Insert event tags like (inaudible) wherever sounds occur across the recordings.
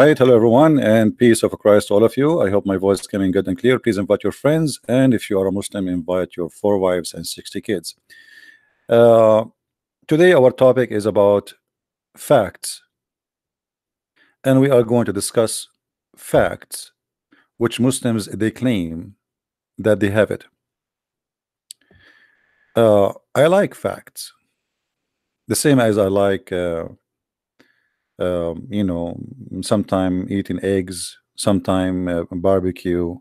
Right, hello everyone, and peace of Christ to all of you. I hope my voice is coming good and clear. Please invite your friends, and if you are a Muslim, invite your four wives and 60 kids. Uh, today, our topic is about facts, and we are going to discuss facts which Muslims they claim that they have it. Uh, I like facts, the same as I like. Uh, um, you know, sometime eating eggs, sometime uh, barbecue.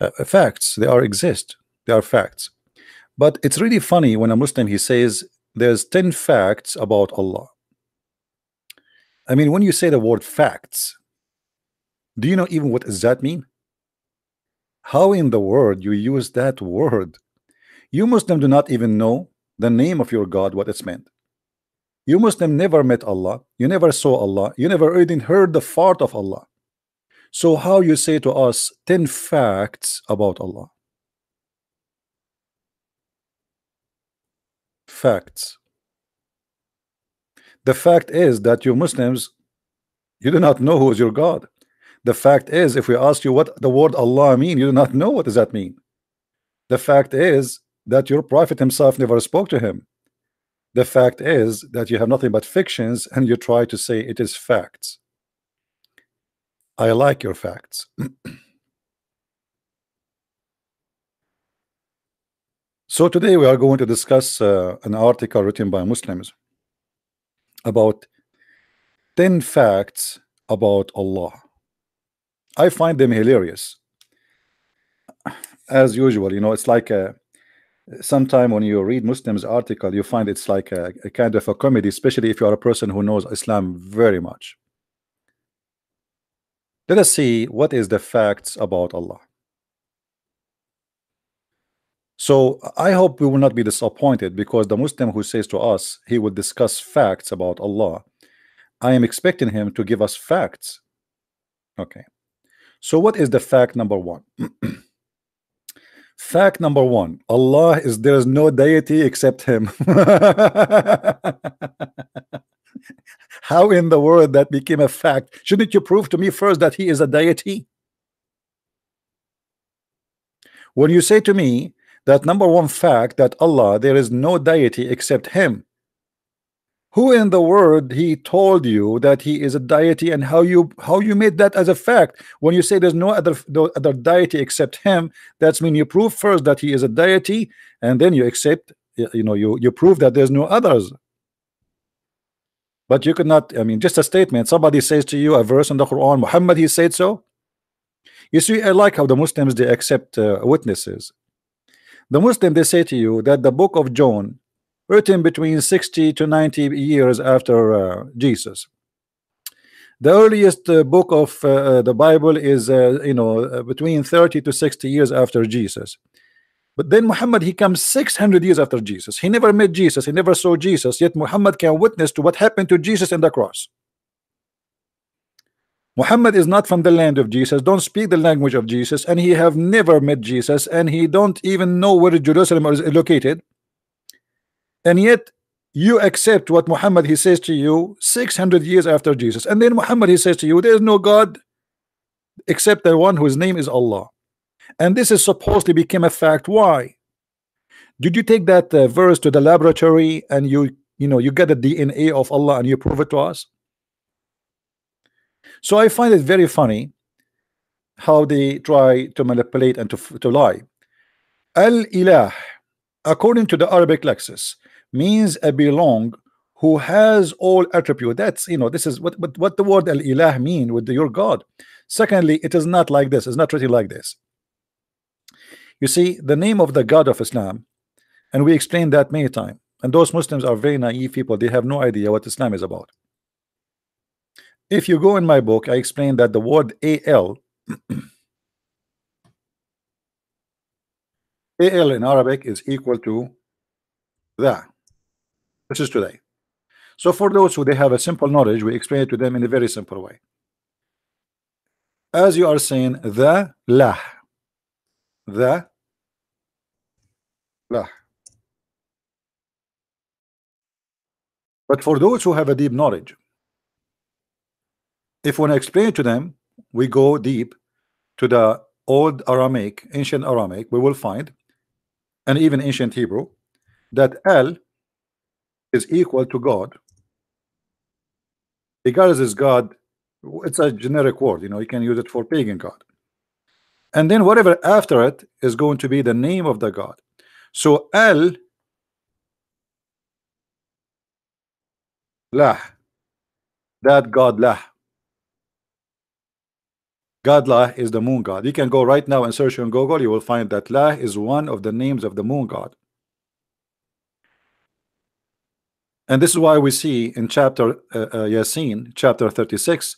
Uh, facts, they are exist. They are facts. But it's really funny when a Muslim he says there's 10 facts about Allah. I mean, when you say the word facts, do you know even what does that mean? How in the world you use that word? You Muslim do not even know the name of your God, what it's meant. You Muslim never met Allah. You never saw Allah. You never even heard the fart of Allah. So how you say to us 10 facts about Allah? Facts. The fact is that you Muslims, you do not know who is your God. The fact is, if we ask you what the word Allah mean, you do not know what does that mean. The fact is that your prophet himself never spoke to him the fact is that you have nothing but fictions and you try to say it is facts. I like your facts. (clears throat) so today we are going to discuss uh, an article written by Muslims about 10 facts about Allah. I find them hilarious. As usual, you know, it's like a sometime when you read Muslims article you find it's like a, a, kind of a comedy especially if you are a person who knows Islam very much. Let us see what is the facts about Allah. So I hope we will not be disappointed because the Muslim who says to us he will discuss facts about Allah I am expecting him to give us facts. Okay. So what is the fact number one (clears throat) Fact number one Allah is there is no deity except Him. (laughs) How in the world that became a fact? Shouldn't you prove to me first that He is a deity? When you say to me that number one fact that Allah there is no deity except Him, who in the world he told you that he is a deity and how you how you made that as a fact? When you say there's no other no other deity except him that's mean you prove first that he is a deity and then you accept you know you you prove that there's no others. But you could not I mean just a statement. Somebody says to you a verse in the Quran Muhammad he said so. You see I like how the Muslims they accept uh, witnesses. The Muslim they say to you that the book of John written between 60 to 90 years after uh, Jesus. The earliest uh, book of uh, the Bible is, you know, between 30 to 60 years after Jesus. But then Muhammad, he comes 600 years after Jesus. He never met Jesus. He never saw Jesus. Yet Muhammad can witness to what happened to Jesus in the cross. Muhammad is not from the land of Jesus, don't speak the language of Jesus, and he have never met Jesus, and he don't even know where Jerusalem is located and yet you accept what Muhammad he says to you 600 years after Jesus. And then Muhammad he says to you there is no God except the one whose name is Allah. And this is supposed to become a fact. Why? Did you take that uh, verse to the laboratory and you you know you get the DNA of Allah and you prove it to us? So I find it very funny how they try to manipulate and to, to lie. Al-ilah according to the Arabic Lexis means a belong who has all attribute that's you know this is what what, what the word al-ilah mean with the, your God. Secondly it is not like this. It's not written like this. You see the name of the God of Islam and we explained that many times and those Muslims are very naive people. They have no idea what Islam is about. If you go in my book I explain that the word al (clears throat) al in Arabic is equal to that this is today. So for those who they have a simple knowledge, we explain it to them in a very simple way. As you are saying, the lah, the lah. But for those who have a deep knowledge, if I explain to them, we go deep to the old Aramaic, ancient Aramaic, we will find, and even ancient Hebrew, that El is equal to God. Regardless is God, it's a generic word, you know, you can use it for pagan God. And then whatever after it is going to be the name of the God. So El Lah, that God Lah. God Lah is the moon god. You can go right now and search on Google. You will find that Lah is one of the names of the moon god. And this is why we see in chapter uh, uh, Yasin, chapter 36,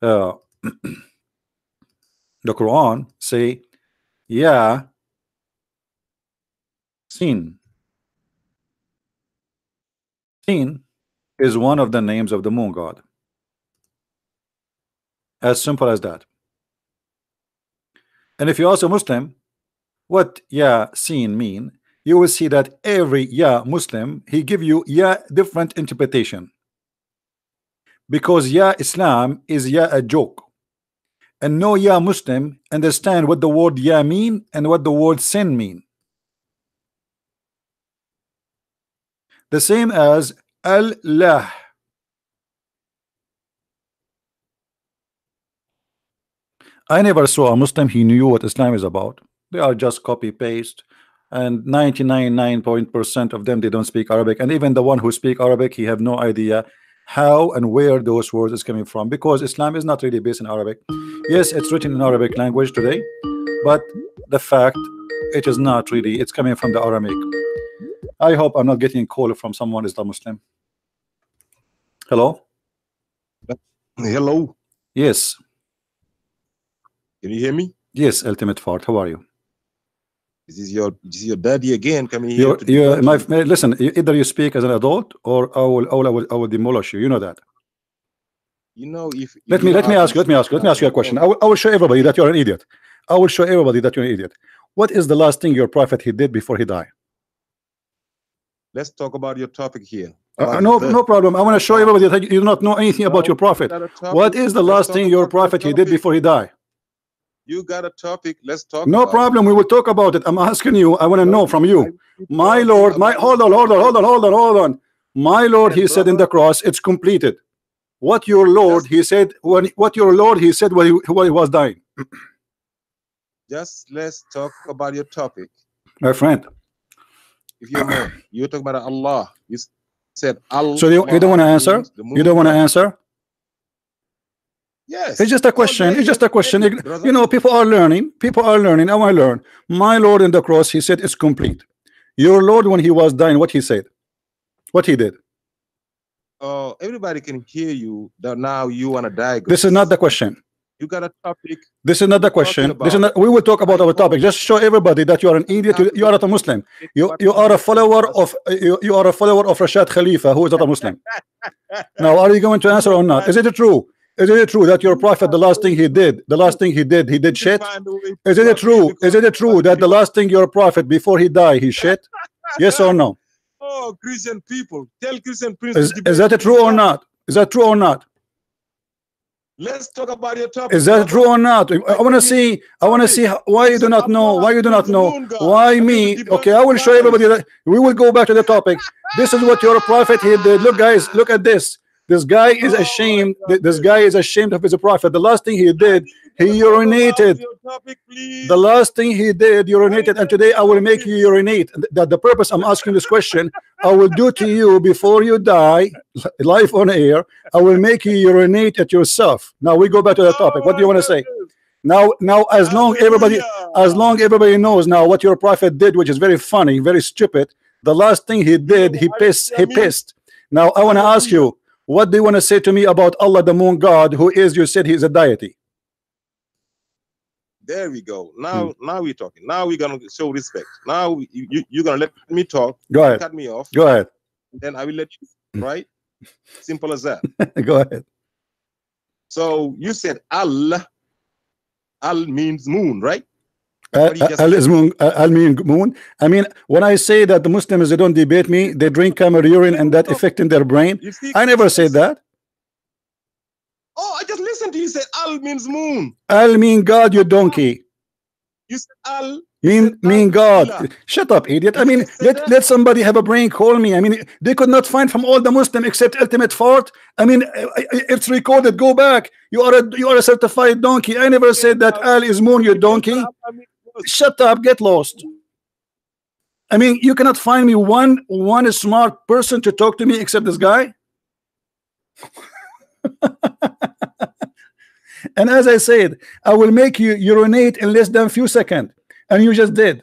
uh, (clears throat) the Quran say, yeah, sin. Sin is one of the names of the moon god. As simple as that. And if you ask a Muslim, what yeah seen mean, you will see that every yeah Muslim he give you yeah different interpretation. Because yeah Islam is yeah a joke. And no yeah Muslim understand what the word yeah mean and what the word sin mean. The same as Allah. I never saw a Muslim he knew what Islam is about. They are just copy paste, and 99.9% of them they don't speak Arabic. And even the one who speak Arabic, he have no idea how and where those words is coming from because Islam is not really based in Arabic. Yes, it's written in Arabic language today, but the fact it is not really. It's coming from the Aramaic. I hope I'm not getting a call from someone is the Muslim. Hello. Hello. Yes. Can you hear me? Yes, Ultimate Fart. How are you? This is your this is your daddy again coming here. You, to you, debunk my, listen. Either you speak as an adult, or I will, I will, I will, I will demolish you. You know that. You know if Let me, let me ask you. Let me ask you. Let me ask you a question. I will, I will show everybody that you're an idiot. I will show everybody that you're an idiot. What is the last thing your prophet he did before he died? Let's talk about your topic here. Uh, no, the- no problem. I want to show everybody that you do not know anything about your prophet. got a topic. What is the last thing your prophet he did before he died? You got a topic. Let's talk. No about it. problem. We will talk about it. I'm asking you. I want to know from you. My Lord, my hold on, hold on, hold on, hold on, hold on. My Lord, he said in the cross, it's completed. What your Lord, he said when what your Lord, he said when he, when he was dying. (clears throat) Just let's talk about your topic. My friend. If you know, (clears throat) you're talking about Allah. You said Allah. So you, you don't want to answer? You don't want to answer? Yes. It's just a question. day, It's just a question. brother. You know, people are learning. People are learning. How I want to learn. My Lord in the cross, he said it's complete. Your Lord, when he was dying, what he said? What he did? uh, everybody can hear you. That now you want to diagnose. This is not the question. You got a topic. This is not the question. This is not. We will talk about our topic. Just show everybody that you are an idiot. You, you are not a Muslim. You you are a follower of you, you are a follower of Rashad Khalifa, who is not a Muslim. (laughs) Now, are you going to answer or not? Is it true? Is it true that your prophet, the last thing he did, the last thing he did, he did shit? Is it true? Is it true that the last thing your prophet before he died, he shit? (laughs) Yes or no? Oh, Christian people, tell Christian princes. Is, is that true or not? Is that true or not? Let's talk about your topic. Is that true or not? I want to see. I want to see how, why you do not know. Why you do not know? Why me? Okay, I will show everybody that we will go back to the topic. This is what your prophet he did. Look, guys, look at this. This guy is ashamed. This guy is ashamed of his prophet. The last thing he did, he urinated. Your topic, please. The last thing he did, urinated. And today I will make you urinate. That the purpose I'm asking this question, I will do to you before you die, live on air. I will make you urinate at yourself. Now we go back to the topic. What do you want to say? Now, now, as long everybody, as long everybody knows now what your prophet did, which is very funny, very stupid. The last thing he did, he pissed, he pissed. Now I want to ask you, what do you want to say to me about Allah, the Moon God, who is you said he's a deity? There we go. Hmm. Now, now we're talking. Now we're gonna show respect. Now you, you you're gonna let me talk. Go ahead, Cut me off. go ahead, Then I will let Hmm. you. Right? Simple as that. (laughs) go ahead. So you said Allah. Al means moon, right? Uh, uh, Al is moon, uh, Al mean moon. I mean, when I say that the Muslims they don't debate me, they drink camel urine and that affecting their brain. I never said that. Oh, I just listened to you. Say Al means moon. Al mean God, you donkey. You said Al. Mean mean God. Shut up, idiot. I mean, let, let somebody have a brain call me. I mean, they could not find from all the Muslim except ultimate fart. I mean, I- I- it's recorded. Go back. You are a you are a certified donkey. I never said that Al is moon, you donkey. Shut up, get lost. I mean, you cannot find me one one smart person to talk to me except this guy. (laughs) and as I said, I will make you urinate in less than few seconds, and you just did.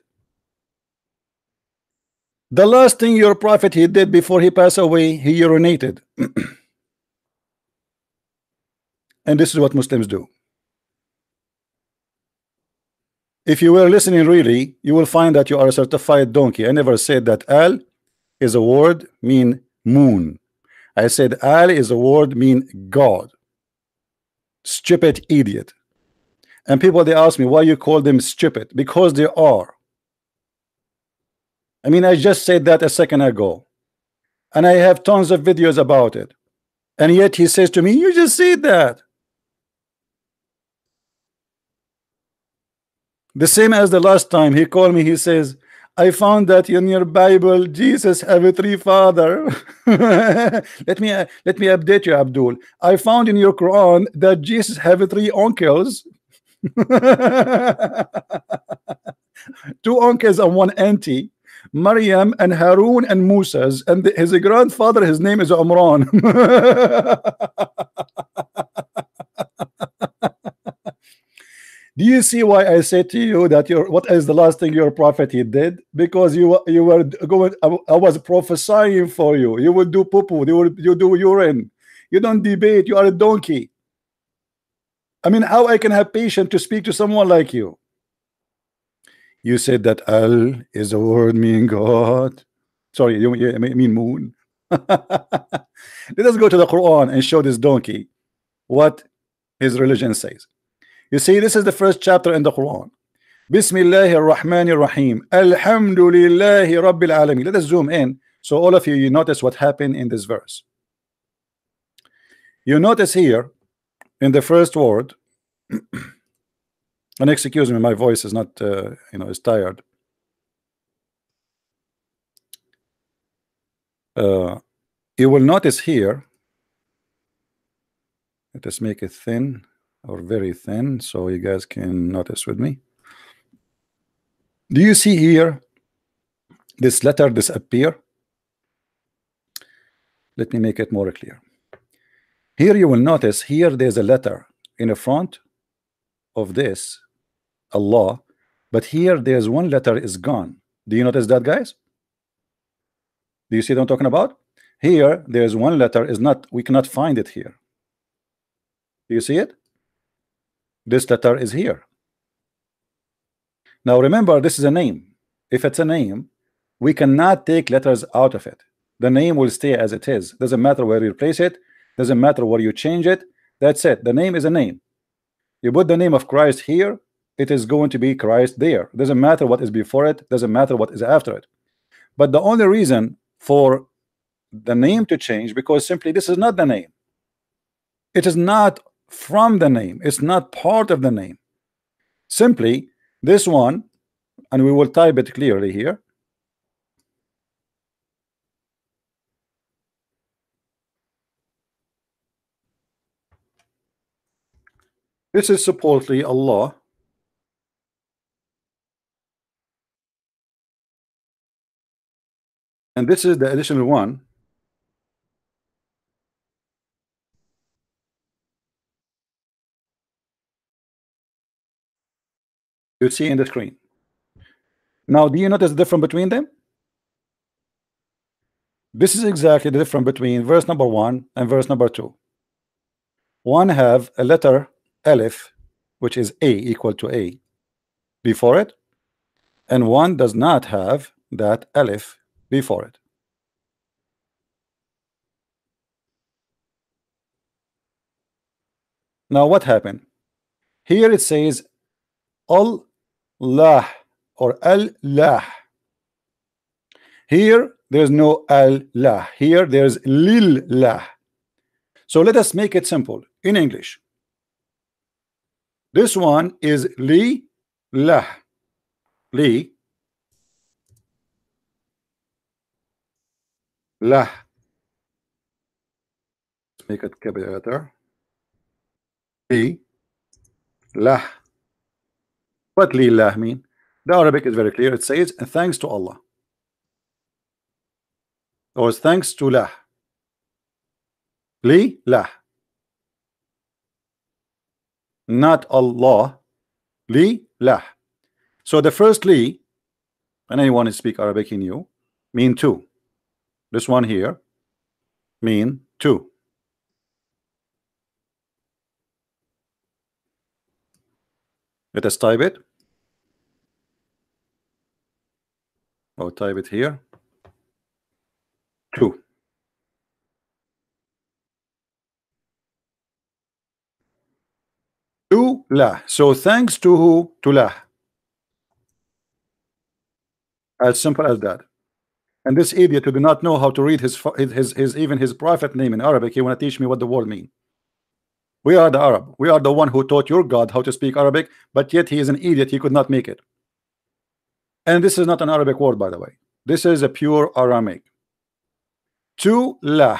The last thing your prophet he did before he passed away, he urinated. (clears throat) and this is what Muslims do. If you were listening really, you will find that you are a certified donkey. I never said that Al is a word mean moon. I said Al is a word mean God. Stupid idiot. And people they ask me why you call them stupid because they are. I mean, I just said that a second ago, and I have tons of videos about it. And yet he says to me, You just said that. The same as the last time he called me, he says, I found that in your Bible, Jesus have a three father. (laughs) let me uh, let me update you, Abdul. I found in your Quran that Jesus have three uncles. (laughs) Two uncles and one auntie. Maryam and Harun and Musa's and his grandfather his name is Umran (laughs) Do you see why I said to you that your what is the last thing your prophet he did? Because you were- you were going. I, I was prophesying for you. You would do poo poo. You would you do urine. You don't debate. You are a donkey. I mean, how I can have patience to speak to someone like you? You said that Al is a word meaning God. Sorry, you, you mean moon. (laughs) Let us go to the Quran and show this donkey what his religion says. You see, this is the first chapter in the Quran. Bismillahir Rahmanir Rahim. Alhamdulillahi Rabbil Alamin. Let us zoom in so all of you you notice what happened in this verse. You notice here in the first word, (clears throat) and excuse me, my voice is not, uh, you know, is tired. Uh, you will notice here. Let us make it thin or very thin so you guys can notice with me. Do you see here this letter disappear? Let me make it more clear. Here you will notice here there's a letter in the front of this Allah, but here there's one letter is gone. Do you notice that, guys? Do you see what I'm talking about? Here there's one letter is not we cannot find it here. Do you see it? This letter is here. Now remember, this is a name. If it's a name, we cannot take letters out of it. The name will stay as it is. Doesn't matter where you place it, doesn't matter where you change it. That's it. The name is a name. You put the name of Christ here, it is going to be Christ there. Doesn't matter what is before it, doesn't matter what is after it. But the only reason for the name to change because simply this is not the name. It is not from the name. It's not part of the name. Simply this one, and we will type it clearly here. This is supposedly Allah. And this is the additional one. You see in the screen. Now, do you notice the difference between them? This is exactly the difference between verse number one and verse number two. One have a letter Aleph, which is A equal to A before it, and one does not have that Aleph before it. Now, what happened? Here it says Allah or Allah. Here there's no Allah. Here there's Lillah. So let us make it simple in English. This one is li lah. Li lah. Let's make it capital letter. Li lah. What li lah mean? The Arabic is very clear. It says thanks to Allah. Or thanks to lah. Li lah. Not Allah. Li lah. So the first li, and anyone who speak Arabic in you, mean two. This one here mean two. Let us type it. I'll type it here. Two. To lah. So thanks to who? To lah. As simple as that. And this idiot who do not know how to read his his his even his prophet name in Arabic, he want to teach me what the word mean. We are the Arab. We are the one who taught your God how to speak Arabic, but yet he is an idiot. He could not make it. And this is not an Arabic word, by the way. This is a pure Aramic. To lah.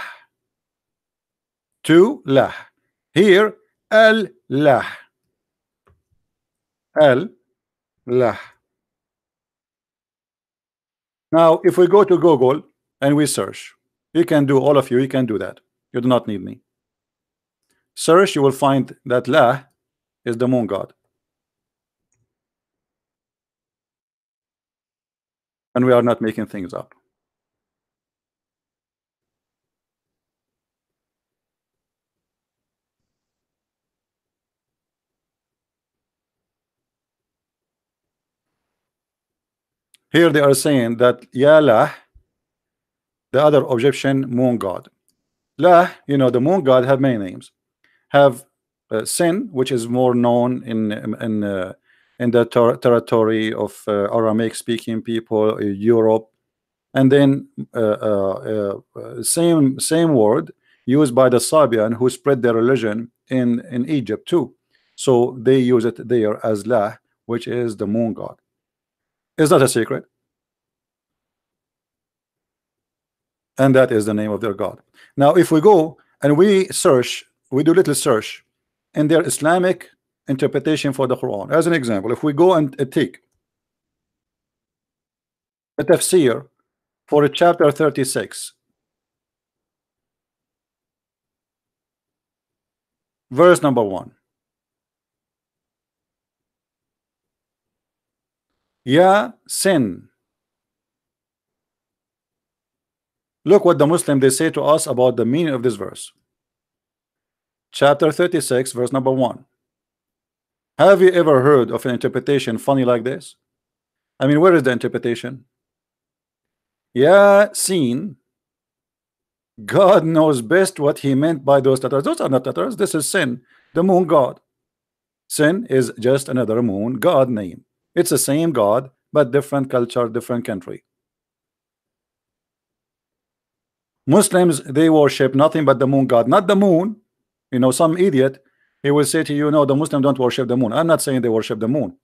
To lah. Here, al lah. Al lah. Now, if we go to Google and we search, you can do all of you, you can do that. You do not need me. Search, you will find that lah is the moon god. And we are not making things up. Here they are saying that Yalah, the other Egyptian moon god. Lah, you know, the moon god have many names. Have uh, Sin, which is more known in in uh, in the ter territory of uh, Aramaic speaking people, uh, Europe, and then uh, uh, same same word used by the Sabian who spread their religion in in Egypt too. So they use it there as Lah, which is the moon god. Is that a secret? And that is the name of their God. Now, if we go and we search, we do little search in their Islamic interpretation for the Quran. As an example, if we go and uh, take a tafsir for chapter 36, verse number one. Ya sin. Look what the Muslim they say to us about the meaning of this verse. Chapter 36, verse number one. Have you ever heard of an interpretation funny like this? I mean, where is the interpretation? Yeah, seen. God knows best what he meant by those letters. Those are not letters. This is sin, the moon god. Sin is just another moon god name. It's the same God, but different culture, different country. Muslims, they worship nothing but the moon God, not the moon. You know, some idiot, he will say to you, no, the Muslim don't worship the moon. I'm not saying they worship the moon.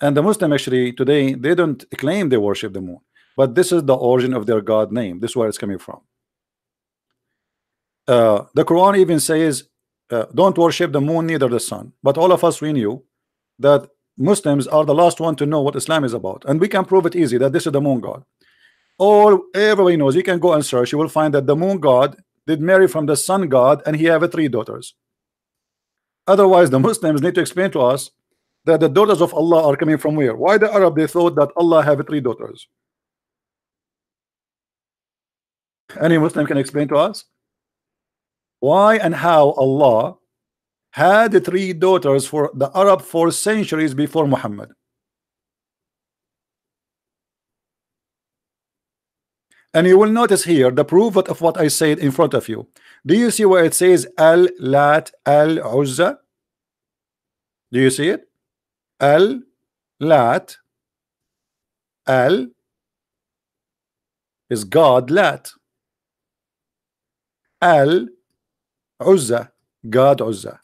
And the Muslim actually today, they don't claim they worship the moon. But this is the origin of their God name. This is where it's coming from. Uh, the Quran even says, uh, don't worship the moon, neither the sun. But all of us, we knew that Muslims are the last one to know what Islam is about and we can prove it easy that this is the moon god all everybody knows you can go and search you will find that the moon god did marry from the sun god and he have three daughters. Otherwise the Muslims need to explain to us that the daughters of Allah are coming from where? Why the Arab they thought that Allah have three daughters? Any Muslim can explain to us? Why and how Allah had three daughters for the Arab for centuries before Muhammad. And you will notice here the proof of what I said in front of you. Do you see where it says Al Lat Al Uzza? Do you see it? Al Lat Al is God Lat. Al Uzza, God Uzza.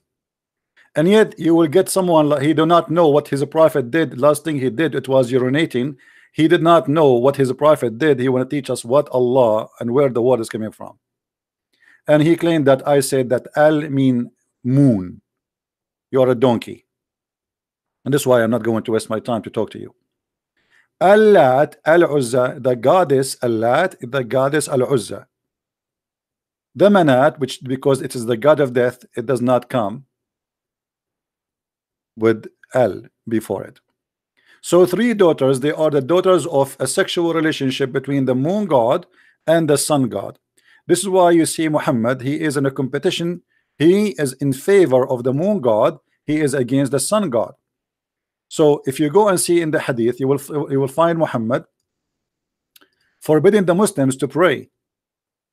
And yet you will get someone he do not know what his prophet did. Last thing he did, it was urinating. He did not know what his prophet did. He want to teach us what Allah and where the water is coming from. And he claimed that I said that Al mean moon. You are a donkey. And this is why I'm not going to waste my time to talk to you. Allat Al-Uzza, the goddess Allat, the goddess Al-Uzza. The Manat, which because it is the god of death, it does not come with Al before it. So three daughters, they are the daughters of a sexual relationship between the moon god and the sun god. This is why you see Muhammad, he is in a competition. He is in favor of the moon god. He is against the sun god. So if you go and see in the hadith, you will you will find Muhammad forbidding the Muslims to pray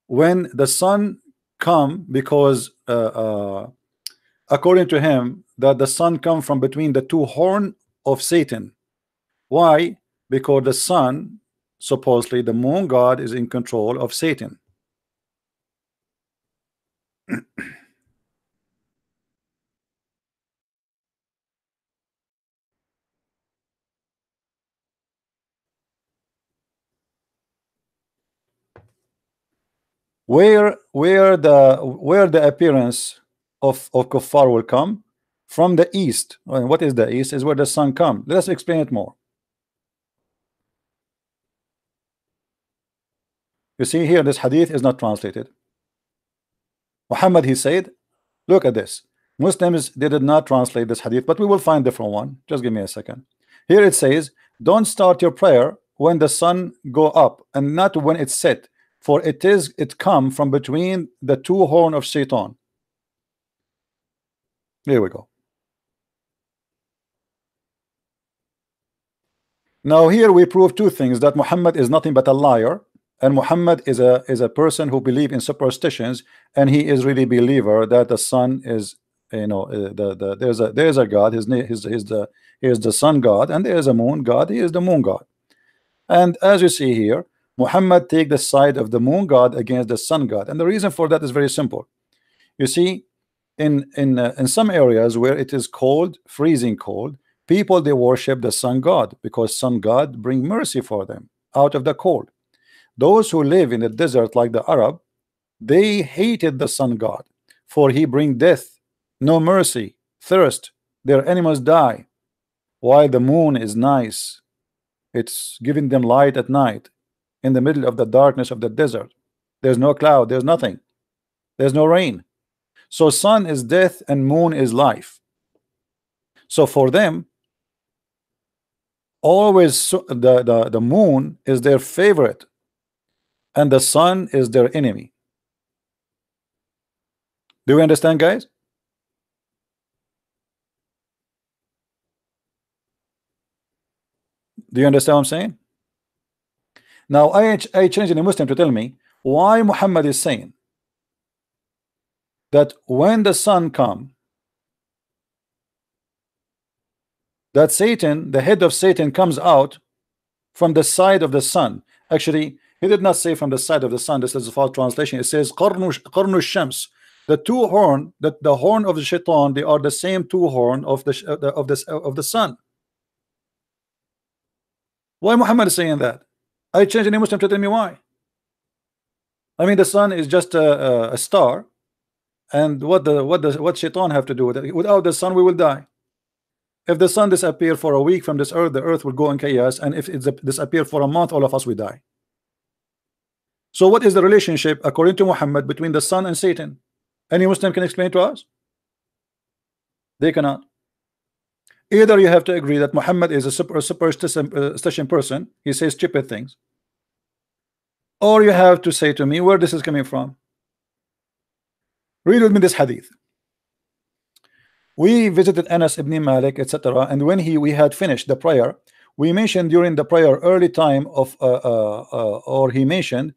when the sun come because uh, uh, according to him that the sun come from between the two horn of Satan. Why? Because the sun supposedly the moon god is in control of Satan. where where the where the appearance of of kuffar will come? From the east. And what is the east? Is where the sun come. Let us explain it more you see here this hadith is not translated Muhammad he said look at this Muslims they did not translate this hadith but we will find different one just give me a second here it says don't start your prayer when the sun go up and not when it's set for it is it come from between the two horn of Satan. Here we go. Now here we prove two things that Muhammad is nothing but a liar and Muhammad is a is a person who believe in superstitions and he is really believer that the sun is you know uh, the, the there's a there's a God. His name is his the he is the sun God and there's a moon God. He is the moon God. And as you see here Muhammad take the side of the moon god against the sun god. And the reason for that is very simple. You see in in uh, in some areas where it is cold freezing cold people they worship the sun god because sun god bring mercy for them out of the cold those who live in the desert like the Arab they hated the sun god for he bring death no mercy thirst their animals die while the moon is nice it's giving them light at night in the middle of the darkness of the desert. There's no cloud, there's nothing. There's no rain. So sun is death and moon is life. So for them, always the, the, the moon is their favorite and the sun is their enemy. Do we understand, guys? Do you understand what I'm saying? Now I, I changed a Muslim to tell me why Muhammad is saying that when the sun come that Satan the head of Satan comes out from the side of the sun actually he did not say from the side of the sun this is a false translation it says qarnu shams the two horn that the horn of the shaitan they are the same two horn of the uh, of the uh, of the sun why Muhammad is saying that I change any Muslim to tell me why. I mean, the sun is just a, a, star, and what the what does what Shaitan have to do with it? Without the sun, we will die. If the sun disappear for a week from this earth, the earth will go in chaos, and if it disappear for a month, all of us will die. So, what is the relationship, according to Muhammad, between the sun and Satan? Any Muslim can explain to us? They cannot. Either you have to agree that Muhammad is a super superstition person, he says stupid things, or you have to say to me where this is coming from. Read with me this hadith. We visited Anas ibn Malik, etc. And when he we had finished the prayer, we mentioned during the prayer early time of uh, uh, uh, or he mentioned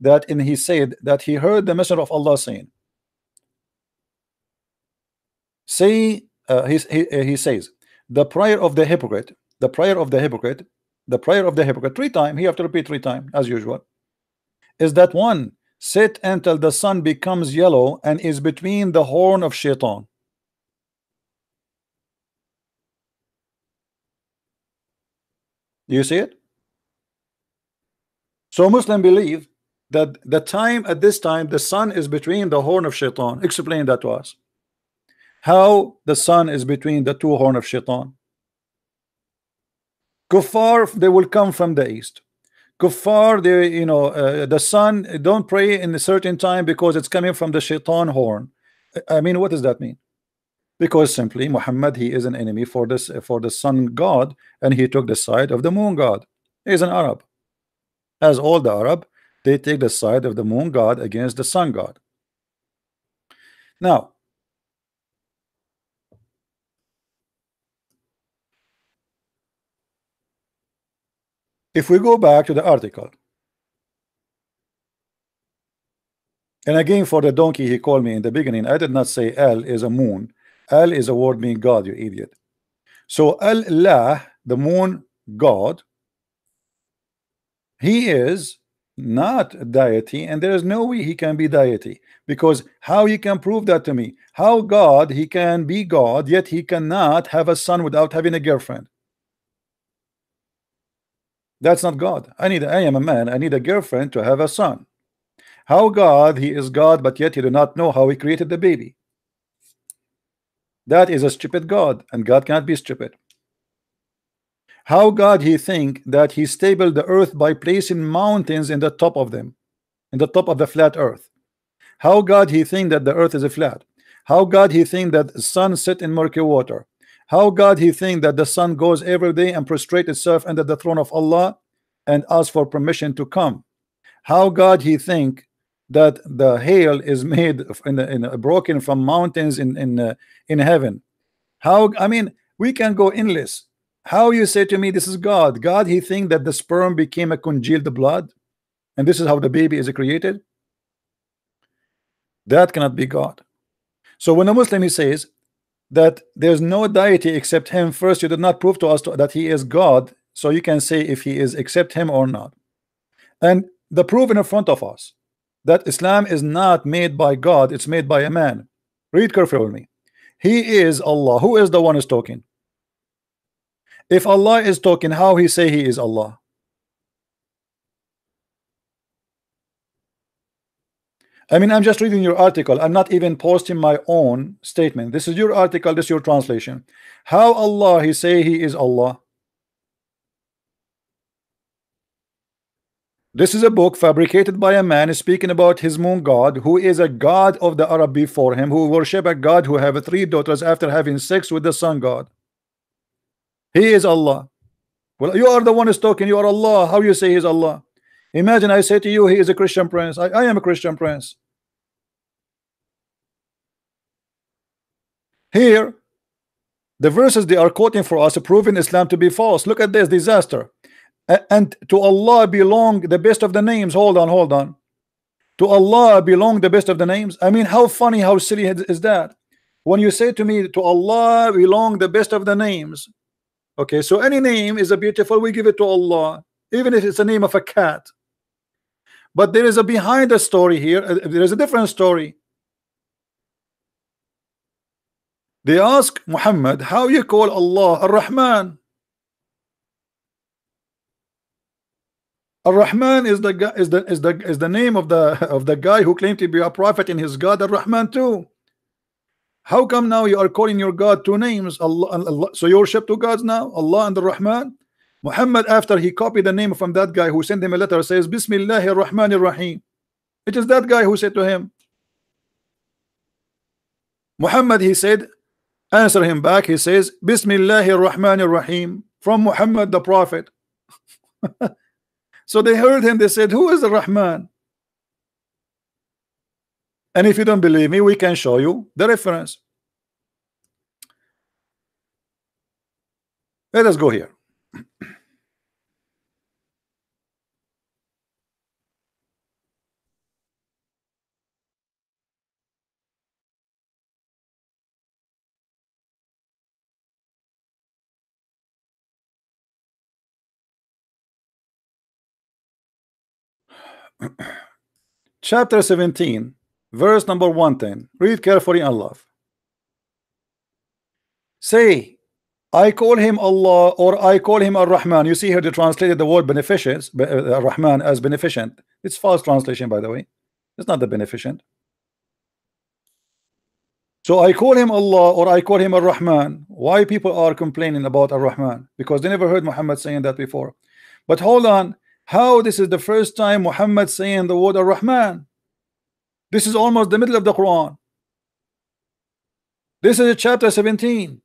that in he said that he heard the messenger of Allah saying, say uh, he, he, he says the prayer of the hypocrite, the prayer of the hypocrite, the prayer of the hypocrite three times, he have to repeat three times as usual, is that one sit until the sun becomes yellow and is between the horn of shaitan. Do you see it? So Muslim believe that the time at this time the sun is between the horn of shaitan. Explain that to us. How the sun is between the two horn of shaitan. Kuffar, they will come from the east. Kuffar, they, you know, uh, the sun, don't pray in a certain time because it's coming from the shaitan horn. I mean, what does that mean? Because simply Muhammad, he is an enemy for this for the sun god, and he took the side of the moon god. He's an Arab. As all the Arab, they take the side of the moon god against the sun god. Now, if we go back to the article and again for the donkey he called me in the beginning I did not say El is a moon El is a word meaning God you idiot so Allah the moon God he is not deity and there is no way he can be deity because how he can prove that to me how God he can be God yet he cannot have a son without having a girlfriend that's not God. I need I am a man. I need a girlfriend to have a son. How God he is God, but yet he do not know how he created the baby. That is a stupid God, and God cannot be stupid. How God he think that he stable the earth by placing mountains in the top of them, in the top of the flat earth. How God he think that the earth is a flat. How God he think that the sun set in murky water. How God he think that the sun goes every day and prostrate itself under the throne of Allah and ask for permission to come? How God he think that the hail is made in, in broken from mountains in in uh, in heaven? How I mean we can go endless. How you say to me this is God? God he think that the sperm became a congealed blood, and this is how the baby is created. That cannot be God. So when a Muslim he says that there's no deity except him first you did not prove to us to, that he is God so you can say if he is except him or not and the proof in front of us that Islam is not made by God it's made by a man read carefully he is Allah who is the one is talking if Allah is talking how he say he is Allah I mean, I'm just reading your article. I'm not even posting my own statement. This is your article. This is your translation. How Allah he say he is Allah? This is a book fabricated by a man speaking about his moon god, who is a god of the Arab before him, who worship a god who have three daughters after having sex with the sun god. He is Allah. Well, you are the one who's talking. You are Allah. How you say he's Allah? Imagine I say to you, he is a Christian prince. I, I am a Christian prince. Here, the verses they are quoting for us proving Islam to be false. Look at this disaster. And to Allah belong the best of the names. Hold on, hold on. To Allah belong the best of the names. I mean, how funny, how silly is that? When you say to me, to Allah belong the best of the names. Okay, so any name is a beautiful, we give it to Allah, even if it's the name of a cat. But there is a behind the story here. Uh, there is a different story. They ask Muhammad, how you call Allah Ar-Rahman? Ar-Rahman is the is the is the is the name of the of the guy who claimed to be a prophet in his God Ar-Rahman too. How come now you are calling your God two names? Allah, Allah so you worship two gods now, Allah and the Rahman? Muhammad after he copied the name from that guy who sent him a letter says Bismillahir Rahmanir Rahim it is that guy who said to him. Muhammad he said answer him back. He says Bismillahir Rahmanir Rahim from Muhammad the prophet. (laughs) So they heard him. They said who is the Rahman and if you don't believe me, we can show you the reference. Let us go here. (clears throat) Chapter 17 verse number 110 read carefully and love say I call him Allah or I call him Ar-Rahman. You see here they translated the word beneficent uh, Rahman as beneficent? It's false translation by the way. It's not the beneficent. So I call him Allah or I call him Ar-Rahman. Why people are complaining about Ar-Rahman? Because they never heard Muhammad saying that before. But hold on. How this is the first time Muhammad saying the word Ar-Rahman this is almost the middle of the Quran. This is chapter 17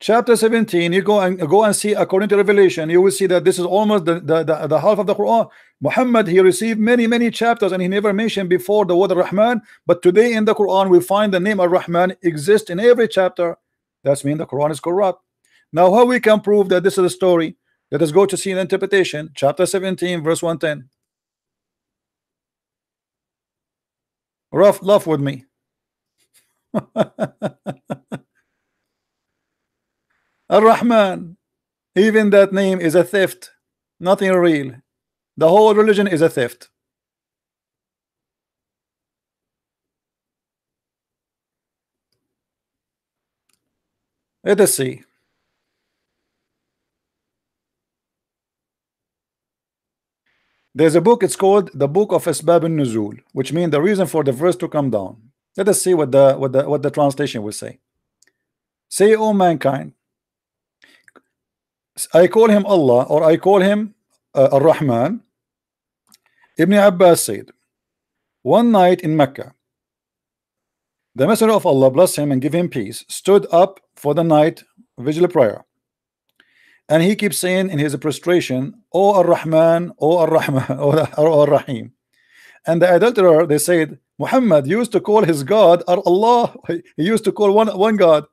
chapter 17 you go and go and see according to revelation you will see that this is almost the, the, the, the half of the Quran. Muhammad he received many many chapters and he never mentioned before the word Rahman but today in the Quran we find the name of Rahman exists in every chapter. That's mean the Quran is corrupt. Now how we can prove that this is a story? Let us go to see an interpretation. Chapter 17 verse 110 rough love with me. (laughs) Ar-Rahman even that name is a theft nothing real. The whole religion is a theft. Let us see there's a book it's called the book of Asbab al-Nuzul which means the reason for the verse to come down. Let us see what the what the what the translation will say. Say O mankind I call him Allah or I call him uh, Ar-Rahman. Ibn Abbas said one night in Mecca the messenger of Allah bless him and give him peace stood up for the night vigil prayer and he keeps saying in his prostration O Ar-Rahman O Ar-Rahman (laughs) O Ar-Rahim and the adulterer they said Muhammad used to call his God Ar Allah (laughs) he used to call one one God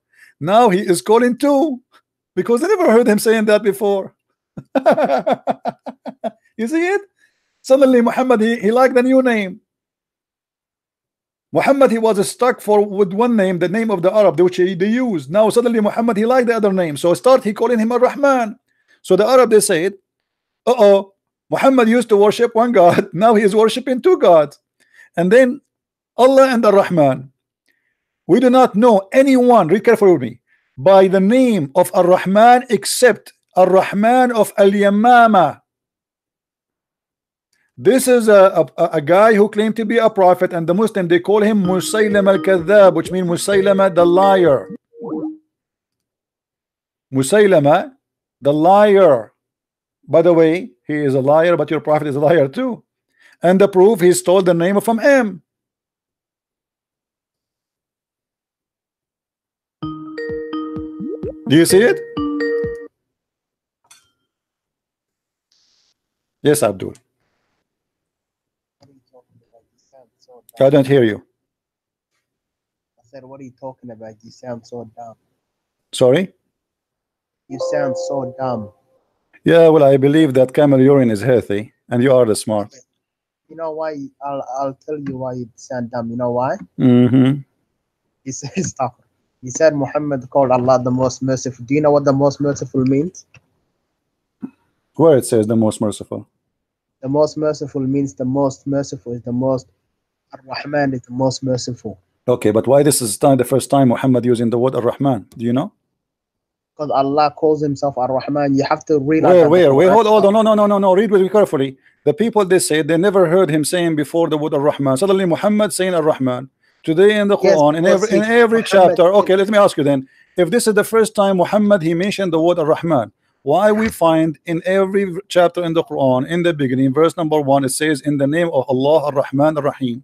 now he is calling two because I never heard him saying that before. (laughs) you see it? Suddenly Muhammad he, he liked the new name. Muhammad he was stuck for with one name, the name of the Arab which he, they used. Now suddenly Muhammad he liked the other name, so start he calling him Ar-Rahman. So the Arab they said, uh oh, Muhammad used to worship one God, (laughs) now he is worshiping two gods. And then Allah and Ar-Rahman. We do not know anyone, read carefully with me, by the name of Ar-Rahman except Ar-Rahman of Al-Yamama. This is a, a, a, guy who claimed to be a prophet and the Muslim they call him Musaylam al-Kadhab which means Musaylama the liar. Musaylama the liar. By the way, he is a liar but your prophet is a liar too. And the proof he stole the name from him. Do you see it? Yes, Abdul. I don't hear you. I said, what are you talking about? You sound so dumb. Sorry? You sound so dumb. Yeah, well, I believe that camel urine is healthy, and you are the smart. You know why? I'll, I'll tell you why you sound dumb. You know why? Mm-hmm. He (laughs) says. He said Muhammad called Allah the most merciful. Do you know what the most merciful means? Where it says the most merciful. The most merciful means the most merciful is the most Ar-Rahman is the most merciful. Okay, but why this is time the first time Muhammad using the word Ar-Rahman? Do you know? Because Allah calls himself Ar-Rahman. You have to realize. Where, where, where? Hold, hold on, no, no, no, no, no. Read with me carefully. The people they say they never heard him saying before the word Ar-Rahman. Suddenly Muhammad saying Ar-Rahman. Today in the Quran, yes, in every in every chapter. Okay, let me ask you then. If this is the first time Muhammad he mentioned the word Ar-Rahman, why we find in every chapter in the Quran, in the beginning, verse number one, it says, In the name of Allah Ar-Rahman Ar-Rahim.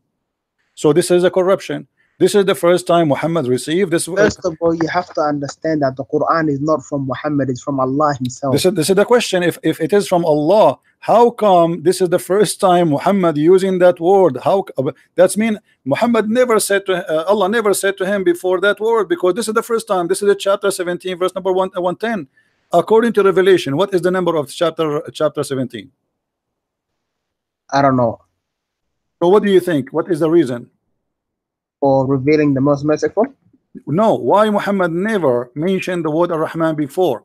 So this is a corruption. This is the first time Muhammad received this. First of all, you have to understand that the Quran is not from Muhammad; it's from Allah Himself. This is this is the question. If if it is from Allah, how come this is the first time Muhammad using that word? How that's mean Muhammad never said to uh, Allah never said to him before that word because this is the first time. This is the chapter 17, verse number one uh, 110. According to Revelation, what is the number of chapter chapter 17? I don't know. So what do you think? What is the reason? for revealing the most merciful? No, why Muhammad never mentioned the word Ar-Rahman before?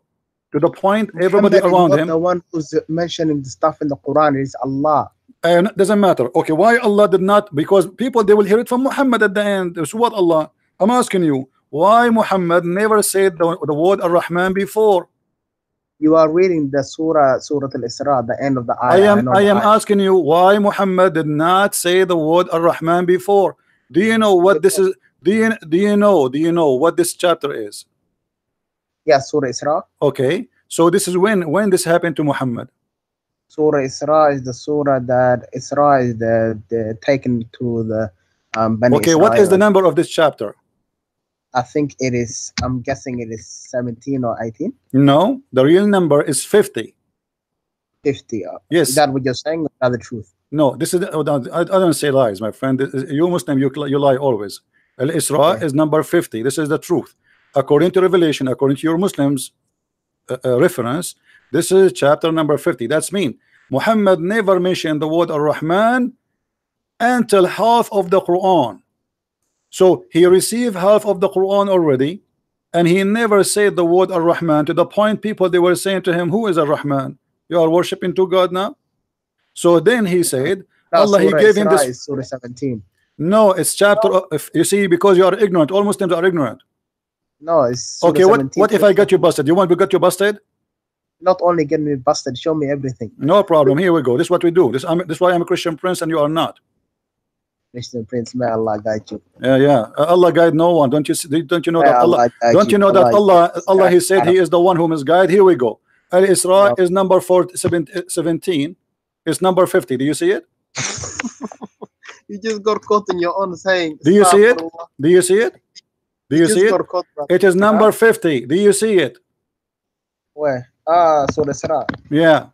To the point everybody Muhammad around him. The one who's mentioning the stuff in the Quran is Allah. and it doesn't matter okay why Allah did not because people they will hear it from Muhammad at the end so what Allah I'm asking you why Muhammad never said the, the word Ar-Rahman before You are reading the surah, Surah Al-Isra, the end of the I am know I am ayah. asking you why Muhammad did not say the word Ar-Rahman before? Do you know what this is do you do you know do you know what this chapter is? Yeah, Surah Isra. okay so this is when when this happened to Muhammad. Surah Isra is the surah that Isra is the, the taken to the um, Bani okay what is the number of this chapter I think it is. I'm guessing it is 17 or 18, no the real number is 50 50. Uh, yes Is that what you're saying? Or the truth? No, this is oh, I, I don't say lies, my friend. You Muslim, you you lie always. Al Isra Okay. is number fifty. This is the truth, according to Revelation, according to your Muslims uh, uh, reference. This is chapter number fifty. That's mean Muhammad never mentioned the word Ar-Rahman until half of the Quran. So he received half of the Quran already, and he never said the word Ar-Rahman to the point people they were saying to him, "Who is Ar-Rahman? You are worshiping two God now." So then he said, No, Allah, he gave him this- Is Surah 17. No, it's chapter. of- If you see, because you are ignorant, all Muslims are ignorant. No, it's Okay, what what if I got you busted? You want to get you busted? Not only get me busted, show me everything. No problem. Here we go. This is what we do. This I'm, this is why I'm a Christian prince and you are not. Christian Prince, may Allah guide you. Yeah, yeah. Uh, Allah guide no one. Don't you see, don't you know May that Allah? guide Don't you know that Allah Allah He said He is the one who misguide. Here we go. Al Isra Yep. is number four, 17. It's number 50. Do you see it? (laughs) You just got caught in your own saying. Do you see it? Do you see it? Do you just see it? caught. It is number 50. Do you see it? Where? Ah, Surah Isra. Yeah.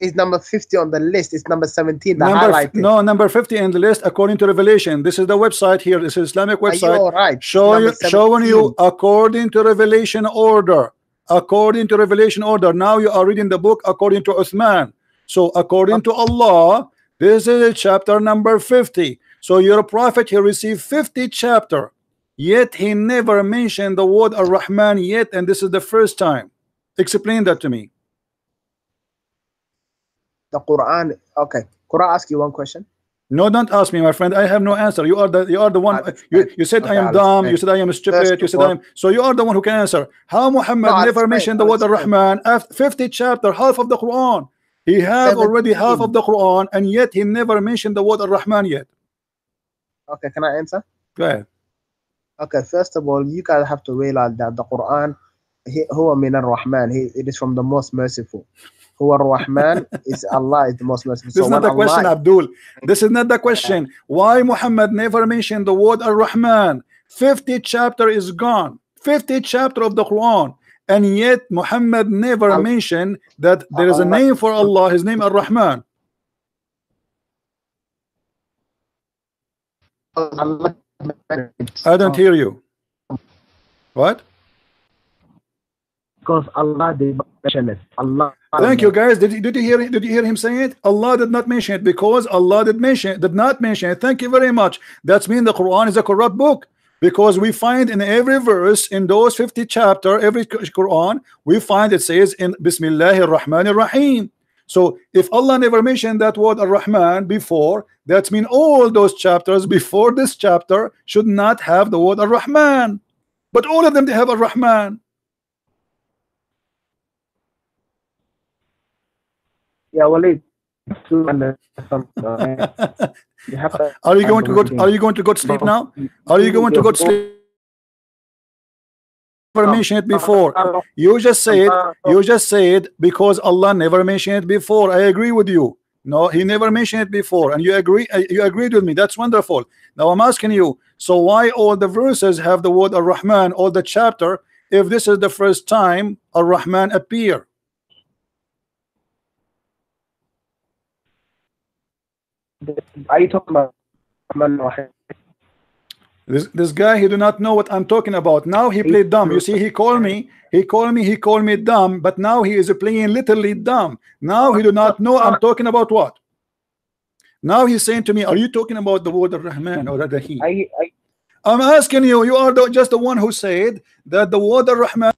It's number 50 on the list. It's number 17. The Number no number 50 in the list according to Revelation. This is the website here. This is Islamic Are you website. all right? show you, showing you according to revelation order according to revelation order now you are reading the book according to Uthman so according to Allah this is chapter number 50 so your prophet he received 50 chapter yet he never mentioned the word ar-Rahman yet and this is the first time explain that to me The Quran. Okay. Could I ask you one question? no don't ask me my friend I have no answer you are the you are the one you, you said I Okay, am I'll dumb you said I am stupid you said I am so you are the one who can answer how Muhammad No, never mentioned the word. Rahman after 50 chapter half of the Quran he have already half of the Quran and yet he never mentioned the word Rahman yet Okay. Can I answer? go ahead Okay. First of all, you guys have to realize that the Quran, he, huwa min ar-Rahman. He, it is from the most merciful. Huwa ar-Rahman is Allah is the most merciful. this is not the question Allah- Abdul. This is not the question. Why Muhammad never mentioned the word Ar-Rahman? 50 chapter is gone. 50 chapter of the Quran. And yet Muhammad never Al- mentioned that there is a name for Allah. His name Ar-Rahman. I don't hear you. What because Allah did not mention it. Allah. Thank you, guys. Did you, did you hear did you hear him saying it? Allah did not mention it because Allah did mention did not mention it. Thank you very much. That's mean the Quran is a corrupt book because we find in every verse in those 50 chapter every Quran we find it says in Bismillahir Rahmanir Rahim. So if Allah never mentioned that word Ar-Rahman before, that mean all those chapters before this chapter should not have the word Ar-Rahman. But all of them they have Ar-Rahman. Yeah, Walid. To uh, you have to Are you going to go? Are you going to go to sleep now? Are you going to go to sleep? Never mentioned it before. You just said you just said because Allah never mentioned it before. I agree with you. No, He never mentioned it before, and you agree. uh, You agreed with me. That's wonderful. Now I'm asking you. So why all the verses have the word Ar-Rahman, all the chapter, if this is the first time Ar-Rahman appear? You talking about This this guy he do not know what I'm talking about. Now he played dumb. You see, he called me, he called me, he called me dumb, but now he is playing literally dumb. Now he do not know I'm talking about what. Now he's saying to me, Are you talking about the word of Rahman or the he? I, I, I'm asking you, you are the, just the one who said that the word of Rahman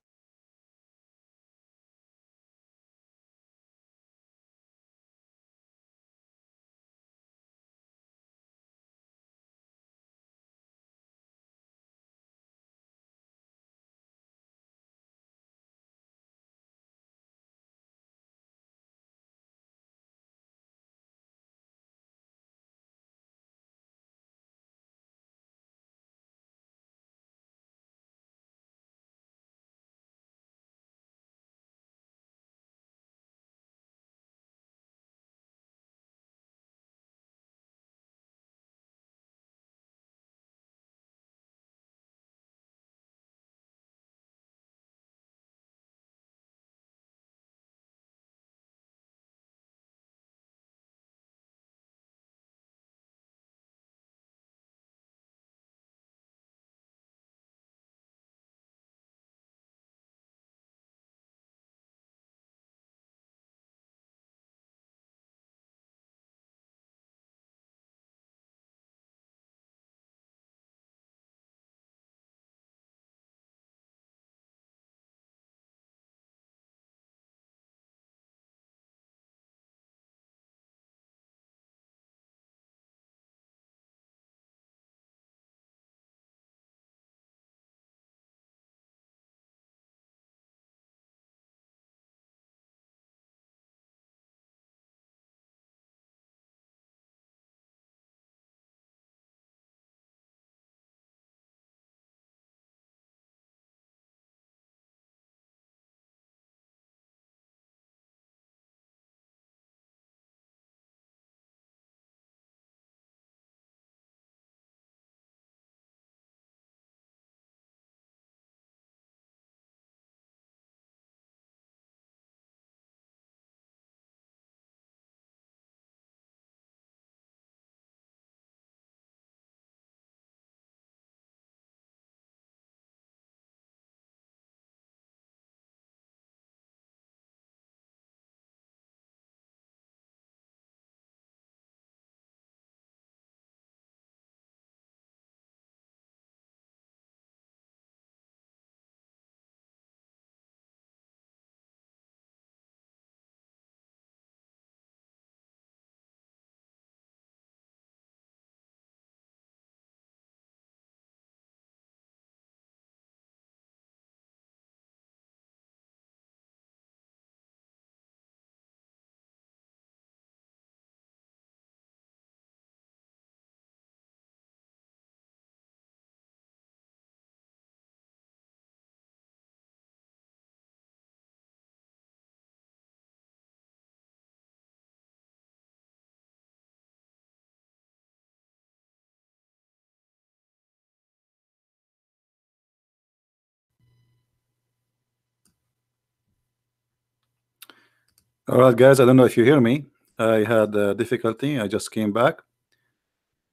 All right, guys. I don't know if you hear me. I had uh, difficulty. I just came back.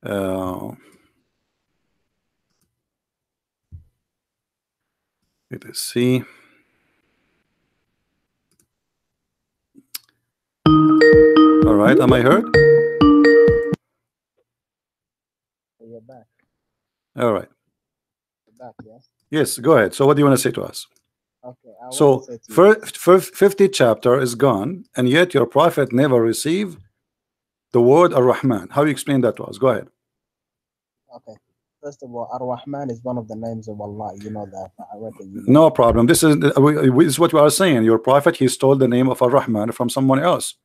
Uh, let us see. All right. Am I heard? You're back. All right. Back, yes? Yes. Go ahead. So, what do you want to say to us? Okay. I want So, to say to you- first, first 50 chapter is gone, and yet your prophet never received the word Ar-Rahman. How you explain that to us? Go ahead. Okay. First of all, Ar-Rahman is one of the names of Allah. You know that. You. No problem. This is this is what we are saying. Your prophet he stole the name of Ar-Rahman from someone else.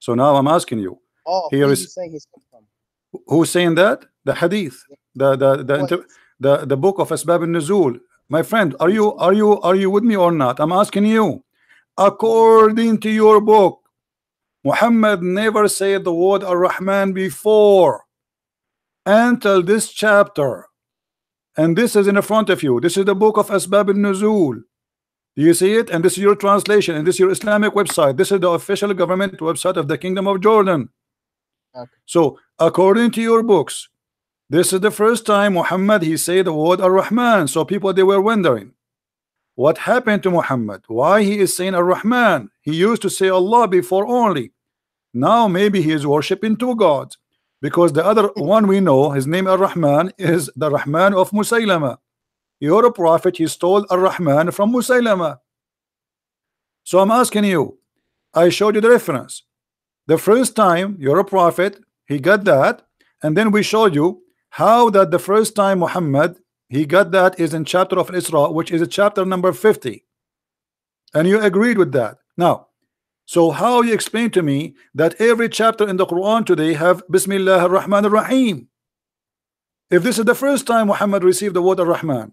So now I'm asking you, Oh, Here who is- saying he's from? who's saying that? The Hadith, the the the the, the book of Asbab al-Nuzul. My friend, are you are you are you with me or not? I'm asking you. According to your book, Muhammad never said the word Ar-Rahman before until this chapter. And this is in the front of you. This is the book of Asbab al-Nuzul. Do you see it? And this is your translation, and this is your Islamic website. This is the official government website of the Kingdom of Jordan. Okay. So, according to your books, this is the first time Muhammad he said the word Ar-Rahman. So people they were wondering, what happened to Muhammad? Why he is saying Ar-Rahman? He used to say Allah before only. Now maybe he is worshiping two gods. Because the other one we know, his name Ar-Rahman, is the Rahman of Musaylama. You're a prophet, he stole Ar-Rahman from Musaylama. So I'm asking you, I showed you the reference. The first time you're a prophet, he got that, and then we showed you how that the first time Muhammad he got that is in chapter of Isra, which is a chapter number 50. And you agreed with that. Now, so how you explain to me that every chapter in the Quran today have Bismillah ar-Rahman ar-Rahim? If this is the first time Muhammad received the word ar-Rahman,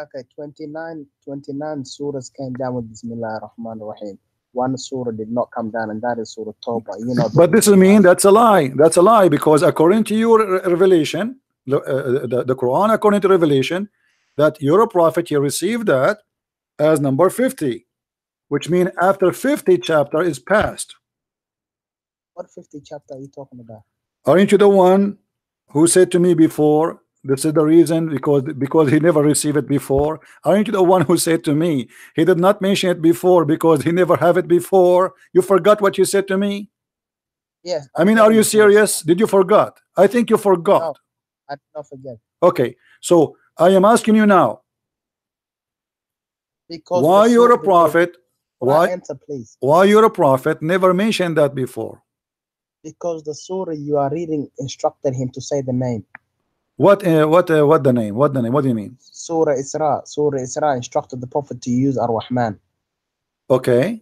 Okay, 29, 29 surahs came down with Bismillah ar-Rahman ar-Rahim. One surah did not come down, and that is Surah Tawbah. You know, But this is mean that's a lie. That's a lie because according to your revelation, the, uh, the the Quran, according to revelation, that you're a prophet, you received that as number 50, which means after 50 chapter is passed. what 50 chapter are you talking about? Aren't you the one who said to me before? This is the reason because because he never received it before. Aren't you the one who said to me he did not mention it before because he never have it before? You forgot what you said to me. Yes. I mean, are you serious? Did you forgot? I think you forgot. No. I did not forget. Okay, so I am asking you now, Because why you're a prophet? Why answer, please? why you're a prophet? Never mentioned that before. Because the surah you are reading instructed him to say the name. What uh, what uh, what the name? What the name? What do you mean? Surah Isra. Surah Isra instructed the Prophet to use Ar-Rahman. Okay,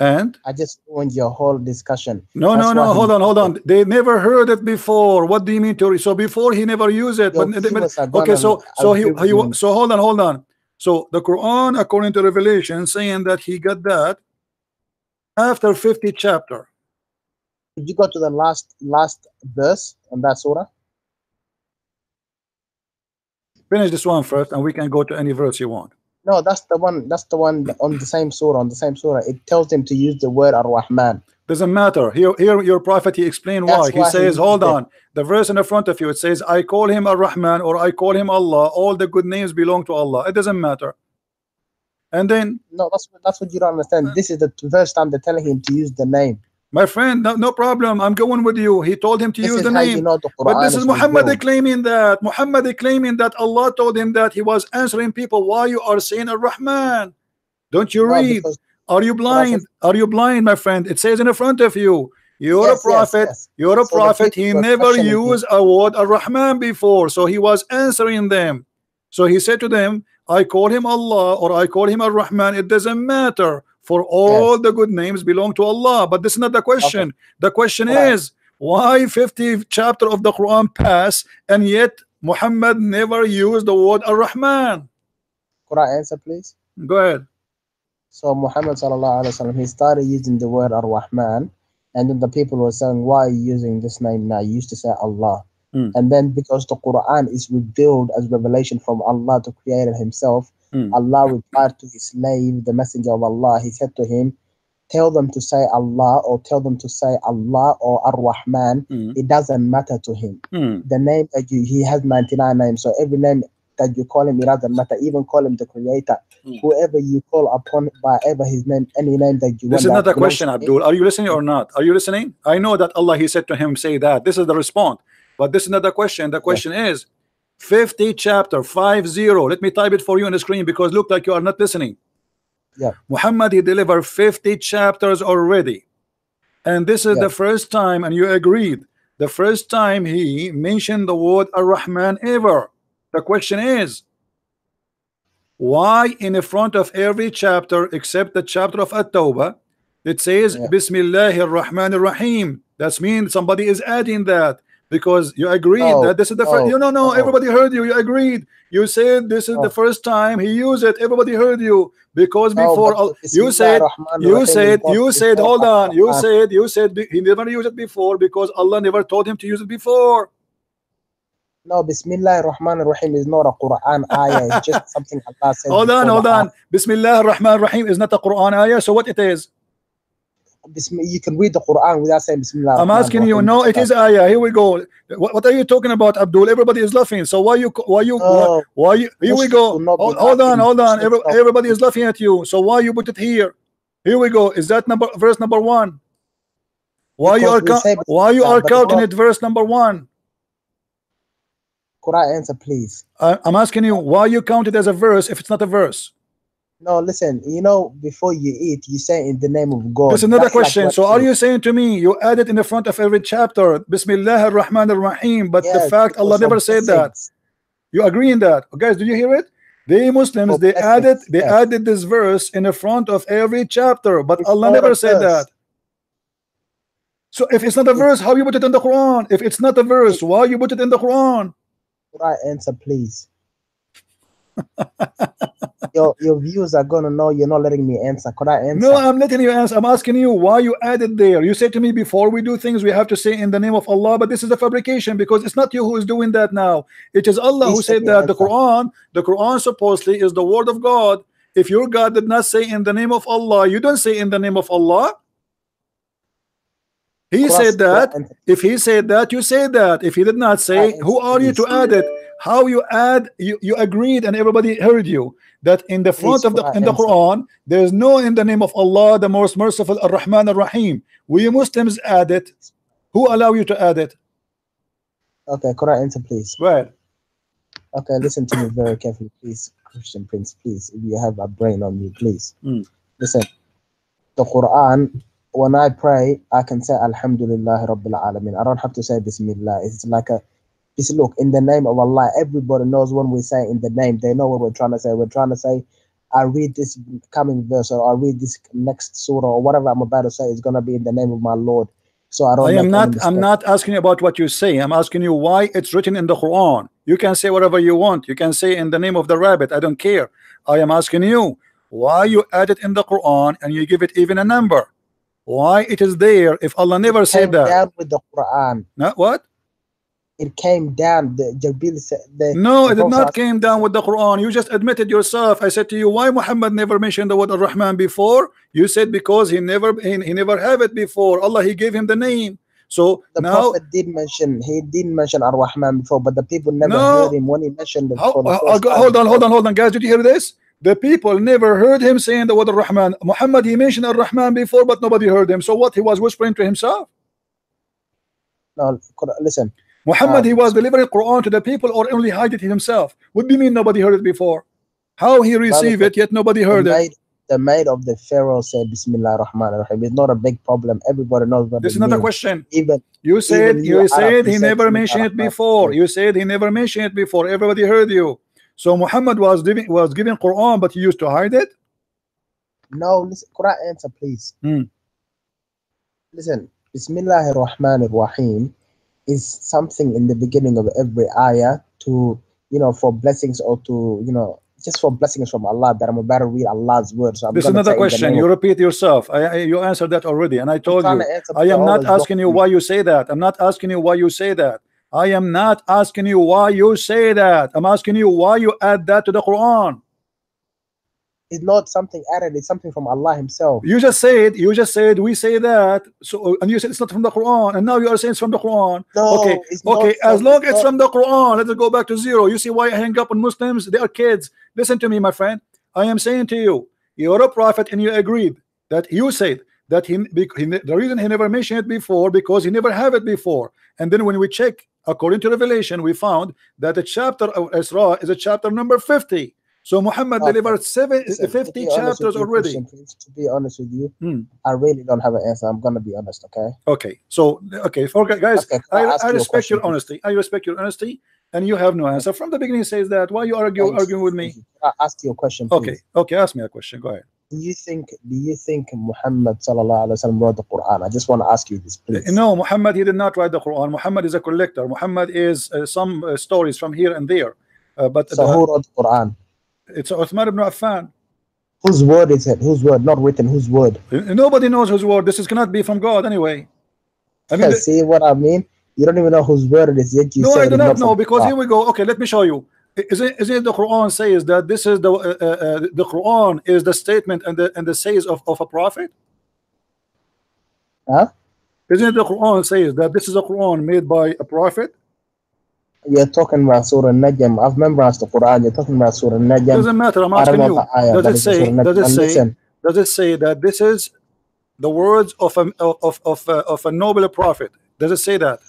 and I just ruined your whole discussion. no, That's no, no. Hold on, hold on. They never heard it before. What do you mean to? So before he never used it. But, but- okay, so so he, he so hold on, hold on. So the Quran, according to Revelation, saying that he got that after 50 chapter. Did you go to the last last verse on that surah? Finish this one first, and we can go to any verse you want. No, that's the one. That's the one on the same surah. On the same surah, it tells him to use the word Ar-Rahman. Doesn't matter. Here, here, your prophet he explained why. He why he says, "Hold used it. on." The verse in the front of you it says, "I call him Ar-Rahman" or "I call him Allah." All the good names belong to Allah. It doesn't matter. And then, No, that's that's what you don't understand. This is the first time they're telling him to use the name. My friend, no, no problem. I'm going with you. He told him to This use the name. you know the But this is Muhammad claiming that Muhammad claiming that Allah told him that he was answering people why you are saying Ar-Rahman. Don't you read? because- Are you blind? Are you blind, my friend? It says in the front of you. You're Yes, a prophet. yes, yes. You're a So prophet. He never used a word Ar-Rahman before, so he was answering them. So he said to them, "I call him Allah or I call him Ar-Rahman. It doesn't matter. For all the good names belong to Allah." But this is not the question. The question Right. is why 50 chapter of the Quran pass and yet Muhammad never used the word Ar-Rahman. Could I answer, please? Go ahead. So Muhammad sallallahu alaihi wasallam, he started using the word Ar-Rahman, and then the people were saying, "Why are you using this name now? You used to say Allah." Mm. And then because the Quran is revealed as revelation from Allah to Creator Himself, Mm. Allah replied to His slave, the Messenger of Allah. He said to him, tell them to say Allah or tell them to say Allah or Ar-Rahman, Mm, it doesn't matter to him. mm. The name that you he has 99 names, so every name that you call him, it doesn't matter. Even call him the creator. Mm. Whoever you call upon by ever his name, any name that you This is want. not that a question, belongs to him. Abdul. Are you listening or not? Are you listening? I know that Allah He said to him, say that. This is the response. But this is not the question. The question is 50 chapter 50. Let me type it for you on the screen because look like you are not listening. Yeah. Muhammad he delivered 50 chapters already. And this is Yeah. the first time, and you agreed, the first time he mentioned the word Ar-Rahman ever. The question is why in the front of every chapter except the chapter of At-Tawbah it says Yeah. Bismillahir Rahmanir Rahim that means somebody is adding that because you agreed No, that this is the first oh, you no no no. everybody heard you you agreed you said this is No. the first time he used it everybody heard you because before but al- you said you said you said hold on you said you said he never used it before because Allah never told him to use it before No, Bismillah ar-Rahman ar-Rahim is not a Quran ayah. It's just (laughs) something Allah says. hold on hold on Bismillah ar-Rahman ar-Rahim is not a Quran ayah so what it is You can read the Quran without saying Bismillah. I'm asking you. No, it is ayah. Here we go. What, what are you talking about, Abdul? Everybody is laughing. So why you? Why you? No, oh, Why you? Here we go. will not be Hold, hold on, hold on. Every, everybody is laughing at you. So why you put it here? Here we go. Is that number verse number one? Why you are say why you are counting it verse number one? Could I answer, please? I, I'm asking you why you count it as a verse if it's not a verse. No, listen. You know, before you eat, you say in the name of God. That's another That's question. what so are you saying to me you add it in the front of every chapter, Bismillah ar-Rahman ar-Rahim, but the fact Allah never said that. You agree in that? Oh, guys, do you hear it? They Muslims they added they yes. added this verse in the front of every chapter, but Allah never said that. So if it's not a verse, how you put it in the Quran? If it's not a verse, why you put it in the Quran? I answer, please? (laughs) your your viewers are gonna know you're not letting me answer. Could I answer? No, I'm letting you answer. I'm asking you why you added there. You said to me before we do things, we have to say in the name of Allah, but this is a fabrication because it's not you who is doing that now. It is Allah who said that. The. Quran, the Quran supposedly is the word of God. If your God did not say in the name of Allah, you don't say in the name of Allah. He said that. If he said that, you say that. If he did not say, who are you to add it? How you add? You, you agreed, and everybody heard you that in the front Please, of the in the? Quran, there is no in the name of Allah, the most merciful, Ar-Rahman Ar-Rahim. We Muslims add it. Who allow you to add it? Okay, Quran answer, please? Right. Okay, listen to me very carefully, please, Christian Prince, please. If you have a brain on you, please. Mm. Listen, the Quran, when I pray, I can say Alhamdulillah Rabbil Alameen. I don't have to say Bismillah. It's like a, it's look, in the name of Allah, everybody knows when we say in the name, they know what we're trying to say. We're trying to say, I read this coming verse or I read this next surah or whatever I'm about to say is going to be in the name of my Lord. So I don't I am not. I'm not asking you about what you say. I'm asking you why it's written in the Quran. You can say whatever you want. You can say in the name of the rabbit. I don't care. I am asking you why you add it in the Quran and you give it even a number. Why it is there if Allah never It said that? down with the Quran. Not what? It came down. The Jabril said, the, No, it did not came down with the Quran. You just admitted yourself. I said to you, why Muhammad never mentioned the word Ar-Rahman before? You said because he never he, he never have it before. Allah he gave him the name. So the now prophet did mention he did mention Ar-Rahman before, but the people never No. heard him when he mentioned it How, the how- first go- hold on, hold on, hold on, guys. Did you hear this? The people never heard him saying the word Ar-Rahman. Muhammad he mentioned Ar-Rahman before, but nobody heard him. So what? He was whispering to himself. No, listen. Muhammad Uh, he was delivering Quran to the people, or only hide it himself. What do you mean nobody heard it before? How he received it yet nobody heard it? the maid of the Pharaoh said Bismillah Rahman Rahim. It's not a big problem. Everybody knows what This is not a question. Even You said you you said he never mentioned it before. You said he never mentioned it before. Everybody heard you. So Muhammad was giving was giving Quran, but he used to hide it. no, listen, could I answer, please? Hmm. Listen, Bismillah Rahman Rahim is something in the beginning of every ayah to you know for blessings or to you know just for blessings from Allah that I'm about to read Allah's words. So This is another say in the question. You repeat yourself. I, I, you answered that already, and I told you. I am not asking you why you say that. I'm not asking you why you say that. I am not asking you why you say that. I'm asking you why you add that to the Quran. It's not something added. It's something from Allah Himself. You just said, you just said, we say that. So, and you said it's not from the Quran, and now you are saying it's from the Quran. No, okay, okay. As long as it's from the Quran, let's go back to zero. You see why I hang up on Muslims? They are kids. Listen to me, my friend. I am saying to you, you're a prophet, and you agreed that you said that he, he the reason he never mentioned it before because he never have it before. And then when we check according to Revelation, we found that the chapter of Isra is a chapter number 50. So Muhammad Okay. delivered seven, Listen, 50 be honest with chapters you, already. To be honest with you, Hmm. I really don't have an answer. I'm gonna be honest, okay? Okay, so okay, for guys, Okay, can I, I you respect your honesty. I respect your honesty, and you have no answer from the beginning. Says that. Why you argue Thanks. arguing with me? Thank you. Can I ask you a question, please? Okay, okay. Ask me a question. Go ahead. Do you think do you think Muhammad sallallahu alaihi wasallam wrote the Quran? I just want to ask you this, please. No, Muhammad. He did not write the Quran. Muhammad is a collector. Muhammad is uh, some uh, stories from here and there, uh, but So the- who wrote the Quran? It's Uthman ibn Affan. Whose word is it? Whose word? Not written. Whose word? Nobody knows whose word. This is cannot be from God anyway. I mean, See what I mean? You don't even know whose word it is yet. You no, I do not know because God. here we go. Okay, let me show you. Is it, is it the Quran says that this is the uh, uh, uh, the Quran is the statement and the and the says of, of a prophet? Huh? Isn't it the Quran says that this is a Quran made by a prophet? You're talking about Surah Najm. I've memorized the Quran. You're talking about Surah Najm. Doesn't matter. I'm I don't asking know you. the ayah, but Does it it's say? Surah Najm. Does it And say? listen, Does it say that this is the words of a of of uh, of a noble prophet? Does it say that?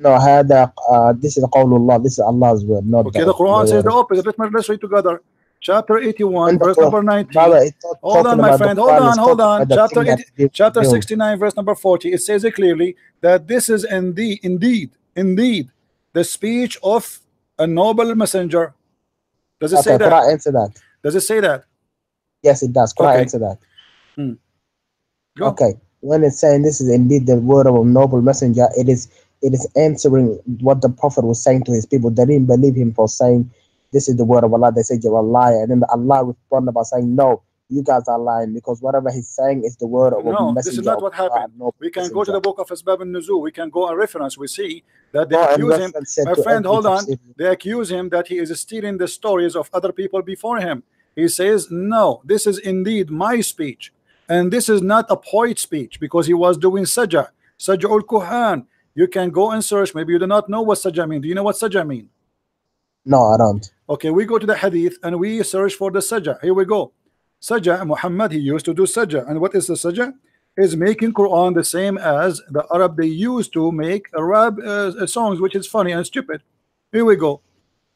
no, هذا, uh, this is Qawlullah. This is Allah's word, not Okay, the Quran says the opposite. Let me let's read together. Chapter 81, And the verse Quran- number 19. Brother, it's not Hold on, talking my about the friend. Hold Quran, on, it's hold talking on. about the Chapter thing that's being chapter revealed. 69 verse number 40 it says it clearly that this is indeed indeed indeed the speech of a noble messenger does it say that Quran answer that. does it say that Yes, it does. Quran Okay. answer that. Hmm. Go. Okay. When it's saying this is indeed the word of a noble messenger, it is it is answering what the prophet was saying to his people. They didn't believe him for saying this is the word of Allah. They said you're a liar. And then Allah responded by saying, No, you guys are lying because whatever he's saying is the word of No, a this is not what happened. we can go to the book of Asbab al-Nuzul we can go and reference we see that they oh, and accuse him. My friend hold on. They accuse him that he is stealing the stories of other people before him. He says no this is indeed my speech and this is not a poet speech because he was doing sajah ul kuhan you can go and search. Maybe you do not know what sajah mean. Do you know what sajah mean? No, I don't. okay we go to the hadith and we search for the sajah. Here we go. Sajah Muhammad he used to do sajah. And what is the sajah is making Quran the same as the Arab they used to make Arab uh, songs which is funny and stupid here we go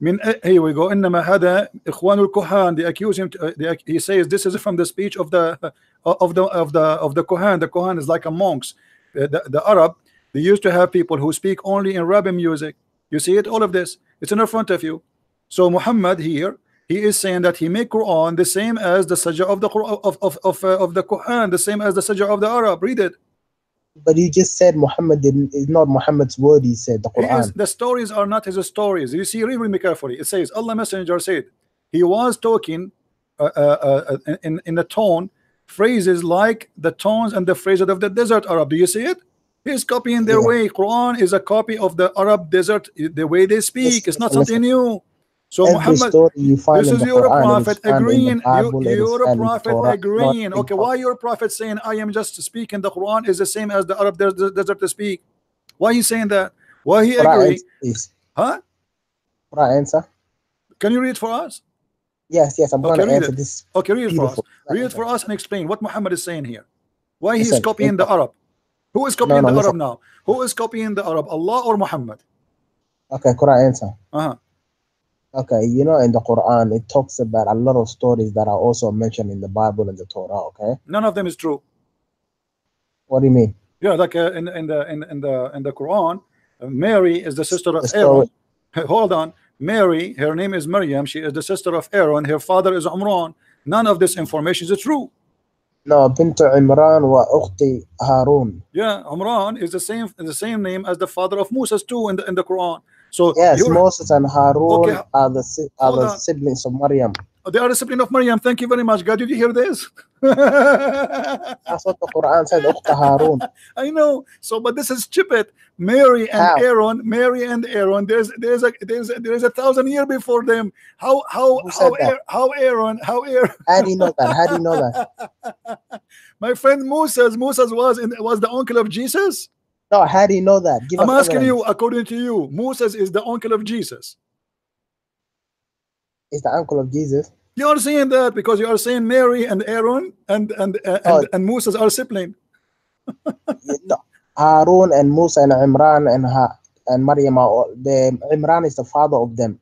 من here we go إنما هذا إخوان الكهان they accuse him to, uh, they, ac- he says this is from the speech of the of the of the of the Kohan the Kohan is like a monks the, the, the Arab they used to have people who speak only in Arabic music you see it all of this it's in front of you so Muhammad here he is saying that he made Quran the same as the sajah of the Quran of of of, uh, of the Quran the same as the sajah of the Arab read it But you just said Muhammad didn't is not Muhammad's word, he said the Quran. is, the stories are not his stories. You see, read me carefully. It says Allah Messenger said he was talking uh, uh, uh, in in a tone phrases like the tones and the phrases of the desert Arab. Do you see it? He's copying their Yeah. way. Quran is a copy of the Arab desert, the way they speak. Listen, it's not listen, something new. So Every Muhammad, you this is your prophet it is found in agreeing. you, you're a found in the prophet agreeing. Okay, why your prophet saying I am just speaking the Quran is the same as the Arab des- des- desert to speak? Why he saying that? Why he agree? Huh? Quran answer. Can you read for us? Yes, yes, I'm Okay, going to answer it. this. Okay, read for us. Read it for us and explain what Muhammad is saying here. Why he is Listen, copying the. Arab? Who is copying no, the Arab now? Who is copying the Arab? Allah or Muhammad? Okay, Quran answer. Uh-huh. Okay, you know, in the Quran, it talks about a lot of stories that are also mentioned in the Bible and the Torah. Okay, None of them is true. what do you mean? Yeah, like uh, in, in the in, in the in the Quran, uh, Mary is the sister of The Aaron. story- Hold on. Mary, her name is Maryam. She is the sister of Aaron. Her father is Umran. None of this information is true. No, بنت عمران وأختي هارون. Yeah, Umran is the same the same name as the father of Moses too in the in the Quran. So yes, Moses and Harun okay. are the are the siblings of Maryam. They are the siblings of Maryam. Thank you very much, God. Did you hear this? (laughs) That's what the Quran said, Harun. (laughs) I know. So, but this is stupid. Mary and how? Aaron, Mary and Aaron. There's there's a there's a, there's a thousand year before them. How how how, Aaron, how Aaron how Aaron? How do you know that? How do you know that? (laughs) My friend Moses. Moses was in, was the uncle of Jesus. No, how do you know that? Give I'm asking evidence. you, according to you, Moses is the uncle of Jesus. Is the uncle of Jesus? You are saying that because you are saying Mary and Aaron and and uh, and, Oh. and Moses are sibling. no. Harun and Musa and Imran and ha and Maryam are all, the Imran is the father of them.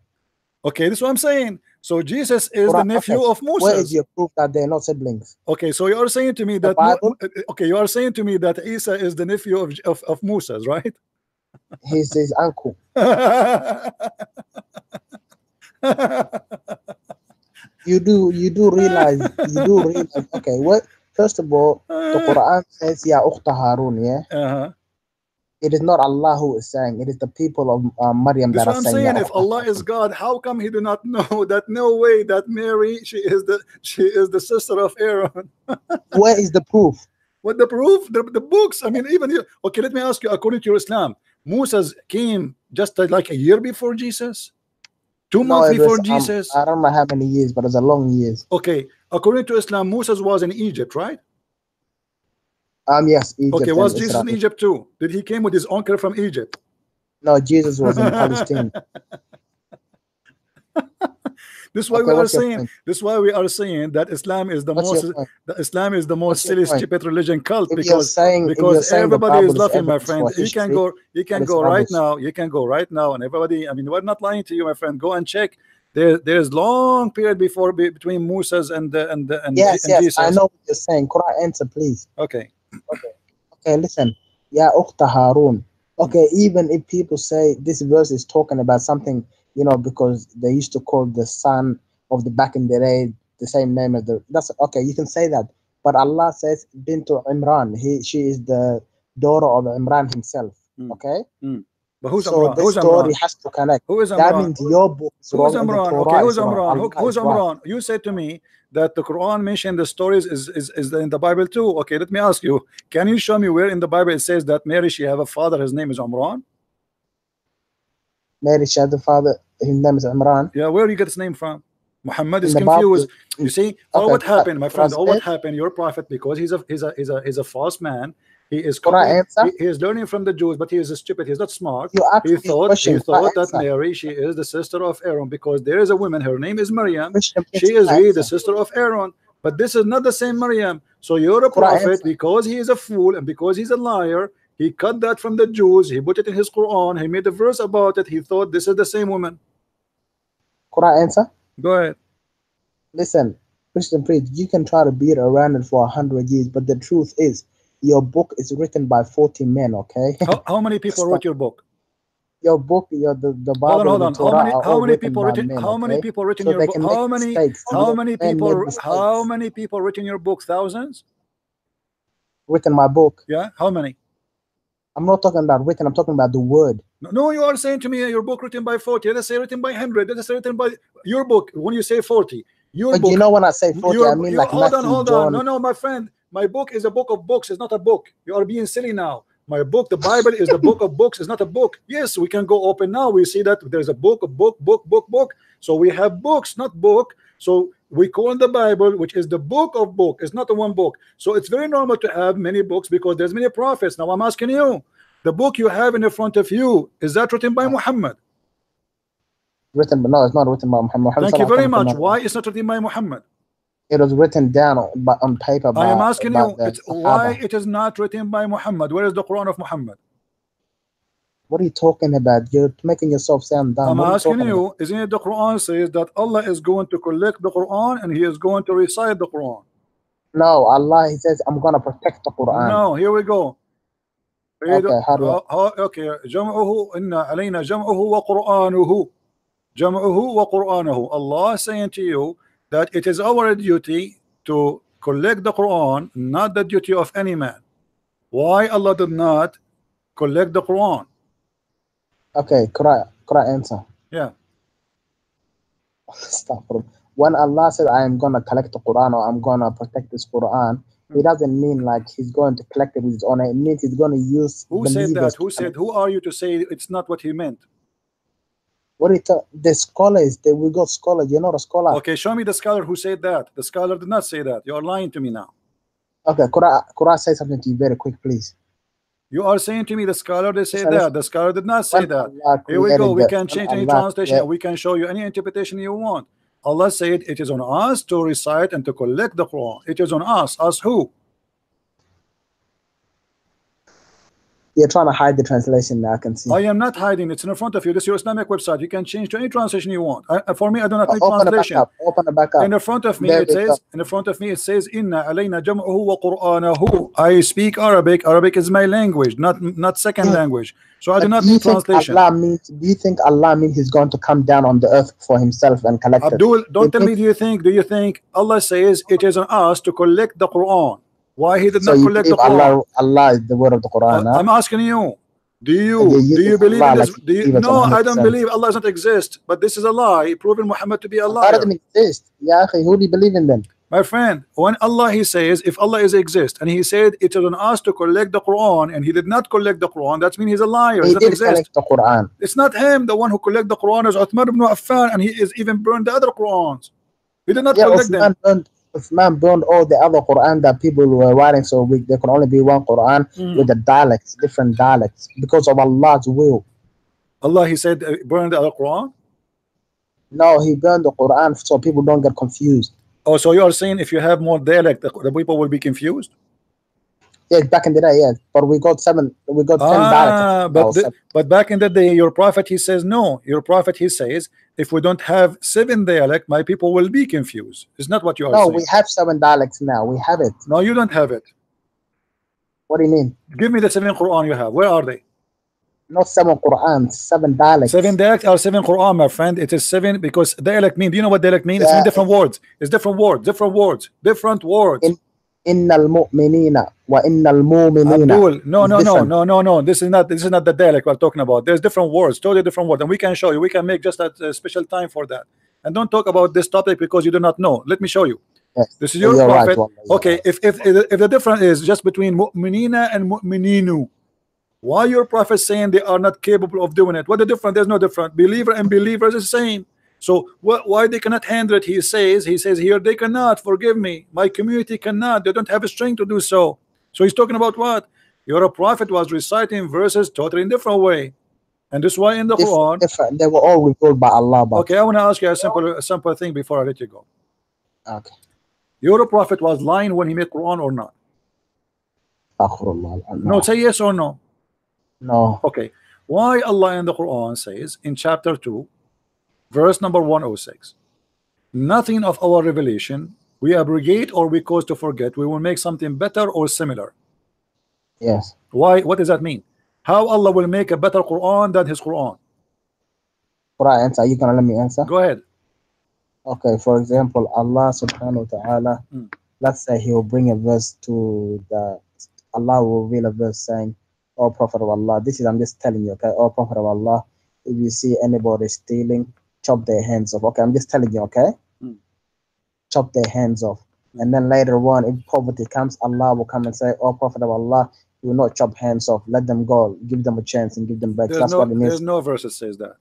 Okay, this is what I'm saying. So Jesus is the nephew of Where is Moses. your proof that they're not siblings? Okay, so you are saying to me that Bible? uh, okay, you are saying to me that Isa is the nephew of of, of Moses, right? He's his uncle. You do you do realize you do realize okay what first of all the (laughs) Quran says Ya Ukhta Harun, yeah? Uh-huh. It is not Allah who is saying, it is the people of uh, Maryam That's that are I'm saying saying. Ya If Allah is God, how come He do not know (laughs) that? No way that Mary she is the she is the sister of Aaron. (laughs) Where is the proof? What the proof? The, the books. I mean, even you. Okay, let me ask you. According to your Islam, Moses came just like a year before Jesus, two No, months it was, before um, Jesus. I don't know how many years, but it's a long years. okay, according to Islam, Moses was in Egypt, right? Um, yes, Egypt. okay, was Jesus in Egypt too? Did he came with his uncle from Egypt? No, Jesus was in (laughs) Palestine. (laughs) This is why Okay, we are saying. This is why we are saying that Islam is the What's most. The Islam is the most silly, stupid religion cult If because saying, because everybody is laughing, my friend. You can go, you can go right rubbish. now. You can go right now, and everybody. I mean, we're not lying to you, my friend. Go and check. There, there's long period before between Moses and uh, and uh, and, Yes, and yes, Jesus. I know what you're saying. Quran answer, please. Okay. Okay, Okay, listen. Ya Ukhta Harun. Okay, even if people say this verse is talking about something, you know, because they used to call the son of the back in the day the same name as the that's okay, you can say that. But Allah says Bintu Imran. He she is the daughter of Imran himself. Mm. Okay? But who's so Amran? the Who's story Amran? has to connect. Who is That Amran? means your book is Who's wrong Amran? Okay, who's. Amran? Who, who's is. Amran? You said to me that the Quran mentioned the stories is, is, is in the Bible too. Okay, let me ask you. Can you show me where in the Bible it says that Mary she have a father, his name is Amran? Mary she had the father, his name is Imran. Yeah, where you get his name from? Muhammad is Bible, confused. You see, Okay, what happened, my friend, all what happened, your prophet, because he's a he's a he's a he's a false man. He is Quran copying, answer? he, he is learning from the Jews, but he is stupid. He's not smart. You asked He thought question. he thought that. Mary she is the sister of Aaron because there is a woman. Her name is Maryam. Question, She is really the sister of Aaron. But this is not the same Maryam. So you're a prophet because he is a fool and because he's a liar. He cut that from the Jews. He put it in his Quran. He made a verse about it. He thought this is the same woman. Quran answer. Go ahead. Listen, Christian Prince, you can try to beat around it for a hundred years, but the truth is, your book is written by forty men. Okay, How, how many (laughs) people wrote your book? your book, your the, the Bible, Hold on, hold on. How many how many people written men, how many okay? people written So your book? How many mistakes. how many people how many people written your book? Thousands? written my book? Yeah. How many? I'm not talking about written. I'm talking about the word. No, no, you are saying to me your book written by 40. Let's say written by 100. Let's say written by your book. When you say 40, your But book. you know when I say forty, your- I mean your- like hold Matthew, on, hold John. on. No, no, my friend. My book is a book of books. It's not a book. You are being silly now. My book, the Bible, is the (laughs) book of books. It's not a book. Yes, we can go open now. We see that there's a book, a book, book, book, book. So we have books, not book. So we call the Bible, which is the book of book. It's not a one book. So it's very normal to have many books because there's many prophets. Now I'm asking you, the book you have in the front of you is that written by Muhammad? Written, but no, it's not written by Muhammad. Muhammad Thank you very much. Why is not written by Muhammad? It was written down on, by, on paper. By, I am asking by you, the it's why Sahaba. it is not written by Muhammad. Where is the Quran of Muhammad? What are you talking about? You're making yourself sound dumb. I'm What are asking talking about? you, isn't it the Quran says that Allah is going to collect the Quran and He is going to recite the Quran? No, Allah, He says, I'm gonna protect the Quran. No, here we go. Okay, how do I- Uh, uh, okay, جمعه إن علينا جمعه وقرآنه جمعه وقرآنه Allah is saying to you that it is our duty to collect the Quran, not the duty of any man. Why Allah did not collect the Quran? Okay, Quran, Quran answer. Yeah. Stop. when Allah said, I am going to collect the Quran or I'm going to protect this Quran, it doesn't mean like he's going to collect it with his own. It means he's going to use. Who said that? Who said? Who are you to say it's not what he meant? What it, uh, the scholars, they, we got scholars. You're not a scholar. Okay, show me the scholar who said that. The scholar did not say that. You are lying to me now. Okay, could I, could I say something to you very quick, please? You are saying to me the scholar they say that. The scholar did not say that. Here we go. We can change any translation. We can show you any interpretation you want. Allah said it is on us to recite and to collect the Quran. It is on us. Us who? You're trying to hide the translation now, I can see. I am not hiding. It's in front of you. This is your Islamic website. You can change to any translation you want. I, for me, I do not need Open it back up. Open it back up. In the front of me, There it says. go. In the front of me, it says Inna alayna jam'uhu wa qur'anahu. I speak Arabic. Arabic is my language, not not second hmm. language. So I do not do you need think translation. Allah means? Do you think Allah means He's going to come down on the earth for Himself and collect it? Abdul, don't You tell me. Do you think? Do you think Allah says it is on us to collect the Quran? Why He did So not collect the Quran? Allah, Allah is the word of the Quran? huh? I'm asking you. Do you do you believe Allah in this? like Do you, no, I don't believe Allah does not exist. But this is a lie. Proving Muhammad to be a Allah liar. doesn't exist. Yeah, who do you believe in then? My friend, when Allah He says, if Allah is exist, and He said it is on us to collect the Quran, and He did not collect the Quran, that means He's a liar. He He does not did exist. collect the Quran. It's not him. The one who collect the Quran is Uthman ibn Affan, and he is even burned the other Qurans. He did not Yeah, collect them. Uthman burned, man burned all the other Quran that people were writing, so we, there could only be one Quran Mm. with the dialects, different dialects, because of Allah's will. Allah, He said, uh, burn the other Quran. No, He burned the Quran so people don't get confused. Oh, so you are saying if you have more dialect, the, the people will be confused? Yes, back in the day, yeah. but we got seven, we got ten Ah, but the- but back in the day, your prophet he says no. Your prophet he says if we don't have seven dialect, my people will be confused. It's not what you are no, saying. we have seven dialects now. We have it. no, you don't have it. What do you mean? Give me the seven Quran you have. Where are they? Not seven Quran, seven dialects. Seven dialect are seven Quran, my friend. It is seven because dialect mean. Do you know what dialect mean? It's Yeah. mean different words. It's different words, different words, different words. In- innal mu'minina wa innal mu'minina. Abdul, no, no, no, no, no, no. This is not this is not the dialect we're talking about. There's different words, totally different words, and we can show you. We can make just a, a uh, special time for that. And don't talk about this topic because you do not know. Let me show you. Yes. This is your You're prophet. Right, okay, if, if if the difference is just between mu'minina and mu'mininu, why your prophet saying they are not capable of doing it? What the difference? There's no difference. Believer and believers is the same. So wh- why they cannot handle it? He says, he says here they cannot. Forgive me, my community cannot. They don't have a strength to do so. So he's talking about what? Your prophet was reciting verses totally in different way, and this why in the Different, Quran. different. They were all revealed by Allah. But Okay, I want to ask you a simple a simple thing before I let you go. okay. Your prophet was lying when he made Quran or not? No, No, say yes or no. no. Okay. Why Allah in the Quran says in chapter 2, verse number 106, nothing of our revelation we abrogate or we cause to forget, we will make something better or similar. Yes. Why? What does that mean? How Allah will make a better Quran than his Quran? Could I answer? Are you gonna let me answer? Go ahead. Okay. For example, Allah Subhanahu wa Taala. Mm. Let's say He will bring a verse to the. Allah will reveal a verse saying, "O Prophet of Allah." This is I'm just telling you. Okay. O Prophet of Allah, if you see anybody stealing, chop their hands off. Okay. I'm just telling you. Okay. Mm. Chop their hands off. And then later on, if poverty comes, Allah will come and say, Oh, Prophet of Allah." You will not chop hands off. Let them go. Give them a chance and give them back. There's That's no, what it means. there's no verse that says that.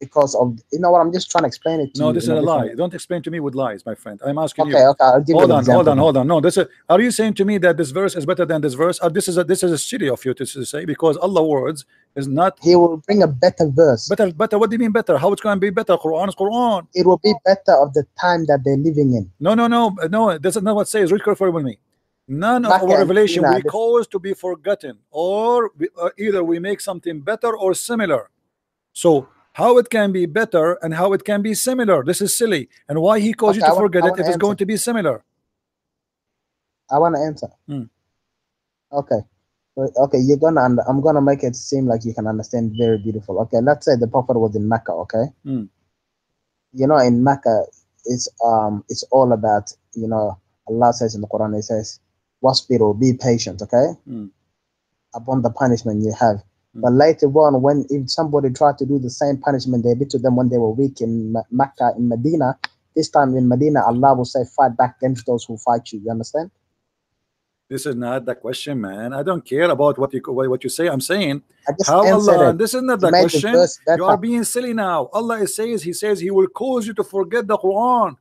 Because of you know what I'm just trying to explain it to No, you. this is a lie. Don't explain to me with lies, my friend. I'm asking Okay, you. okay, give Hold on, hold on, hold on. No, this is. Are you saying to me that this verse is better than this verse? Or this is a this is a silly of you to, to say because Allah words is not He will bring a better verse. better. Better. What do you mean better? How it's going to be better? Quran is Quran. it will be better of the time that they're living in. No, no, no, no. That's not what it says. Read carefully with me. None of our revelation we cause to be forgotten, or we, uh, either we make something better or similar. So how it can be better and how it can be similar? This is silly. And why he caused Okay, you to want- forget it if to it's going to be similar? I want to answer. Hmm. Okay. Okay, you're gonna. I'm gonna make it seem like you can understand very beautiful. Okay, let's say the prophet was in Mecca. Okay. Hmm. You know, in Mecca, it's um, it's all about you know. Allah says in the Quran, He says, "Wasbiru, be patient." Okay. Hmm. Upon the punishment you have. Hmm. But later on, when if somebody tried to do the same punishment they did to them when they were weak in Me- Mecca, in Medina, This time in Medina, Allah will say, fight back against those who fight you. You understand? This is not the question, man. I don't care about what you what you say. I'm saying how Allah. it. This is not the question. You are being silly now. Allah says He says He will cause you to forget the Quran.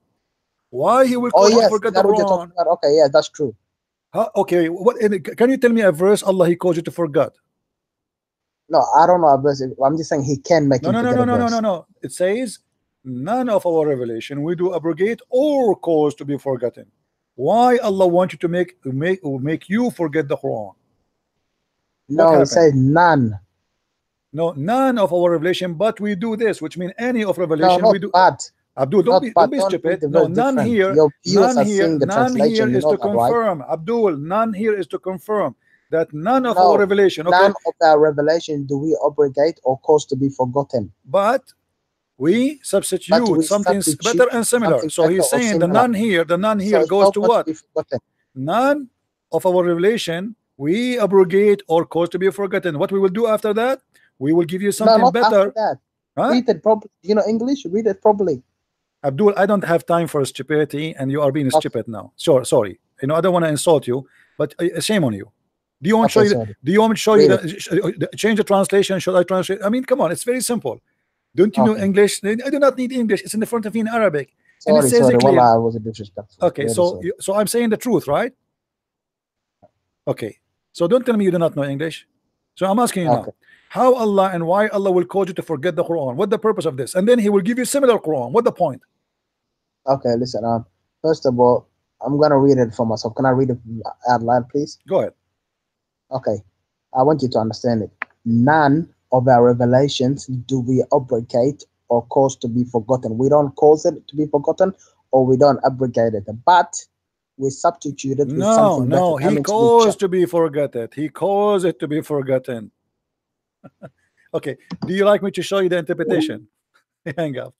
Why He will Oh cause you to forget the that what you're Quran? Okay, yeah, that's true. Huh? Okay, what? Can you tell me a verse Allah He caused you to forget? No, I don't know. I'm just saying he can make No, no, no, no, no, no, no, no. It says none of our revelation we do abrogate or cause to be forgotten. Why Allah want you to make make make you forget the Quran? No, it says none. No, none of our revelation, but we do this, which means any of No, revelation not we do. bad. Abdul, don't Not be don't be stupid. No, none different. here, none here, none here is to that, right? confirm. Abdul, none here is to confirm that none of No, our revelation. Okay, None of our revelation do we abrogate or cause to be forgotten. but we substitute we something substitute better and similar. So he's better or saying the none here, the none here it's goes to what? None of our revelation we abrogate or cause to be forgotten. What we will do after that? We will give you No, something not better. Huh? Read it properly. You know English? Read it properly. Abdul, I don't have time for stupidity, and you are being Okay. stupid now. Sure, sorry. You know, I don't want to insult you, but uh, shame on you. Do you want to Okay, show you? sorry. Do you want me to show you? The, uh, the- change the translation? Should I translate? I mean, come on, it's very simple. Don't you know English? I do not need English. It's in the front of me in Arabic. And it Sorry, says sorry. it clear. Wallah, I was disrespectful. Okay, Very so you, so I'm saying the truth, right? Okay, so don't tell me you do not know English. So I'm asking you now, how Allah and why Allah will cause you to forget the Quran? What the purpose of this? And then He will give you similar Quran. What the point? Okay, listen. Um, first of all, I'm gonna read it for myself. Can I read it out loud, please? Go ahead. Okay, I want you to understand it. None of our revelations do we abrogate or cause to be forgotten. We don't cause it to be forgotten, or we don't abrogate it, but we substitute it with No, something no. He That means we caused to be forgotten. He caused it to be forgotten. (laughs) okay, do you like me to show you the interpretation? (laughs) Hang up.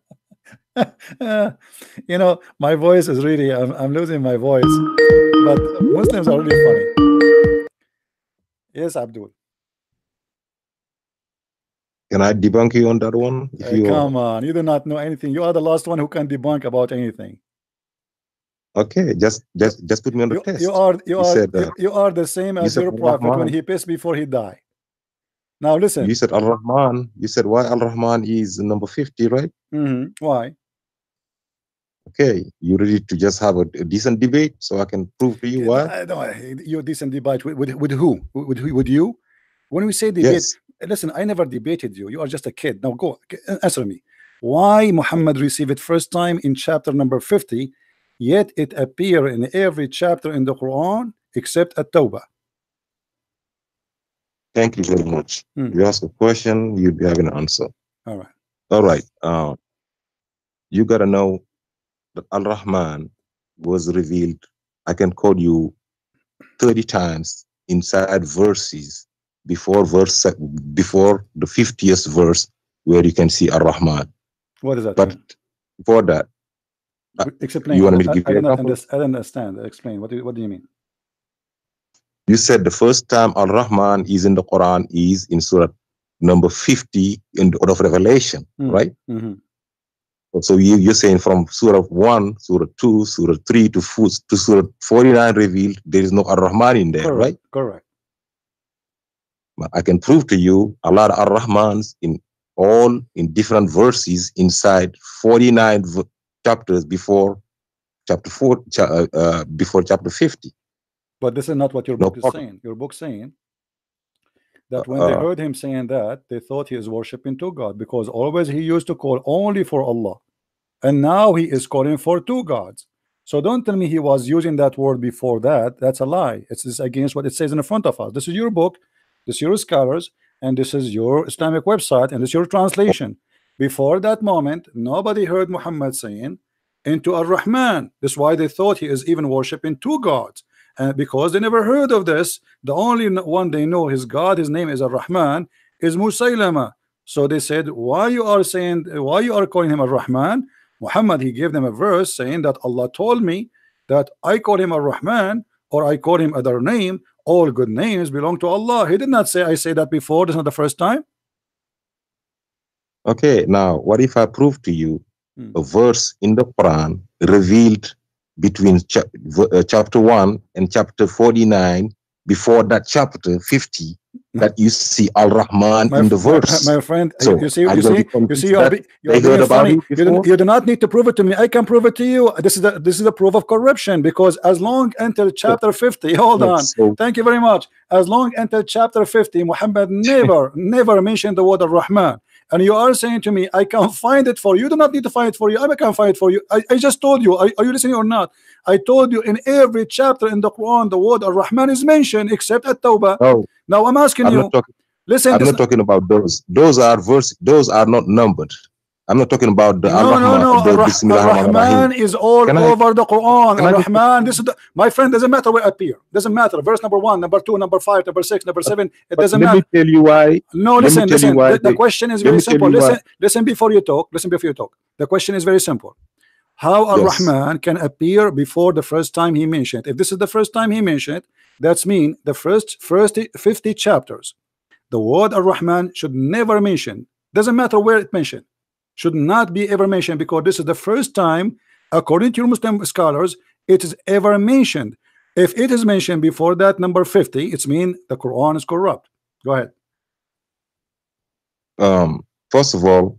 (laughs) (laughs) you know, my voice is really, I'm, I'm losing my voice, but Muslims are really funny. Yes, Abdul. Can I debunk you on that one? If Uh, you come on, you do not know anything. You are the last one who can debunk about anything. okay, just just just put me on the You, test. you are you, You are said, you, uh, you are the same as your prophet when he pissed before he died. Now listen. you said Al Rahman. You said why Al Rahman is number 50, right? Mhm. Why? Okay, you ready to just have a, a decent debate so I can prove to you why? I don't- you decent debate with, with, with who? With, who- with you? When we say debate, Yes. listen, I never debated you. You are just a kid. Now go answer me. Why Muhammad received it first time in chapter number 50, yet it appear in every chapter in the Quran except at Tawbah. Thank you very much. Hmm. You ask a question, you'll be having an answer. All right. All right. Uh, you gotta know that Al Rahman was revealed. I can call you 30 times inside verses before verse se- before the 50th verse where you can see Al Rahman. What is that But mean? before that, Explain. you want I, me to give I you don't example? understand. I don't understand. Explain. What do you, what do you mean? you said the first time Al Rahman is in the Quran is in Surah number 50 in the order of Revelation, Hmm. right? Mhm. So you, you're saying from Surah 1, Surah 2, Surah 3 to, fu- to Surah 49 revealed, there is no Ar Rahman in there, Correct. right? Correct. But I can prove to you a lot of Ar Rahmans in all in different verses inside 49 v- chapters before chapter 4, cha- uh, uh, before chapter 50. But this is not what your No book is saying. Your book saying that when they Uh, heard him saying that, they thought he is worshiping to God because always he used to call only for Allah, and now he is calling for two gods. So don't tell me he was using that word before that. That's a lie. It's it's against what it says in front of us. This is your book, this is your scholars, and this is your Islamic website, and this is your translation. Before that moment, nobody heard Muhammad saying into Ar-Rahman. That's why they thought he is even worshiping two gods. And because they never heard of this, the only one they know his God, his name is Ar-Rahman, is Musaylama. So they said, why you are saying, why you are calling him Ar-Rahman? Muhammad, he gave them a verse saying that Allah told me that I call him Ar-Rahman or I call him other name, all good names belong to Allah. He did not say I say that before. This is not the first time. Okay, now what if I prove to you Hmm. a verse in the Quran revealed between cha- uh, chapter 1 and chapter 49 before that chapter 50 that you see Al-Rahman My, in the verse? my friend, So, you see, you see, you see, you're, you're heard being about funny. You, do, you do not need to prove it to me. I can prove it to you. This is the this is the proof of corruption because as long until chapter 50, (laughs) hold on. so- Thank you very much. As long until chapter 50, Muhammad (laughs) never, never mentioned the word Ar-Rahman. And you are saying to me, I can find it for you. You do not need to find it for you. I can find it for you. I, I just told you. Are, are you listening or not? I told you in every chapter in the Quran, the word Ar-Rahman is mentioned except at Tawbah. No, Now I'm asking I'm you, listen, I'm not talking about those. Those are verse. Those are not numbered. I'm not talking about the no, no, Al-Rahman. no. the ar-Rahman Ar-Rahman is all Can I- over the Quran. I just- Ar-Rahman, this is the, my friend. Doesn't matter where it appear. Doesn't matter. Verse number one, number two, number five, number six, number seven. It doesn't let matter. me tell you why. No, Let listen, listen. The, the question is very simple. Listen, listen before you talk. Listen before you talk. The question is very simple. How Ar-Rahman can appear before the first time he mentioned? If this is the first time he mentioned, that's mean the first first 50 chapters. The word Ar-Rahman should never mention. Doesn't matter where it mentioned. Should not be ever mentioned because this is the first time, according to your Muslim scholars, it is ever mentioned. If it is mentioned before that number 50, it's mean the Quran is corrupt. Go ahead. um, first of all,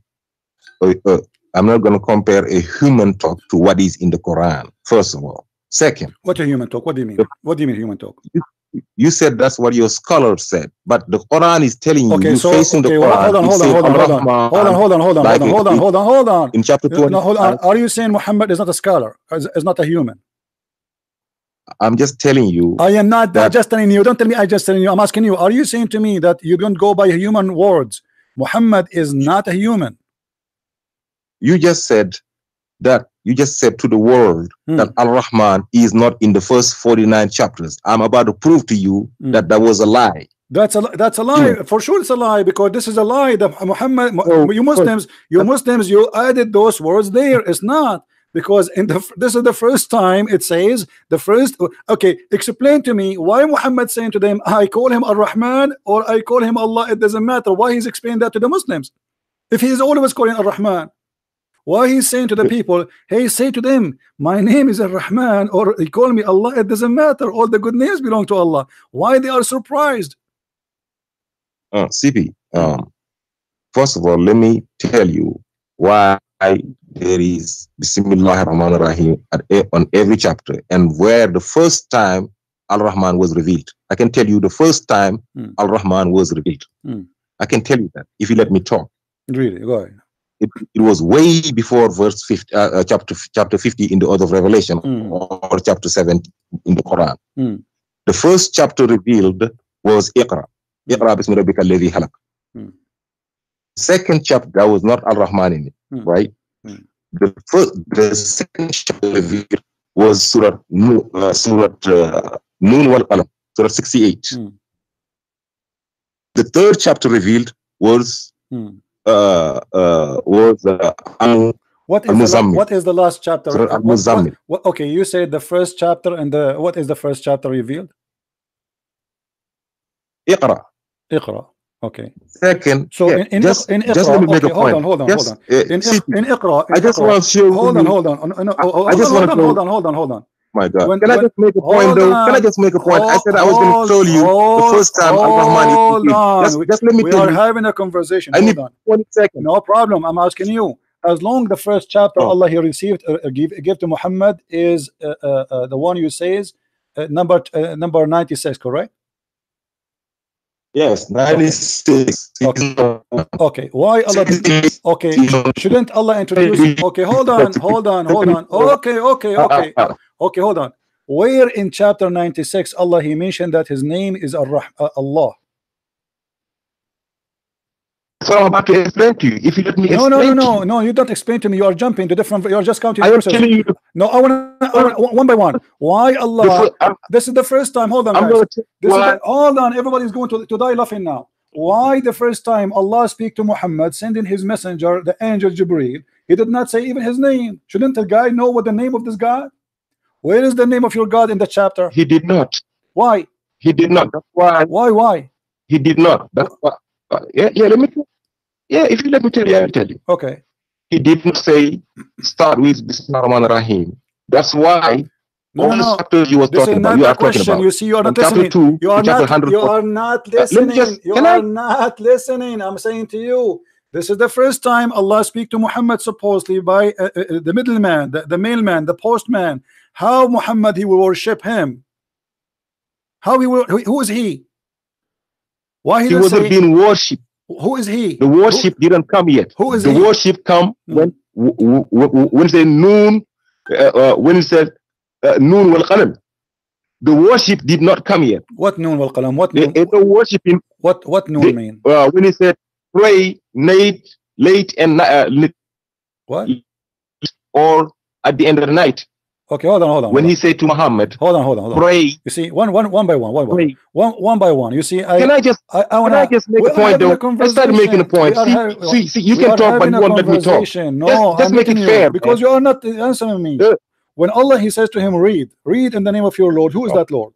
uh, uh, I'm not going to compare a human talk to what is in the Quran. First of all, second, What a human talk? What do you mean? What do you mean human talk? You said that's what your scholar said, but the Quran is telling you Okay, you so facing the Quran. hold on, hold on, hold on, hold on, hold on, hold on, hold on, like hold on, hold on, hold on, hold on. in chapter Uh, 20. No, hold on. Are you saying Muhammad is not a scholar? Is, is not a human? I'm just telling you. I am not That- just telling you. Don't tell me I just telling you. I'm asking you. Are you saying to me that you don't go by human words? Muhammad is not a human. you just said that you just said to the world Hmm. that Al-Rahman is not in the first 49 chapters. I'm about to prove to you Hmm. that that was a lie. That's a that's a lie. For sure, it's a lie because this is a lie. That Muhammad, No, you Muslims, you Muslims, you added those words there. It's not because in the this is the first time it says the first. Okay, explain to me why Muhammad saying to them, I call him Al Rahman or I call him Allah. It doesn't matter. Why he's explaining that to the Muslims? If he's always calling Ar-Rahman, why he's saying to the people, hey, say to them, my name is Ar-Rahman or he call me Allah. It doesn't matter. All the good names belong to Allah. Why they are surprised? Uh, CP, um, first of all, let me tell you why there is Bismillah ar-Rahman ar-Rahim e- on every chapter and where the first time Al-Rahman was revealed. I can tell you the first time Hmm. Al-Rahman was revealed. Hmm. I can tell you that if you let me talk. Really, go ahead. It, it was way before verse 50, uh, uh, chapter chapter 50 in the Order of Revelation Hmm. or chapter 7 in the Quran. Hmm. The first chapter revealed was Iqra. Iqra bismi rabbika alladhi khalaq. Hmm. Second chapter, there was not Al-Rahman in it, Hmm. right? Hmm. The first, the second chapter revealed was Surah, uh, Surah uh, Noon wal Qalam, Surah 68. Hmm. The third chapter revealed was. Uh, uh, was uh, Anu What is the, what is the last chapter? What- what- what- okay, you said the first chapter and the what is the first chapter revealed? Iqra. Iqra. Okay. Second, So yeah, in in, just, in just Iqra, let me make okay, a hold point. on, hold on, Just, hold on. uh, In, see, in Iqra, in I just Iqra- want to show hold on, hold on. No, no, I- hold I just hold wanna on, know- hold on, hold on, hold on. My God. When- can I just make a point hold though? Can I just make a point? I said I was going to show you the first time is hold on. Just, just let me We tell are you. having a conversation. I Hold need on. 20 seconds. No problem. I'm asking you. As long the first chapter Oh. Allah He received uh, uh, give give to Muhammad is uh, uh, uh, the one you says uh, number uh, number 96, correct? Yes, 96. Okay. okay. Why Allah? Okay. Shouldn't Allah introduce? Okay. Hold on. Hold on. Hold on. Okay. Okay. Okay. Okay. Hold on. Where in chapter 96 Allah He mentioned that His name is uh, Allah? So I'm about to explain to you. If you let me No, no, no, no, you, no. You don't explain to me. You are jumping to different. You are just counting I am telling you. No, I want to one by one. Why Allah? I'm, This is the first time. Hold on, I'm guys. This is why- the, hold on. Everybody's going to, to die laughing now. Why the first time Allah speak to Muhammad, sending his messenger, the angel Jibreel, he did not say even his name. Shouldn't the guy know what the name of this guy? Where is the name of your God in the chapter? He did not. Why? He did not. That's why Why? Why? he did not. That's why. uh, yeah, yeah. Let me. Yeah, if you let me tell you, I will tell you. Okay. He did not say start with Bismillah Rahim. That's why No, all no, chapters you This talking is about, not you are talking question. about. You see, you are not chapter listening. two You are not. You are not me listening. just- You can I- are not listening. I'm saying to you, this is the first time Allah speak to Muhammad supposedly by uh, uh, the middleman, the, the mailman, the postman. How Muhammad he will worship him? How he will? Who, who is he? Why he, He wasn't being worshipped. Who is he? The worship didn't come yet. who is the he? worship come Hmm. when w- w- w- when noon, uh, uh, when uh, noon wal qalam. The worship did not come yet. What noon wal qalam? What noon? ain't no worshiping What what noon the- mean? uh, when he said pray late, late and uh, What? or at the end of the night. Okay, hold on, hold on. When hold he said to Muhammad, hold on, hold on, hold on. pray, You see, one one one by one, one by one, pray. one one by one. You see, I Can I just I, I wanna I just make a point though? I started making a point. See, having- see, see, you can talk, but you won't let me talk. No, I'm make it fair, because you are not answering me. Yeah. When Allah He says to him, "Read, read in the name of your Lord." Who is Oh. that Lord?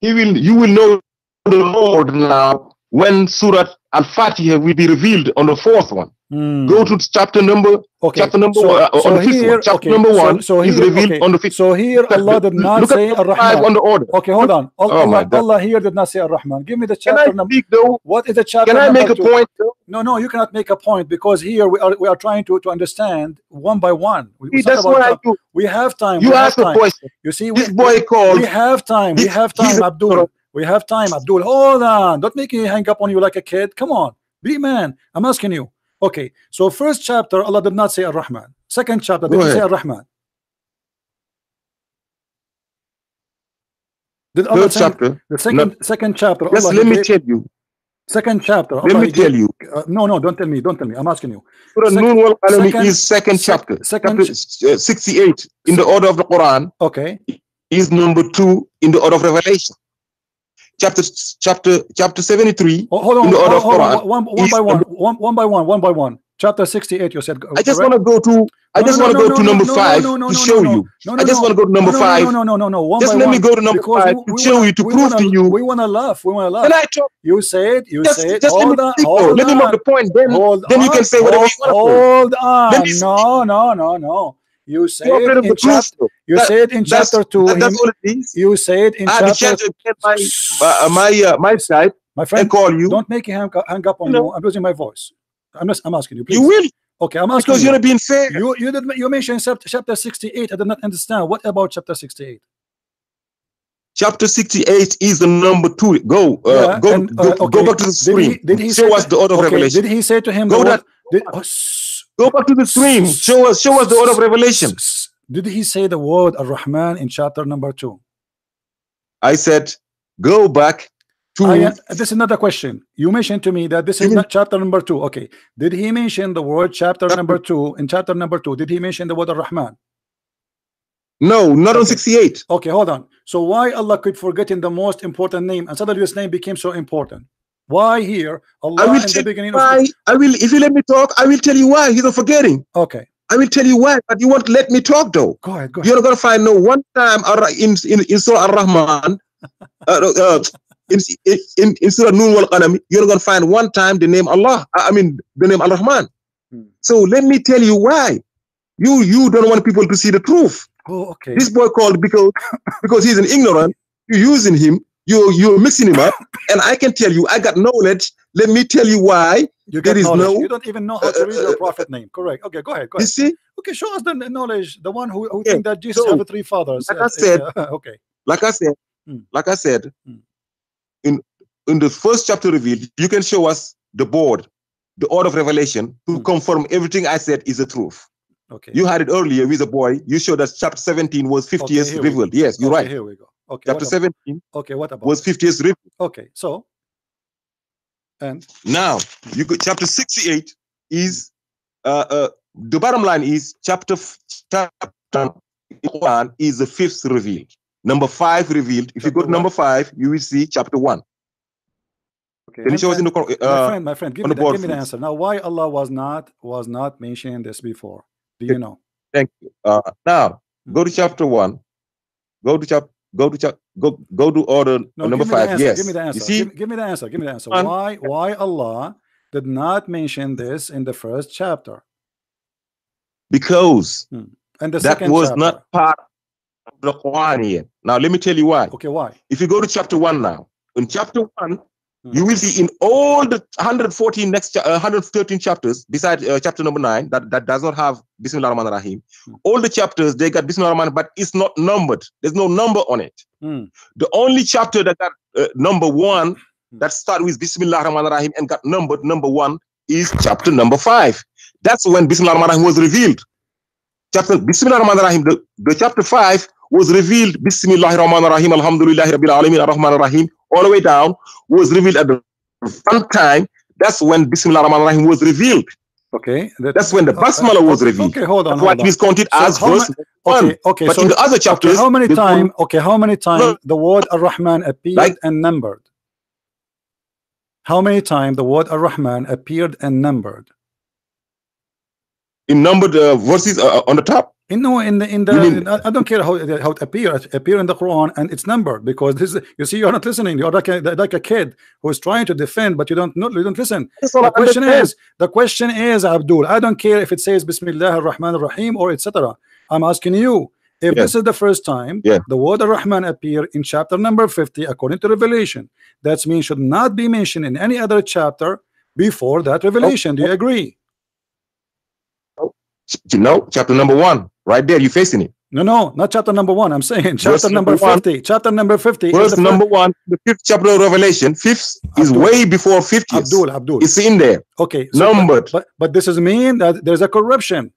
He will, you will know the Lord now when Surah Al-Fatiha will be revealed on the fourth one. Hmm. Go to chapter number, Okay. chapter number so, one, uh, so on the fifth here, one. Chapter okay. number one so is here, revealed okay. on the fifth. So here, Allah did not Look say number five Ar-Rahman. on the order. Okay, hold on. Oh my Allah, God. Allah here did not say Ar-Rahman. Give me the chapter number. What is the chapter Can I make a two? point? No, no, you cannot make a point because here we are we are trying to to understand one by one. We, See, that's what I do. we have time. You we have ask a time. question. You see, we, This boy called. we have time. We have time, Abdul. We have time, Abdul. Hold on. Don't make me hang up on you like a kid. Come on. Be man. I'm asking you. Okay. So first chapter, Allah did not say Ar-Rahman. Second chapter, did Go he say. Ar-Rahman? Did Allah Third say chapter. the second second chapter? Just Allah let me tell you. second chapter. Let Allah me tell you. uh, no, no, don't tell me. Don't tell me. I'm asking you. Surah Second- Nun wal Qalam is second chapter. second chapter uh, 68 in the order of the Quran Okay. is number two in the order of Revelation. Chapter chapter chapter 73. Oh, hold on. In the order hold, of. Quran, One, one by one. One, one by one. One by one. Chapter 68. You said. I just want to go to I No, just no, want to no, go no, to number no, five no, no, to no, show no, you. No, I just want to go to number no, five. No, no, no, no, no. One Just let me go to number five we- to show you to prove to you. We want to laugh. We want to laugh. Can I talk? You said. You Just, said. just let hold me on. Let me make the point. Then, then you can say whatever you want hold on. No, no, no, no. You said in though. You That- said in chapter two. that- that's him- all it. You said in I had a chance chapter. get my uh, my uh, my side My friend, call you. don't make him hang, up on You you. I'm losing my voice. I'm just. I'm asking you. Please. You will Okay, I'm asking because you. you're being fair. You you did you mentioned chapter chapter 68. I did not understand. What about chapter 68? Chapter 68 is the number two. Go, uh, Yeah, go, and, go, uh, go okay. back to the Did screen. he did he show say us the order of okay, revelation. Did he say to him Go that- did, oh, Go back to the stream. Show us, show us the order of revelation. Did he say the word Ar-Rahman in chapter number 2? I said, go back to. I, this is not a question. You mentioned to me that this is Mhm. not chapter number 2. Okay. Did he mention the word chapter number 2 in chapter number 2? Did he mention the word Ar-Rahman? no, not on 68. Okay, hold on. So why Allah could forget in the most important name and suddenly this name became so important? Why here Allah I will in the beginning of why. I will, if you let me talk, I will tell you why. He's not forgetting. Okay, I will tell you why, but you won't let me talk though. go ahead, go ahead. You're not gonna find no one time in in, in Surah Ar-Rahman, (laughs) uh, uh, in, in in Surah Nun wal Qalam, you're not gonna find one time the name Allah. I I mean the name Ar-Rahman. Hmm. So let me tell you why. You you don't want people to see the truth. Oh, okay. This boy called because because he's an ignorant. You're using him. You you're mixing him up, and I can tell you, I got knowledge. Let me tell you why. You there is knowledge. no- you don't even know how to uh, read uh, your uh, prophet name. Correct. Okay, go ahead. Go You ahead. see, Okay, show us the knowledge. The one who, who Yeah, think that Jesus so, have three fathers. like I Uh, said- uh, (laughs) okay. like I said, Hmm. like I said, Hmm. in in the first chapter revealed, you can show us the board, the order of revelation to Hmm. confirm everything I said is the truth. Okay. You had it earlier with a boy. You showed us chapter 17 was 50 Okay, years here we go. revealed. Yes, you're okay, right. Here we go. Okay. Chapter What ab- 17 okay. What about was it? 50 years revealed. Okay. So. And Now, you could chapter 68 is uh, uh the bottom line is chapter chapter one is the fifth revealed. Number five revealed. If you go Chapter to number five, you will see chapter one. okay. Can you and- show us in the cor- my uh, friend, my friend, give me, the give me the answer. Now, why Allah was not was not mentioning this before? Do you know? Thank you. Uh, now go to chapter one. Go to chapter. Go to chapter. Go go to order No, number give me the five. answer. Yes. Give me the answer. You see, give, give me the answer. Give me the answer. Why why Allah did not mention this in the first chapter because hmm. and the that second was chapter? not part of the Quran yet. Now let me tell you why. Okay, why? If you go to chapter one now, in chapter one, Hmm. you will see in all the 114 next uh, 113 chapters, besides uh, chapter number nine, that, that does not have Bismillah Rahman Rahim. Hmm. All the chapters they got Bismillah Rahman, but it's not numbered. There's no number on it. Hmm. The only chapter that got uh, number one Hmm. that start with Bismillah Rahman Rahim and got numbered number one is chapter number five. That's when Bismillah Rahman Rahim was revealed. Chapter Bismillah Rahman Rahim, the, the chapter five was revealed Bismillah Rahman Rahim, Alhamdulillah Rabbil Alameen, Ar-Rahman Rahim, all the way down was revealed at the one time. That's when Bismillah Rahman Rahim was revealed. Okay. that- That's when the uh, Basmala was revealed. Okay, hold on. That's why Hold it on. is counted So as verse one. Okay, okay. But so in the other okay, chapters, how many there's time? Okay, how many time Look. the word Ar-Rahman appeared Like- and numbered? How many time the word Ar-Rahman appeared and numbered? in numbered uh, verses uh, on the top. In no, in the in the You mean- I I don't care how it, how it appear it appear in the Quran and it's numbered because this you see you're not listening. You're like a, like a kid who is trying to defend, but you don't know you don't listen. The question is the question is Abdul. I don't care if it says Bismillah ar-Rahman ar-Rahim or etc. I'm asking you if Yeah. this is the first time Yeah. the word ar-Rahman appear in chapter number 50 according to Revelation. That means should not be mentioned in any other chapter before that oh. revelation. Do you agree? You know, chapter number one, right there, you're facing it. No, no, not chapter number one. I'm saying chapter number number. 50. Chapter number 50. is Verse number one, the fifth chapter of Revelation, fifth is way before 50. Abdul, Abdul. It's in there, Okay, so- numbered. But but this is mean that there's a corruption.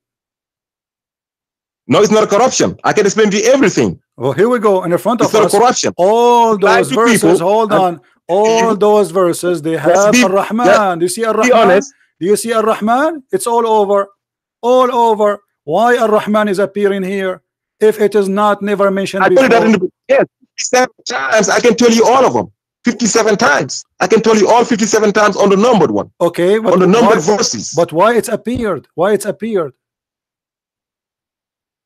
No, it's not a corruption. I can explain to you everything. Well, here we go in the front It's of us. corruption. All those verses. people hold on. All those verses they have Ar-Rahman. Do you see Ar-Rahman? Do you see Ar-Rahman? It's all over. All over. Why Ar-Rahman is appearing here? If it is not never mentioned I told you that in before. the yes, 57 times. I can tell you all of them. 57 times. I can tell you all 57 times on the numbered one, Okay, but on the numbered why, verses. but why it's appeared? Why it's appeared?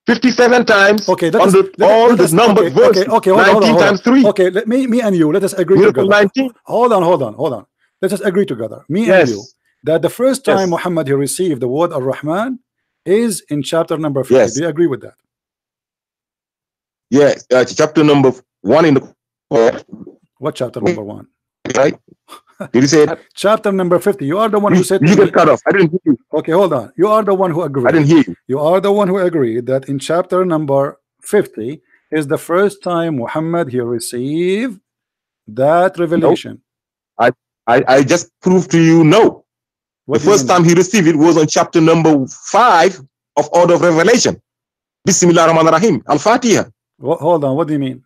57 times Okay, that on is- the, all let the us- numbered okay, verses. okay, okay, hold on, 19 hold on, hold on. times 3. Okay, let me me and you let us agree Miracle together. 19. Hold on, hold on, hold on. Let us agree together. Me Yes. and you that the first time Yes. Muhammad he received the word Ar-Rahman is in chapter number 50. Yes. Do you agree with that? Yeah, uh, chapter number one in the Quran, What chapter number one? right? Did you say? Chapter number 50. You are the one who said you get cut off. I didn't hear you. Okay, hold on. You are the one who agreed. I didn't hear you. You are the one who agreed that in chapter number 50 is the first time Muhammad he received that revelation. I, I just proved to you no. What the first mean? time he received it was on chapter number five of Order of Revelation. Bismillah rahman rahim Al Fatiha. Hold on, what do you mean?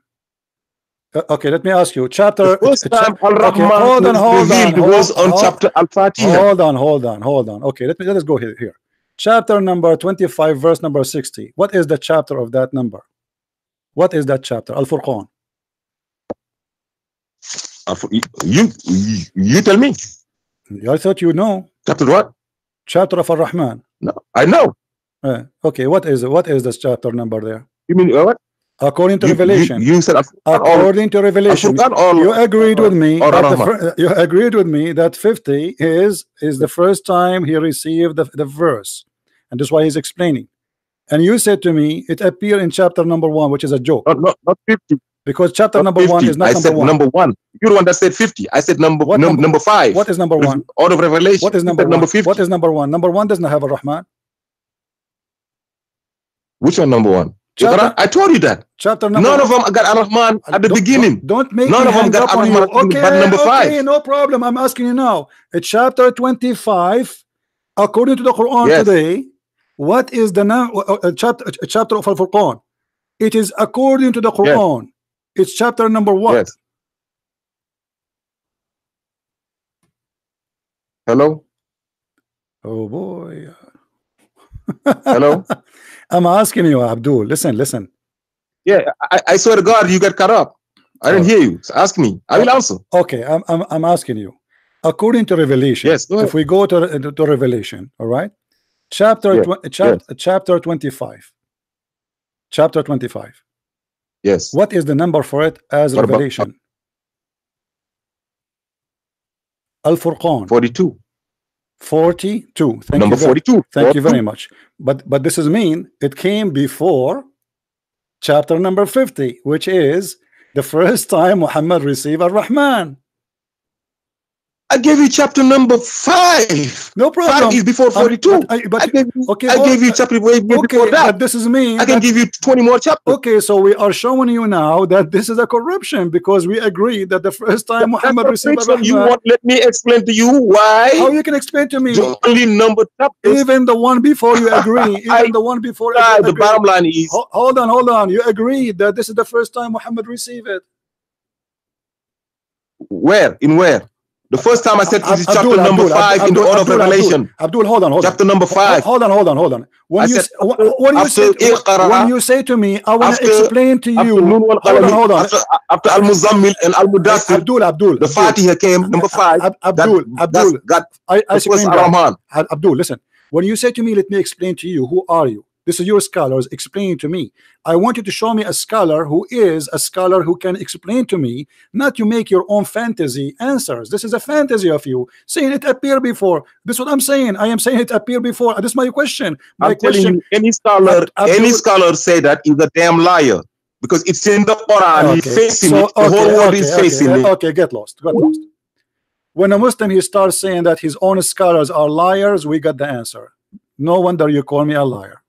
Uh, okay, let me ask you. Chapter The first time Al okay, Rahman hold on, hold on, revealed was hold- on hold- chapter Al Fatiha. Hold on, hold on, hold on. Okay, let me let us go here. Here, chapter number twenty-five, verse number sixty. What is the chapter of that number? What is that chapter? Al Furqan. You, you, you tell me. I thought you know. Chapter what? Chapter of Ar Rahman. No, I know. Uh, okay, what is what is this chapter number there? You mean uh, what? According to You, Revelation. you, you said Al or According to Revelation. Or You agreed with me. or that the you agreed with me that 50 is is the first time he received the, the verse, and that's why he's explaining. And you said to me it appeared in chapter number one, which is a joke Not, not, not 50. Because chapter number 50. one is not I number said one. number one. You're the one that said 50. I said number What num- number- number five. What is number one? Order of Revelation. What is number one? number 50. What is number one? Number one does not have a Rahman. Which one number one? Chapter-? I told you that. Chapter number None of them got Al Rahman at the Don't- beginning. Don't, don't make None of them got up on you. Al-Rahman Okay, but number five. okay, no problem. I'm asking you now. It's chapter 25, according to the Quran Yes. today. What is the name? Uh, uh, chapter, uh, chapter of Al Furqan? It is according to the Quran. It's chapter number one. Yes. Hello? Oh boy. Hello? (laughs) I'm asking you, Abdul. Listen, listen. yeah, I, I swear to God, you got cut up. I didn't Oh. hear you. So ask me. I will oh. answer. Okay, I'm, I'm, I'm asking you. According to Revelation, Yes, if we go to, to, to Revelation, all right, chapter Yeah, chap- chapter 25 chapter 25 Yes. what is the number for it as revelation Al-Furqan 42. 42 thank Number you very, 42. thank you very much but but this is mean it came before chapter number 50 which is the first time Muhammad received Ar-Rahman I gave you chapter number five. no problem Five is before Um, 42. but I- but- I gave you, okay, I well, gave you chapter way okay before that. this is me. I can give you 20 more chapters. Okay, so we are showing you now that this is a corruption because we agree that the first time Muhammad received you want let me explain to you why. how you can explain to me the only number chapters even the one before you agree, (laughs) even the one before Ah, the agree. bottom line is Ho- Hold on, hold on. You agree that this is the first time Muhammad received it. where in where the first time I said it is Ab- chapter Abdul, number Abdul, five in the Abdul, order of revelation Abdul, hold on, hold on. chapter number five Hold on, hold on, hold on. When I you said when you say when you say to me, I want to explain to you. Hold on, hold on. after, after Al Muzammil and Al Mudassir Abdul, Abdul, the Abdul, Fatiha came number five Abdul, Abdul. got I, I the first. Rahman Abdul, listen. When you say to me, let me explain to you, who are you? This is your scholars explaining to me. I want you to show me a scholar who is a scholar who can explain to me, not you make your own fantasy answers. This is a fantasy of you saying it appeared before. This is what I'm saying. I am saying it appeared before. This is my question. My I'm question. you any scholar any scholar say that is a damn liar because it's in the Quran he's facing so- it the whole world okay, is okay, facing it Okay, get lost. Get lost. When a Muslim he starts saying that his own scholars are liars, we got the answer. No wonder you call me a liar.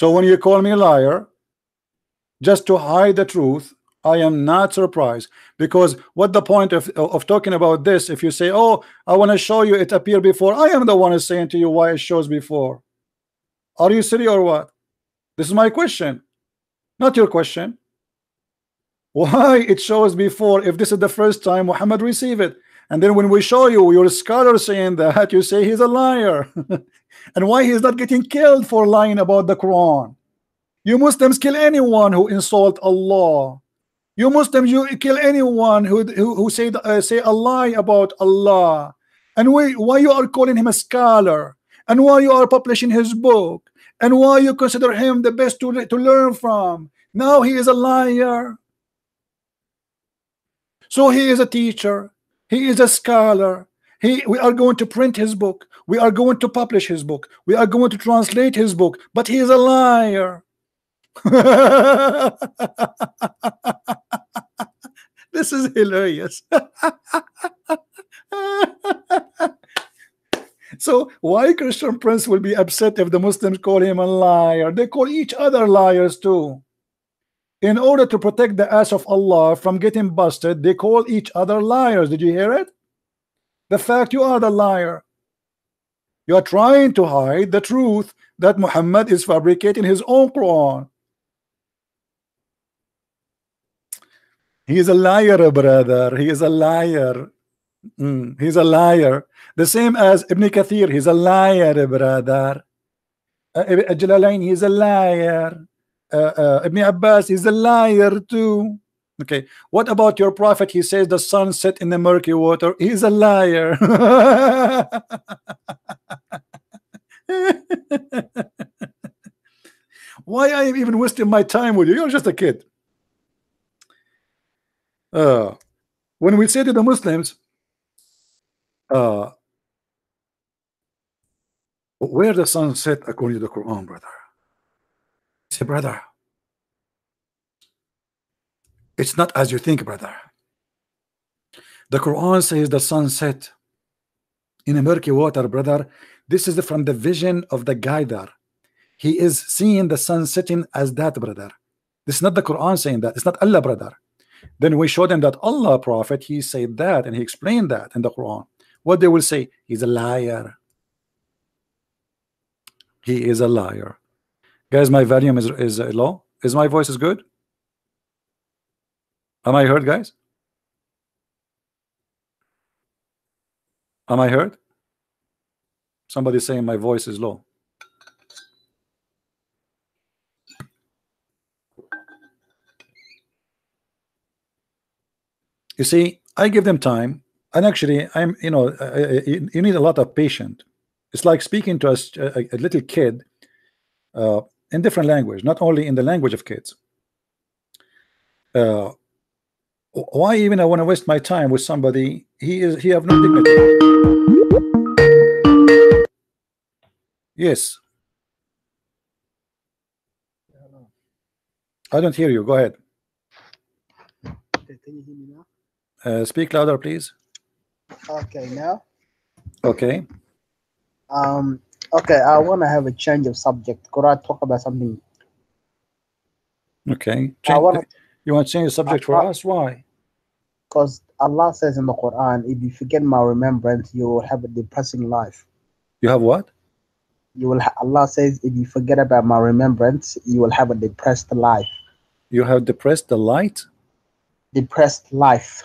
So when you call me a liar, just to hide the truth, I am not surprised because what the point of of talking about this? If you say, "Oh, I want to show you it appeared before," I am the one who's saying to you why it shows before. Are you silly or what? This is my question, not your question. Why it shows before if this is the first time Muhammad received it, and then when we show you your scholar saying that, you say he's a liar, (laughs) and why he's not getting killed for lying about the Quran. You Muslims kill anyone who insult Allah. You Muslims, you kill anyone who who, who say uh, say a lie about Allah. And why why you are calling him a scholar? And why you are publishing his book? And why you consider him the best to to learn from? Now he is a liar. So he is a teacher. He is a scholar. He, we are going to print his book. We are going to publish his book. We are going to translate his book. But he is a liar. (laughs) this is hilarious. (laughs) so why Christian Prince will be upset if the Muslims call him a liar? They call each other liars too. In order to protect the ass of Allah from getting busted, they call each other liars. Did you hear it? The fact you are the liar. You are trying to hide the truth that Muhammad is fabricating his own Quran. He is a liar, brother. He is a liar. Mm, he's a liar. The same as Ibn Kathir. He's a liar, brother. Uh, Jalalain, he's a liar. Uh, uh, Ibn Abbas is a liar too. Okay, what about your prophet? He says the sun set in the murky water. He's a liar. (laughs) Why I am even wasting my time with you? You're just a kid. Uh, when we say to the Muslims, uh, where the sun set according to the Quran, brother? Say, brother, it's not as you think, brother. The Quran says the sun set in a murky water, brother. This is from the vision of the guider. He is seeing the sun setting as that, brother. This is not the Quran saying that. It's not Allah, brother. Then we showed them that Allah prophet, he said that and he explained that in the Quran. What they will say, he's a liar. He is a liar. Guys, my volume is, is low. Is my voice is good? Am I heard, guys? Am I heard? Somebody saying my voice is low. You see, I give them time, and actually, I'm you know, I, I, you need a lot of patience It's like speaking to a little kid uh, in different language, not only in the language of kids. Uh, why even I want to waste my time with somebody? He is he have no dignity. Yes. I don't hear you. Go ahead. Can you hear me now? Uh, speak louder, please. Okay, now. Okay. Um. Okay, I want to have a change of subject. Could I talk about something? Okay. I want to, you want to change the subject for us? Why? because Allah says in the Quran, if you forget my remembrance, you will have a depressing life. You have what? You will. Ha- Allah says, if you forget about my remembrance, you will have a depressed life. You have depressed the light, Depressed life.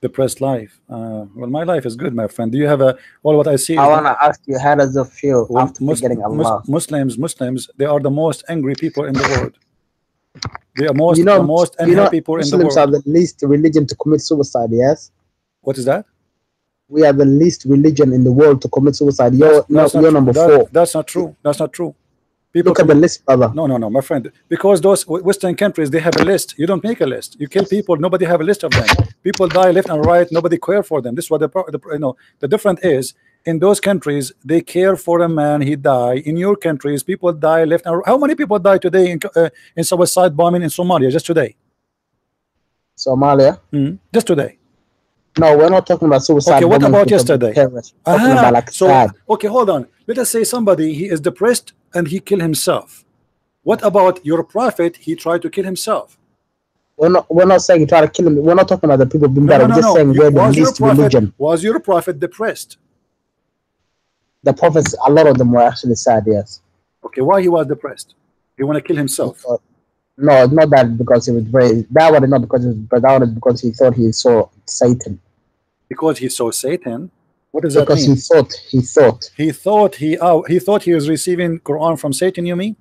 depressed life. Uh, well, my life is good, my friend. Do you have a? Well, what I see I want to ask you, how does it feel Well, after Mus- forgetting Mus- Allah? Muslims, Muslims, they are the most angry people in the world. They are most You know- the most you know, unhappy people in the Muslims are the least religion to commit suicide. Yes, What is that? we are the least religion in the world to commit suicide. You're, no, That's not you're number That- four. That's not true. That's not true. People Look at the list, brother. No, no, no, my friend. Because those Western countries, they have a list. You don't make a list. You kill people. Nobody have a list of them. People die left and right. Nobody care for them. This is what the, the you know. The difference is in those countries they care for a man. He die. In your countries, people die left and right. How many people die today in uh, in suicide bombing in Somalia just today? Somalia. Hmm? Just today. No, we're not talking about suicide. Okay, what about yesterday? terrorists. We're talking Aha, about like so sad. okay, hold on. Let us say somebody he is depressed and he kill himself. What about your prophet? He tried to kill himself. We're not. We're not saying try to kill him. We're not talking about the people being No, no, no, just no. saying You- we're the was your least prophet religion. was your prophet depressed? The prophets, a lot of them were actually sad. Yes. Okay, why he was depressed? He want to kill himself. No, not that because he was brave. That is not because he was brave. That is because he thought he saw Satan. Because he saw Satan. What does that mean? Because he thought he thought He thought he oh, he thought he was receiving Quran from Satan. You mean?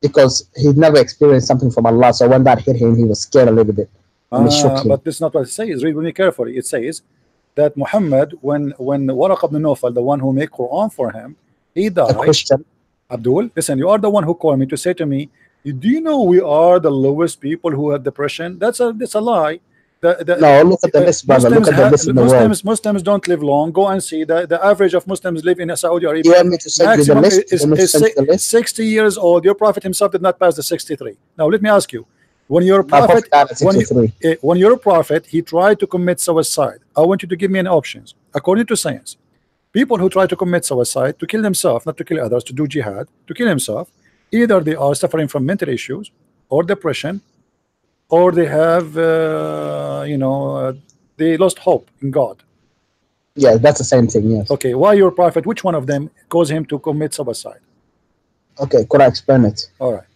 because he'd never experienced something from Allah. So when that hit him, he was scared a little bit. And it shook Ah, but this is not what it says. Read with me carefully. It says that Muhammad, when when Waraqa ibn Nawfal, the one who made Quran for him, he died. Christian. Abdul, listen, you are the one who called me to say to me, do you know we are the lowest people who have depression? That's a that's a lie. The, the, No, look at the list, brother. Look Muslims at the list in the world. Muslims, Muslims don't live long. Go and see the, the average of Muslims live in Saudi You Arabia. want me to send you the list? is, You is, the list? 60 years old. Your prophet himself did not pass the 63. Now let me ask you, when your My prophet prophet died at when you're a prophet he tried to commit suicide i want you to give me an options according to science people who try to commit suicide to kill themselves not to kill others to do jihad to kill himself either they are suffering from mental issues or depression or they have uh, you know uh, they lost hope in god Yeah, that's the same thing. Yes. okay why your prophet which one of them caused him to commit suicide Okay, could I explain it? all right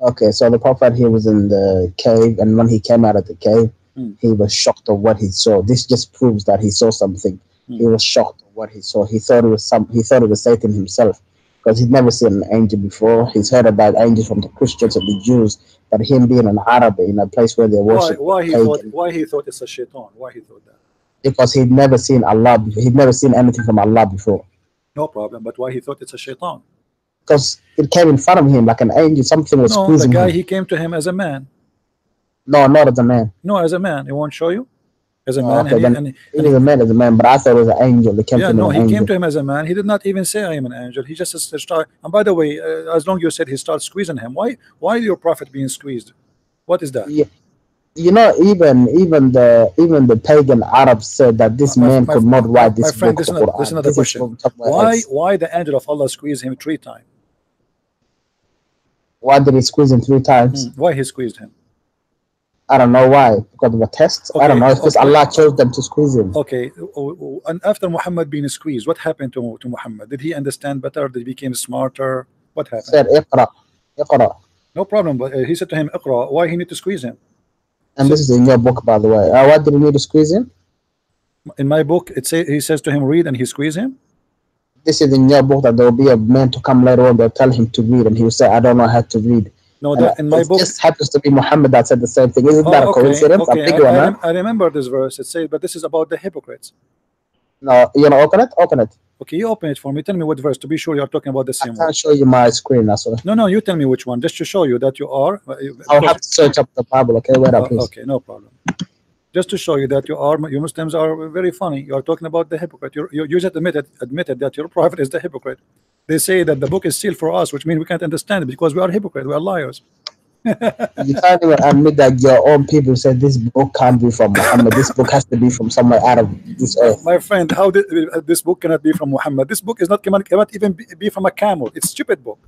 Okay, so the prophet he was in the cave, and when he came out of the cave, Hmm. he was shocked of what he saw. This just proves that he saw something. He Hmm. was shocked of what he saw. He thought it was some. He thought it was Satan himself, because he'd never seen an angel before. He's heard about angels from the Christians and the Jews, but him being an Arab in a place where they worship why why he pagan, thought why he thought it's a shaitan why he thought that because he'd never seen Allah. He'd never seen anything from Allah before. no problem but why he thought it's a shaitan Because it came in front of him like an angel. Something was no the squeezing guy him. he came to him as a man No, not as a man. No, as a man. He won't show you. As a Oh, man. okay, and he- and he- was a man as a man, but I thought it was an angel. He came yeah, to no, he angel. came to him as a man. He did not even say I am an angel. He just s- start. And by the way, uh, as long as you said he starts squeezing him, why? Why your prophet being squeezed? What is that? Yeah. You know, even even the even the pagan Arabs said that this My- man my- could not write my friend, book. this is the not- Quran. this is This question. Why? Why the angel of Allah squeezed him three times? Why did he squeeze him three times? Hmm, Why he squeezed him? I don't know why. Because of a test. I don't know. It's because okay. Allah chose them to squeeze him. Okay, o- o- and after Muhammad being squeezed, what happened to to Muhammad? Did he understand better? Did he become smarter? What happened? Said Iqra, Iqra, No problem. But uh, he said to him, "Iqra." Why he need to squeeze him? and this is in your book, by the way. Uh, why did he need to squeeze him? In my book, it say he says to him, "Read," and he squeeze him. This is in your book that there will be a man to come later on. They'll tell him to read, and he will say, "I don't know how to read." No, uh, in my it book, just happens to be Muhammad that said the same thing. Isn't that a Oh, okay, coincidence? okay. A big I, one, I, huh? I remember this verse. It says, but this is about the hypocrites. No, you know, open it, open it. Okay, you open it for me. Tell me what verse to be sure you are talking about the same one. can't show you my screen. That's all. No, no, you tell me which one, just to show you that you are. uh, I'll have to search up the Bible. Okay, wait up, Uh, please. okay, no problem. Just to show you that you are, you Muslims are very funny. You are talking about the hypocrite. You, you, you just admitted admitted that your prophet is the hypocrite. They say that the book is sealed for us, which means we can't understand it because we are hypocrites. We are liars. You can't even admit that your own people said this book can't be from Muhammad. This book has to be from somewhere out of this earth. My friend, how did uh, this book cannot be from Muhammad? This book is not cannot, cannot even be, be from a camel. It's stupid book.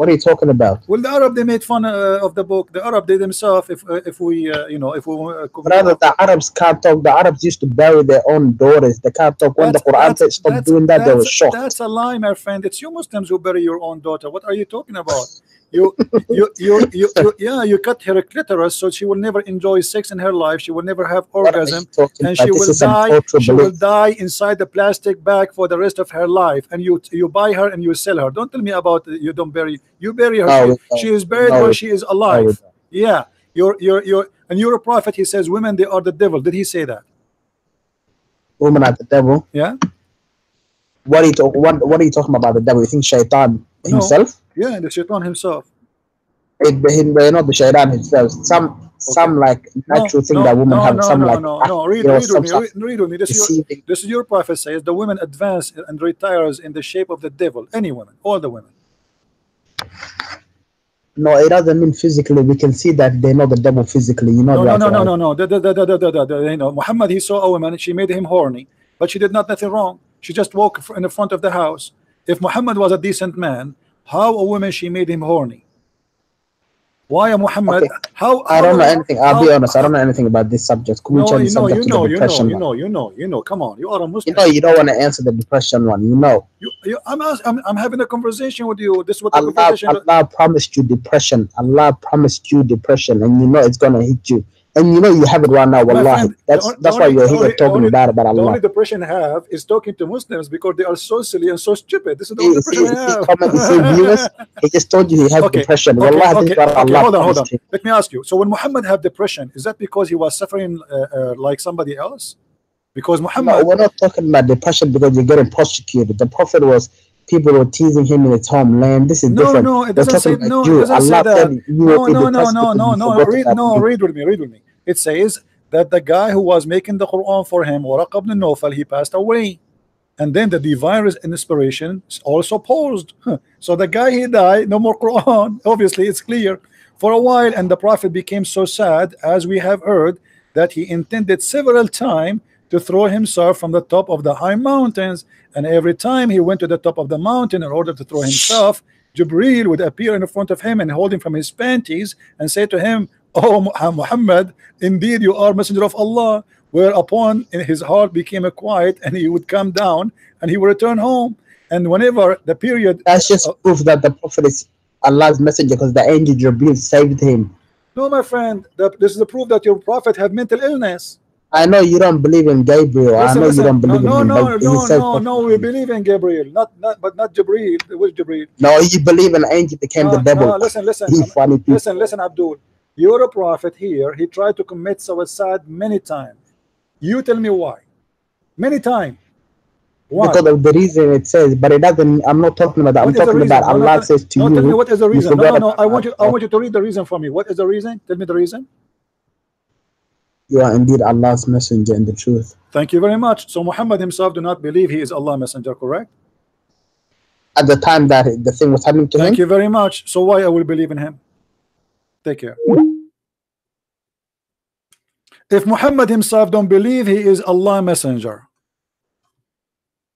What are you talking about? Well, the Arab they made fun uh, of the book. The Arab they themselves, if uh, if we uh, you know if we uh, Brother, the Arabs can't talk. The Arabs used to bury their own daughters. They can't talk. When the Quran that's- said stop that's- doing that, they were shocked. That's a lie, my friend. It's you Muslims who bury your own daughter. What are you talking about? You, (laughs) you, you, you, you, yeah, you cut her clitoris so she will never enjoy sex in her life. She will never have What are you orgasm, and she will die. She will die inside the plastic bag for the rest of her life. And you, you buy her and you sell her. Don't tell me about uh, you don't bury. You bury her. No, she, we is buried No, where she is No, alive. Yeah, your, your, your, and you're a prophet. He says women they are the devil. Did he say that? Women are the devil. Yeah, What are you talking? What, what are you talking about? The devil? You think Shaitan No. himself? yeah, the shaitan himself. It, they're not the Shaitan himself. Some some like natural thing that women no, have. no, some no, like no, no. Read, read with me. Read, read with me. This is, your, this is your prophet says the women advance and retires in the shape of the devil. Any woman, all the women. No, it doesn't mean physically. We can see that they're not the devil physically. You know No, no, that. no, no, right? no, no. The, the, the, the, the, the, the, you know, Muhammad, he saw a woman. She made him horny, but she did not nothing wrong. She just walked in the front of the house. If Muhammad was a decent man, how a woman she made him horny? Why a Muhammad? Okay. How, I don't know anything. I'll how- be honest. I don't know anything about this subject. Could we change you the know, subject you to know, you know, you know, you know, you know. Come on, you are a Muslim. You know, you don't want to answer the depression one. You know, You, you, I'm, I'm, I'm having a conversation with you. This is what the Allah. Allah promised you depression. Allah promised you depression, and you know it's gonna hit you. And you know you have it right now. Wallahi, friend, that's the that's the why only- you're here only- talking only- bad about The Allah. only depression I have is talking to Muslims because they are so silly and so stupid. This is the only depression I have. comment, see, viewers, he just told you he has Okay, depression. Okay, Wallahi, okay, what okay, hold on, hold on. Let me ask you. So when Muhammad had depression, is that because he was suffering uh, uh, like somebody else? Because No, Muhammad, we're not talking about depression because you're getting persecuted. The Prophet was people were teasing him in his homeland. This is no, different. no, it doesn't say no. It doesn't say that. No, no, no, no, no, no. Read, no, read with me, read with me. It says that the guy who was making the Quran for him, Waraqa ibn Nawfal, he passed away. And then the divine inspiration also paused. So the guy he died, no more Quran. (laughs) Obviously, it's clear. For a while, and the Prophet became so sad, as we have heard, that he intended several times to throw himself from the top of the high mountains. And every time he went to the top of the mountain in order to throw himself, Jibreel would appear in front of him and hold him from his panties and say to him, Oh Muhammad, indeed you are messenger of Allah. Whereupon in his heart became a quiet and he would come down and he would return home. And whenever the period That's just Oh. proof that the Prophet is Allah's messenger because the angel Jibreel saved him. No, my friend, the, this is the proof that your prophet had mental illness. I know you don't believe in Gabriel. I know listen. you don't believe no, in him. no, but no, no, no, no. We believe in Gabriel, not, not, but not Jibreel. Which Jibreel? No, you believe an angel became No, the devil. no, listen, listen, funny people. listen, listen, Abdul. You're a prophet here. He tried to commit suicide many times. You tell me why? Many times. Why? Because of the reason it says, but it doesn't. I'm not talking about that. I'm What the talking about Allah no, says to no, you. tell me what is the reason. No, no, no. I want you. I want you to read the reason for me. What is the reason? Tell me the reason. You are indeed Allah's messenger in the truth. Thank you very much. So Muhammad himself do not believe he is Allah messenger, correct? At the time that the thing was happening to Thank him, Thank you very much. So why I will believe in him? Take care. If Muhammad himself don't believe he is Allah messenger,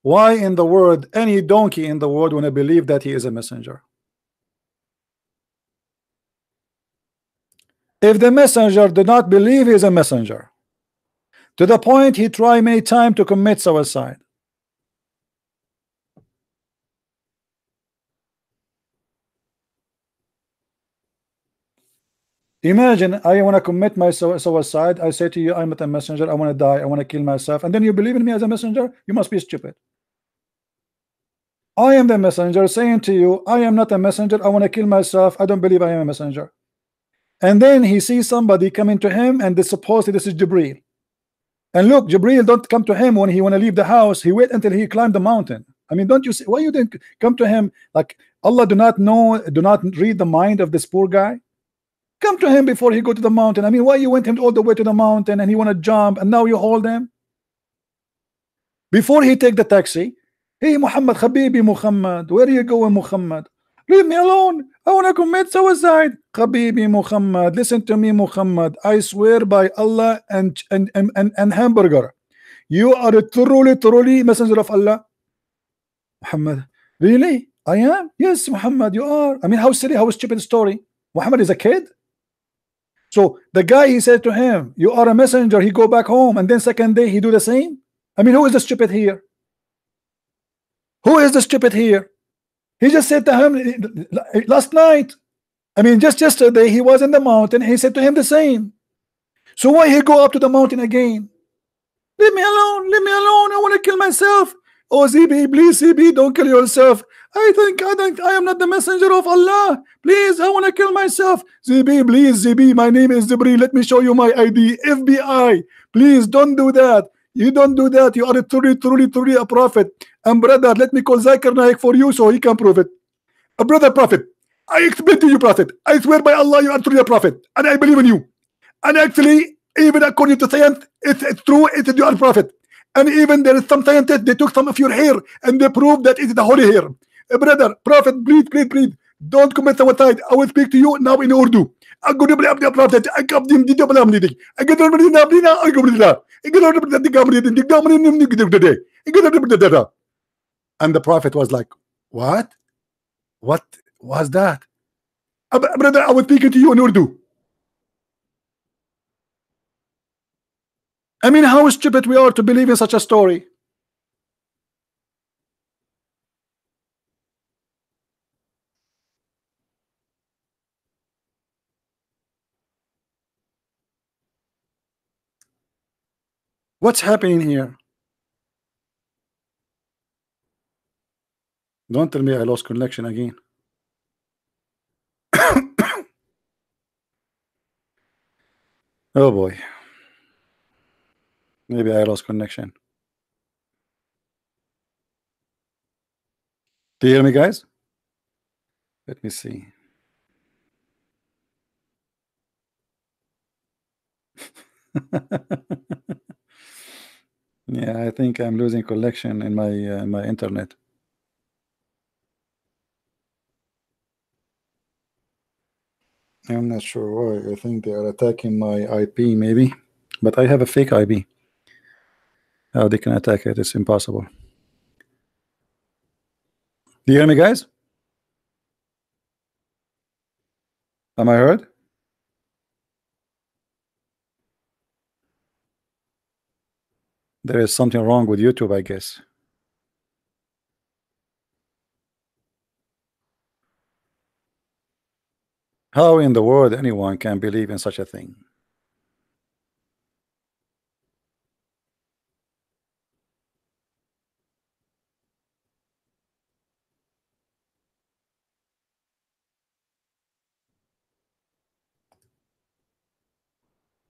why in the world any donkey in the world want to believe that he is a messenger? If the messenger did not believe he is a messenger, to the point he tried many times to commit suicide, Imagine I want to commit my suicide. I say to you, I'm not a messenger. I want to die. I want to kill myself. And then you believe in me as a messenger? You must be stupid. I am the messenger saying to you, I am not a messenger. I want to kill myself. I don't believe I am a messenger. And then he sees somebody coming to him, and they supposedly this is Jibreel. And look, Jibril don't come to him when he want to leave the house. He wait until he climbed the mountain. I mean, don't you see why you didn't come to him? Like Allah do not know, do not read the mind of this poor guy. Come to him before he go to the mountain. I mean, why you went him all the way to the mountain and he want to jump and now you hold him? Before he take the taxi, hey Muhammad, Habibi Muhammad, where are you going, Muhammad? Leave me alone. I want to commit suicide. Habibi Muhammad, listen to me, Muhammad. I swear by Allah and and and, and, and hamburger. You are a truly, truly messenger of Allah. Muhammad, really? I am? Yes, Muhammad, you are. I mean, how silly, how stupid story. Muhammad is a kid. So the guy he said to him, You are a messenger, he go back home, and then second day he do the same. I mean, who is the stupid here? Who is the stupid here? He just said to him last night. I mean, just yesterday he was in the mountain. He said to him the same. So why he go up to the mountain again? Leave me alone. Leave me alone. I want to kill myself. Oh, ZB, please, ZB, don't kill yourself. I think I think I am not the messenger of Allah. Please, I want to kill myself. ZB, please, ZB, my name is Zibri. Let me show you my ID. FBI, please don't do that. You don't do that. You are truly, truly, truly a prophet. And brother, let me call Zakir Naik for you so he can prove it. A brother prophet, I explain to you, prophet. I swear by Allah, you are truly a prophet. And I believe in you. And actually, even according to science, it's, it's true, it's you are prophet. And even there is some scientists, they took some of your hair and they proved that it is the holy hair. Brother, prophet, please, please, please, don't commit suicide. I will speak to you now in Urdu. I go to the prophet. I come to the prophet. I go to prophet. And the Prophet was like, What? What was that? Uh, brother, I was speaking to you in Urdu. I mean, how stupid we are to believe in such a story. What's happening here? Don't tell me I lost connection again. (coughs) oh boy. Maybe I lost connection. Do you hear me, guys? Let me see. (laughs) yeah, I think I'm losing connection in my uh, my internet. I'm not sure why. I think they are attacking my IP, maybe. But I have a fake IP. How they can attack it? It's impossible. Do you hear me, guys? Am I heard? There is something wrong with YouTube, I guess. How in the world anyone can believe in such a thing?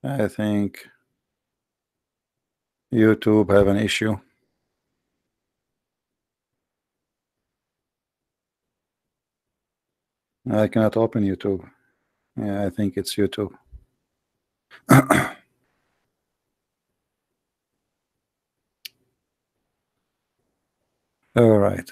I think YouTube have an issue. I cannot open YouTube. Yeah, I think it's YouTube. (coughs) All right.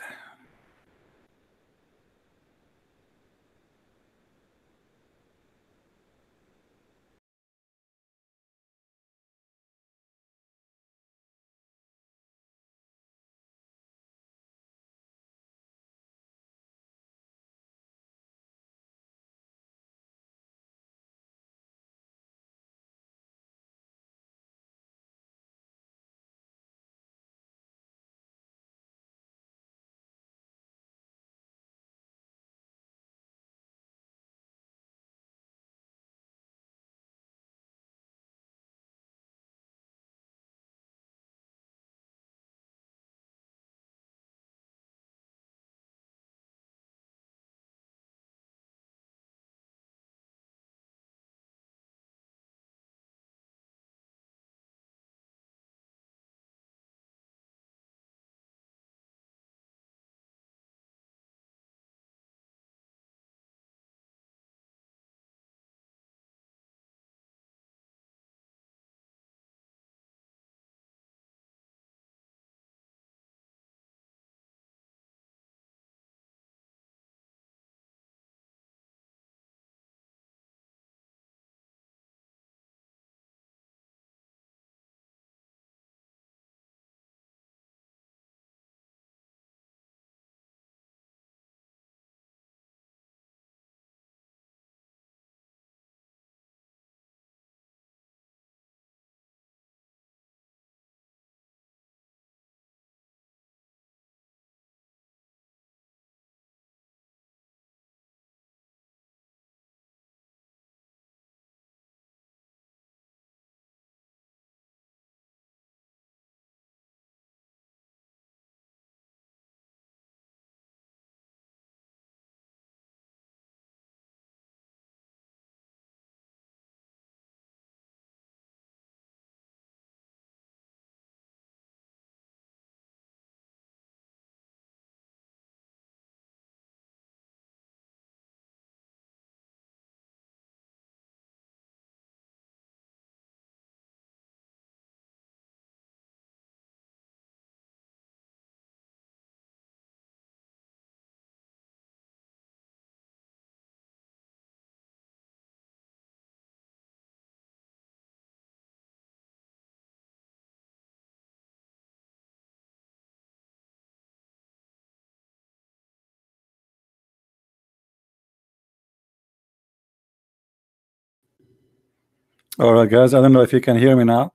All right, guys. I don't know if you can hear me now.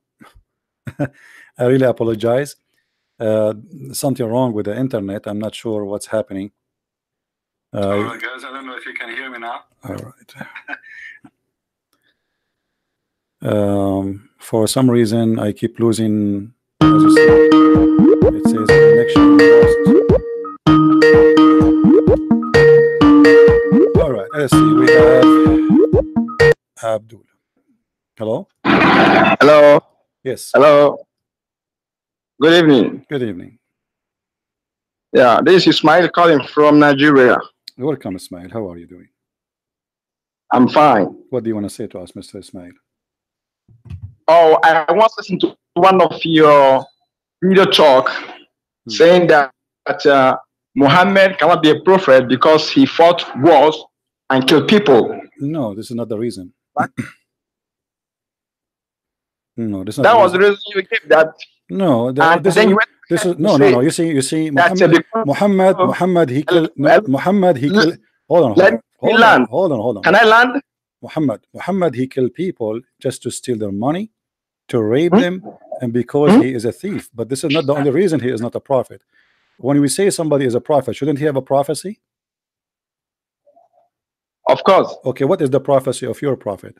(laughs) I really apologize. Uh, something wrong with the internet. I'm not sure what's happening. Uh, All right, guys. I don't know if you can hear me now. all right. (laughs) um, for some reason, I keep losing. as you see, It says connection lost. All right. Let's see. We have Abdul. Hello. Hello, Yes. hello. Good evening. Good evening. Yeah, this is Ismail calling from Nigeria. Welcome, Ismail. How are you doing? I'm fine. What do you want to say to us, Mr. Ismail? Oh, I once listened to one of your video talk saying that, that uh, Muhammad cannot be a prophet because he fought wars and killed people. No, this is not the reason. What? (clears throat) no, this is not That was the reason. you gave that. No, And this then is you went this is no, no, no. You see, you see, Muhammad, Muhammad, Muhammad, he killed. No, Muhammad, he killed. Hold on, hold on, hold on, land. hold on, hold on. Can I land? Muhammad, Muhammad, he killed people just to steal their money, to rape Hmm? them, and because Hmm? he is a thief. But this is not the only reason he is not a prophet. When we say somebody is a prophet, shouldn't he have a prophecy? Of course. Okay, what is the prophecy of your prophet?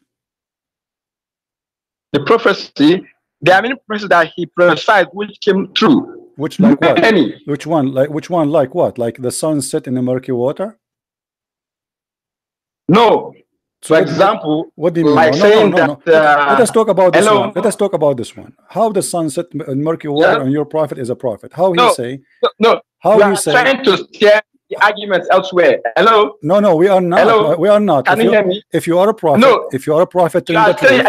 The prophecy, there are many prophecies that he prophesied which came true. Which like what? Many. Which one? Like which one? Like what? Like the sun set in the murky water? No. So For example, what do you mean? like no, saying no, no, that, uh, Let us talk about this hello? one. Let us talk about this one. How the sun set in murky water Yeah. and your prophet is a prophet? How he say? no, no, How you are say? trying to steer the arguments elsewhere. Hello? No, no, we are not. Hello? We are not. Can if you you, hear me? if you are a prophet, No. if you are a prophet You are saying,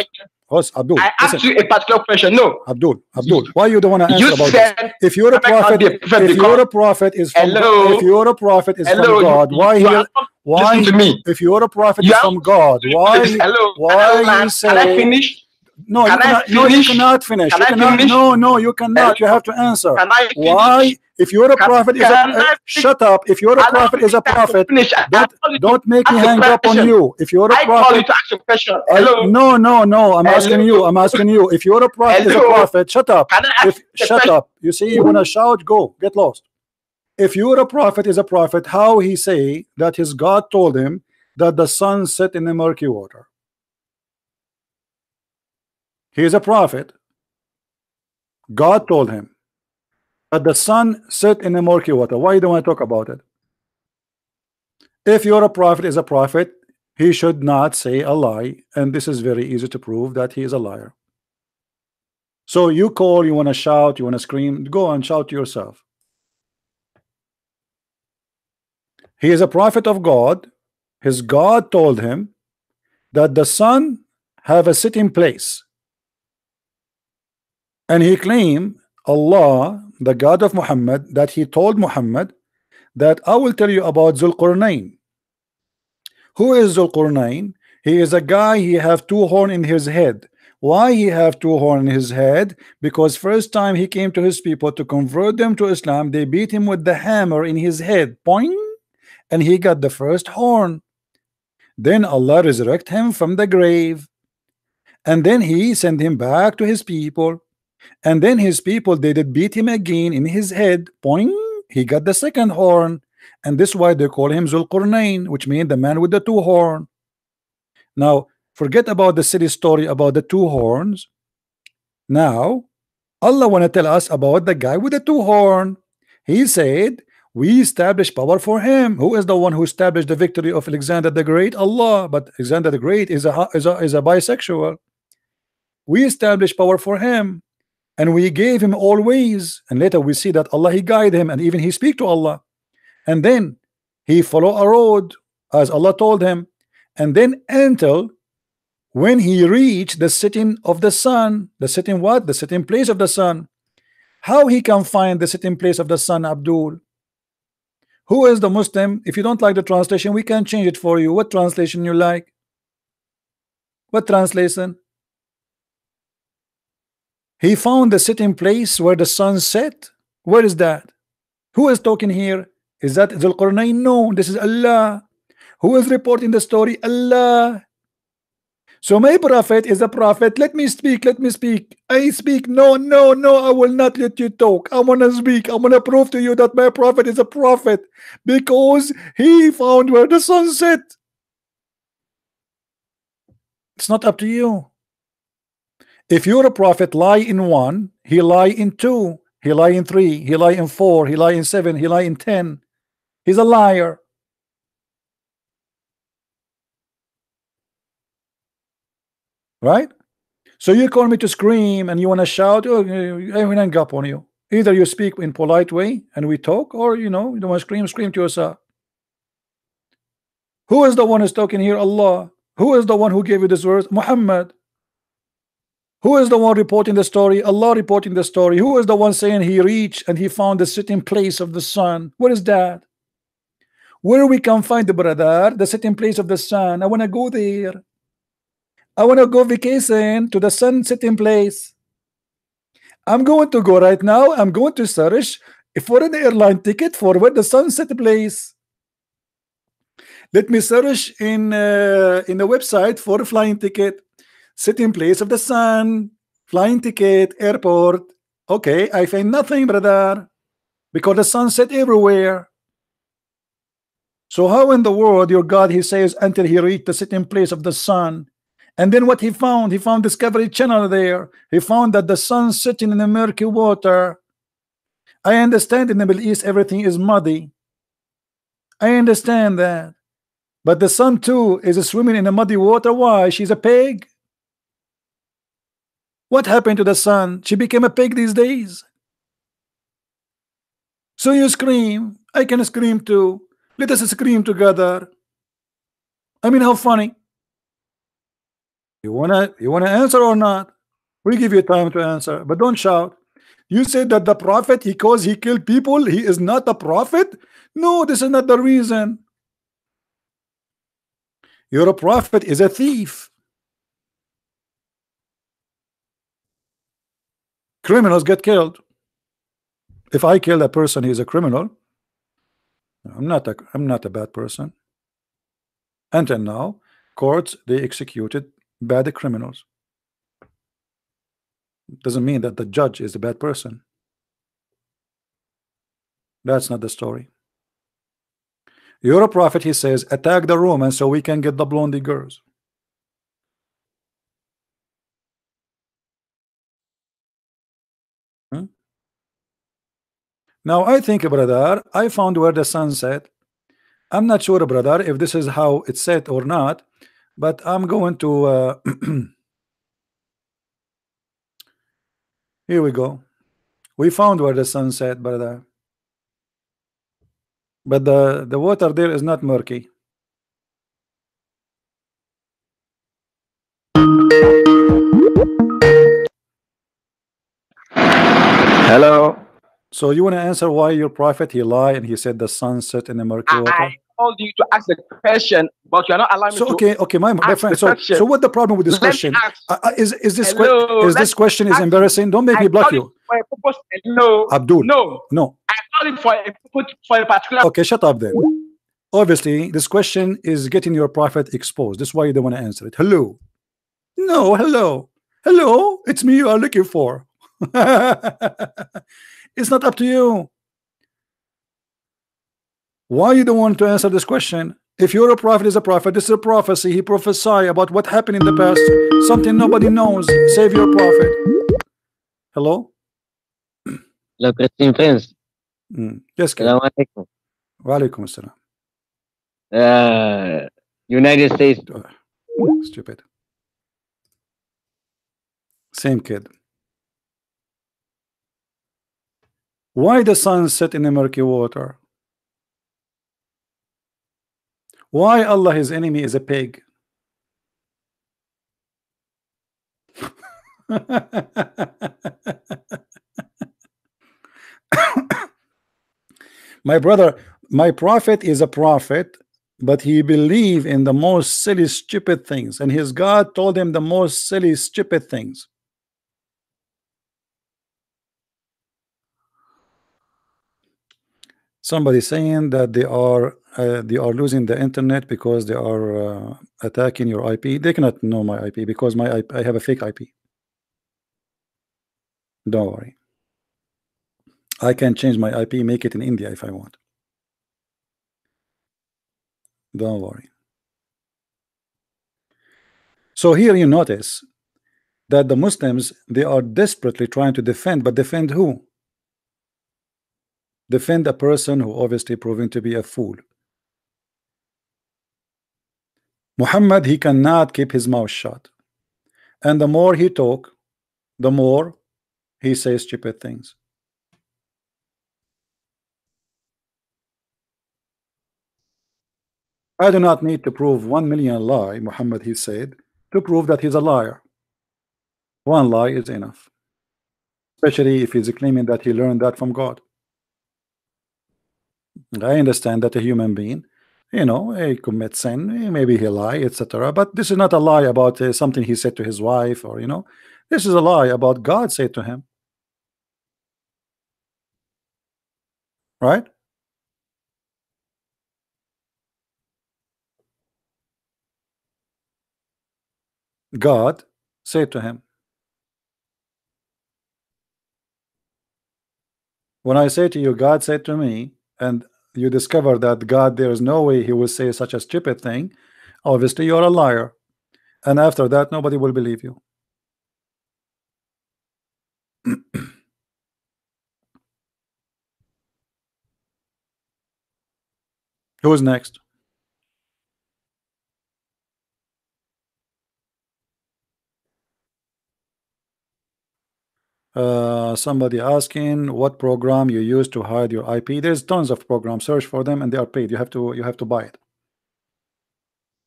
I, Abdul, I asked listen, you a particular question. No. Abdul, Abdul, why you don't want to answer You about said this? If you're a prophet, if you're a prophet is from Hello? if you're a prophet is hello, from God, you, why you he are why listen to me. if you're a prophet You is from God, why hello? why I, you say- can I finish? no you Can I cannot no you cannot finish. Can you I cannot finish? no no you cannot. You have to answer. Can I finish? Why if you're a prophet is a uh, shut up. If you're a prophet is a prophet, Finish. I- I don't told you to don't make me hang up on you. If you're a I call you prophet to ask a question. I- Hello? no, no, no. I'm asking you. I'm asking you. If you're a prophet, is a prophet. Shut up. Can I ask If shut up. You see, you wanna shout, go get lost. If you're a prophet, is a prophet. How he say that his God told him that the sun set in the murky water? He is a prophet. God told him that the sun set in the murky water. Why you don't want to talk about it? If you're a prophet, is a prophet, he should not say a lie, and this is very easy to prove that he is a liar. So you call, you want to shout, you want to scream, go and shout to yourself. He is a prophet of God. His God told him that the sun have a sitting place. And he claimed Allah, the God of Muhammad, that he told Muhammad that I will tell you about Zulqarnain. Who is Zulqarnain? He is a guy he have two horn in his head. Why he have two horn in his head? Because first time he came to his people to convert them to Islam, they beat him with the hammer in his head. Point, and he got the first horn. Then Allah resurrect him from the grave. And then he sent him back to his people. And then his people they did beat him again in his head. Point, he got the second horn. And this is why they call him Zulqarnain, which means the man with the two horn. Now, forget about the silly story about the two horns. Now, Allah want to tell us about the guy with the two horn. He said, we establish power for him. Who is the one who established the victory of Alexander the Great? Allah. But Alexander the Great is a is a, is a bisexual. We establish power for him, and we gave him all ways. And later we see that Allah he guide him, and even he speak to Allah. And then he follow a road as Allah told him. And then until when he reached the sitting of the sun, the sitting what? The sitting place of the sun. How he can find the sitting place of the sun, Abdul? Who is the Muslim? If you don't like the translation, we can change it for you. What translation you like? What translation? He found the sitting place where the sun set. Where is that? Who is talking here? Is that the Zulqarnain? No, this is Allah. Who is reporting the story? Allah. So my prophet is a prophet. Let me speak. Let me speak. I speak. No, no, no. I will not let you talk. I want to speak. I want to prove to you that my prophet is a prophet because he found where the sun set. It's not up to you. If you're a prophet, lie in one, he lie in two, he lie in three, he lie in four, he lie in seven, he lie in ten. He's a liar. Right? So you call me to scream and you want to shout, oh, I will hang up on you. Either you speak in polite way and we talk, or you know, you don't want to scream, scream to yourself. Who is the one who's talking here? Allah. Who is the one who gave you this verse? Muhammad. Who is the one reporting the story? Allah reporting the story. Who is the one saying he reached and he found the sitting place of the sun? What is that? Where we can find the brother, the sitting place of the sun? I want to go there. I want to go vacation to the sun sitting place. I'm going to go right now. I'm going to search for an airline ticket for where the sun sunset place. Let me search in uh, in the website for a flying ticket sitting place of the sun, flying ticket, airport. Okay, I find nothing, brother, because the sun set everywhere. So how in the world your God, he says, until he reached the sitting place of the sun, and then what he found, he found Discovery Channel there. He found that the sun sitting in the murky water. I understand in the Middle East everything is muddy. I understand that. But the sun too is swimming in the muddy water. Why? She's a pig. What happened to the sun? She became a pig these days. So you scream. I can scream too. Let us scream together. I mean, how funny. You wanna you wanna answer or not? We give you time to answer, but don't shout. You say that the prophet, he because he killed people, he is not a prophet. No, this is not the reason. Your prophet is a thief. Criminals get killed. If I kill a person he's a criminal. I'm not a I'm not a bad person. Until now courts they executed bad criminals. Doesn't mean that the judge is a bad person. That's not the story. You're a prophet he says attack the Romans so we can get the blondie girls Now I think, brother, I found where the sun set. I'm not sure, brother, if this is how it's set or not, but I'm going to. Uh, (clears throat) here we go. We found where the sun set, brother. But the the water there is not murky. Hello. So you want to answer why your prophet he lied and he said the sun set in the murky I, water? I told you to ask the question, but you're not allowing me So okay, okay, my, my friend. So so what the problem with this Let question? Uh, is is this Hello, is this question is embarrassing? Don't make I me block you, it for a purpose. No. Abdul. No. No. I called it for a purpose for a particular. Okay, shut up then. Obviously, this question is getting your prophet exposed. That's why you don't want to answer it. Hello. No, hello. Hello. It's me you are looking for. (laughs) it's not up to you. Why you don't want to answer this question? If you're a prophet is a prophet, this is a prophecy. He prophesied about what happened in the past. Something nobody knows. Save your prophet. Hello? Hello, Christian friends. Mm. Yes. Assalamu alaikum. Wa alaikum assalam. Uh, United States. Stupid. Same kid. Why the sun set in the murky water? Why Allah his enemy is a pig? (laughs) my brother, my prophet is a prophet, but he believed in the most silly, stupid things, and his God told him the most silly, stupid things. Somebody saying that they are uh, they are losing the internet because they are uh, attacking your IP. They cannot know my IP because my IP, I have a fake IP. Don't worry. I can change my IP, make it in India if I want. Don't worry. So here you notice that the Muslims they are desperately trying to defend, but defend who? Defend a person who obviously proven to be a fool. Muhammad he cannot keep his mouth shut, and the more he talk, the more he says stupid things. I do not need to prove one million lie, Muhammad he said, to prove that he's a liar. One lie is enough. Especially if he's claiming that he learned that from God. I understand that a human being, you know, he commits sin, maybe he lie, etc. But this is not a lie about uh, something he said to his wife, or you know, this is a lie about God said to him. Right? God said to him. When I say to you, God said to me, and you discover that God, there is no way he will say such a stupid thing, obviously you're a liar. And after that, nobody will believe you. (clears throat) Who's next? Uh, somebody asking what program you use to hide your IP. There's tons of programs. Search for them, and they are paid. You have to you have to buy it.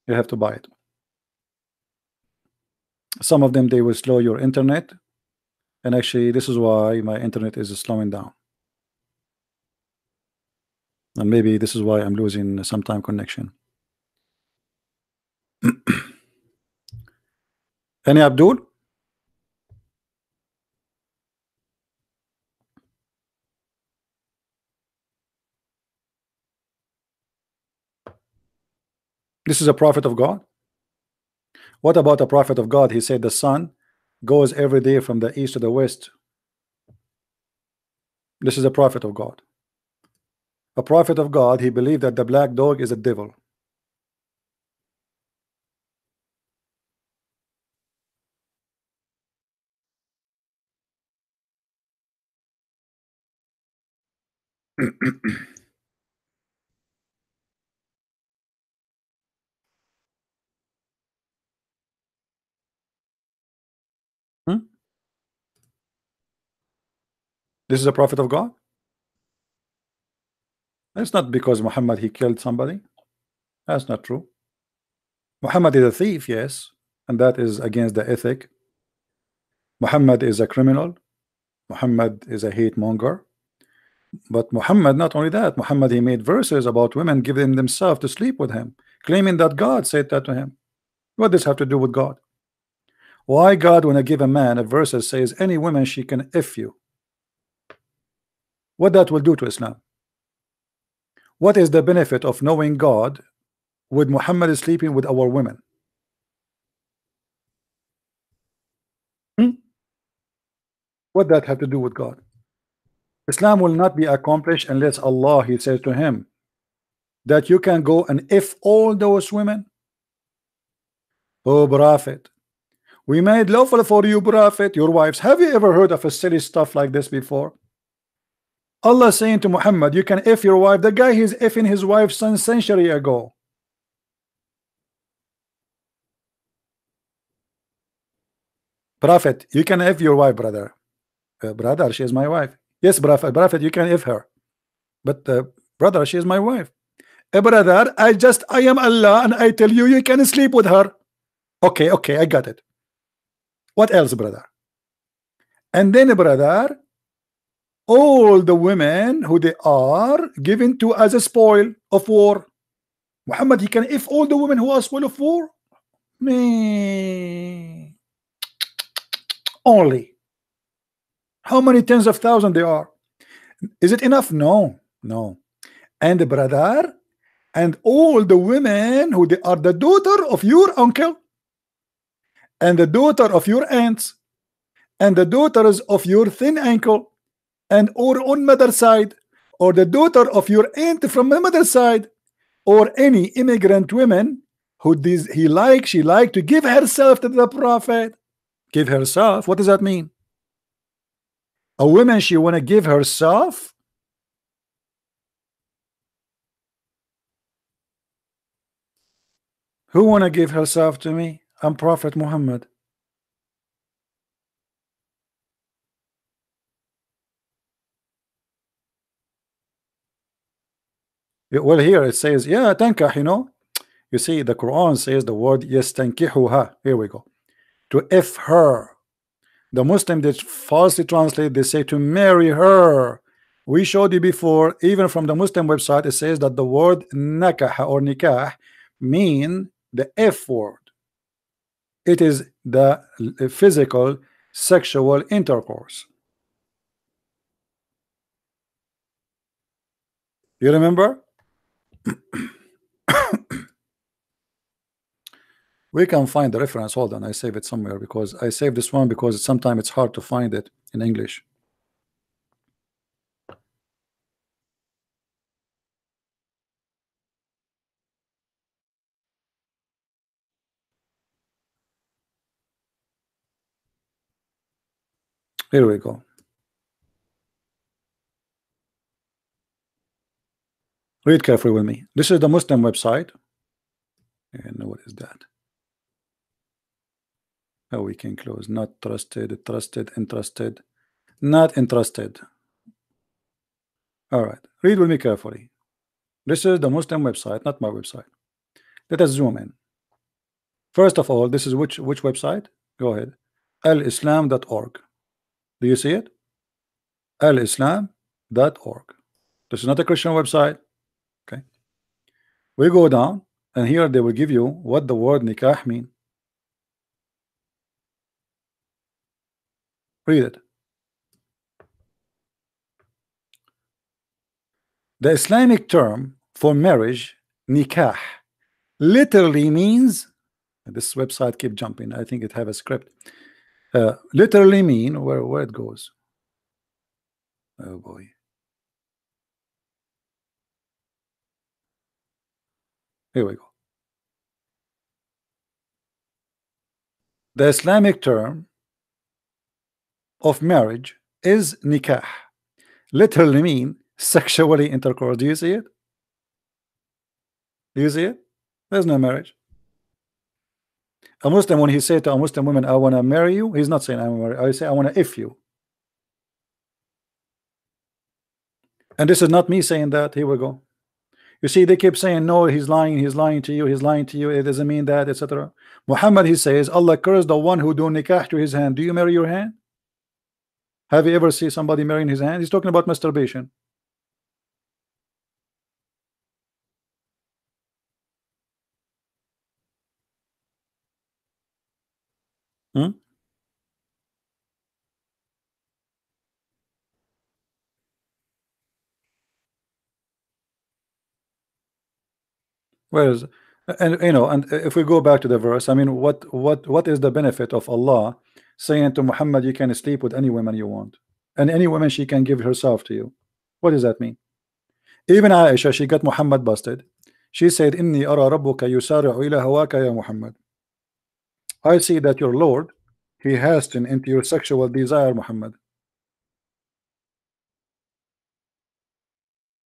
You have to buy it. Some of them they will slow your internet, and actually this is why my internet is slowing down. And maybe this is why I'm losing some time connection. (clears throat) Any Abdul? This is a prophet of God. What about a prophet of God? He said the sun goes every day from the east to the west. This is a prophet of God. A prophet of God, he believed that the black dog is a devil. (clears throat) Hmm? This is a prophet of God. It's not because Muhammad he killed somebody. That's not true. Muhammad is a thief, yes, and that is against the ethic. Muhammad is a criminal. Muhammad is a hate monger. But Muhammad, not only that, Muhammad he made verses about women giving themselves to sleep with him, claiming that God said that to him. What does this have to do with God? Why God, when I give a man a verse that says any woman she can if you? What that will do to Islam? What is the benefit of knowing God with Muhammad is sleeping with our women? Hmm? What that have to do with God? Islam will not be accomplished unless Allah he says to him that you can go and if all those women oh prophet we made lawful for you prophet your wives have you ever heard of a silly stuff like this before Allah saying to Muhammad you can if your wife. The guy he's effing his wife some century ago. Prophet you can if your wife brother. Uh, brother she is my wife. Yes prophet prophet you can if her. But uh, brother she is my wife. Uh, brother I just I am Allah and I tell you you can sleep with her. Okay okay I got it. What else brother? And then a brother all the women who they are given to as a spoil of war. Muhammad he can if all the women who are spoil of war? Me. Only. How many tens of thousands they are? Is it enough? No. No. And brother and all the women who they are the daughter of your uncle and the daughter of your aunts and the daughters of your thin uncle and or on mother side or the daughter of your aunt from the mother side or any immigrant women who this he like she like to give herself to the prophet. Give herself? What does that mean? A woman she want to give herself? Who want to give herself to me? I'm Prophet Muhammad well here it says yeah tankah you know? You see the Quran says the word yes yastankihuha. Here we go. To if her. The Muslim they falsely translate. They say to marry her. We showed you before even from the Muslim website it says that the word nakah or nikah mean the F word. It is the physical sexual intercourse. You remember (coughs) we can find the reference. Hold on I save it somewhere because I save this one because sometimes it's hard to find it in English. Here we go read carefully with me. This is the Muslim website. And what is that? Oh we can close. Not trusted trusted interested not interested all right. Read with me carefully. This is the Muslim website not my website. Let us zoom in. First of all this is which which website? Go ahead. Alislam.org do you see it? Alislam.org this is not a Christian website we go down and here they will give you what the word nikah mean. Read it. The Islamic term for marriage nikah literally means this website keep jumping I think it have a script. Uh, literally mean where where it goes? Oh boy Here we go. The Islamic term of marriage is nikah. Literally mean sexually intercourse. Do you see it? Do you see it? There's no marriage. A Muslim, when he say to a Muslim woman, I want to marry you, he's not saying I want to. I say I want to if you. And this is not me saying that. Here we go. You see, they keep saying, no, he's lying, he's lying to you, he's lying to you, it doesn't mean that, etc. Muhammad, he says, Allah curse the one who do nikah to his hand. Do you marry your hand? Have you ever seen somebody marrying his hand? He's talking about masturbation. Hmm? Whereas, and you know, and if we go back to the verse, I mean, what what what is the benefit of Allah saying to Muhammad, you can sleep with any woman you want, and any woman she can give herself to you? What does that mean? Even Aisha, she got Muhammad busted. She said, "Inni ara rabbuka yusari'u ila hawaka ya Muhammad." I see that your Lord, He hasten into your sexual desire, Muhammad.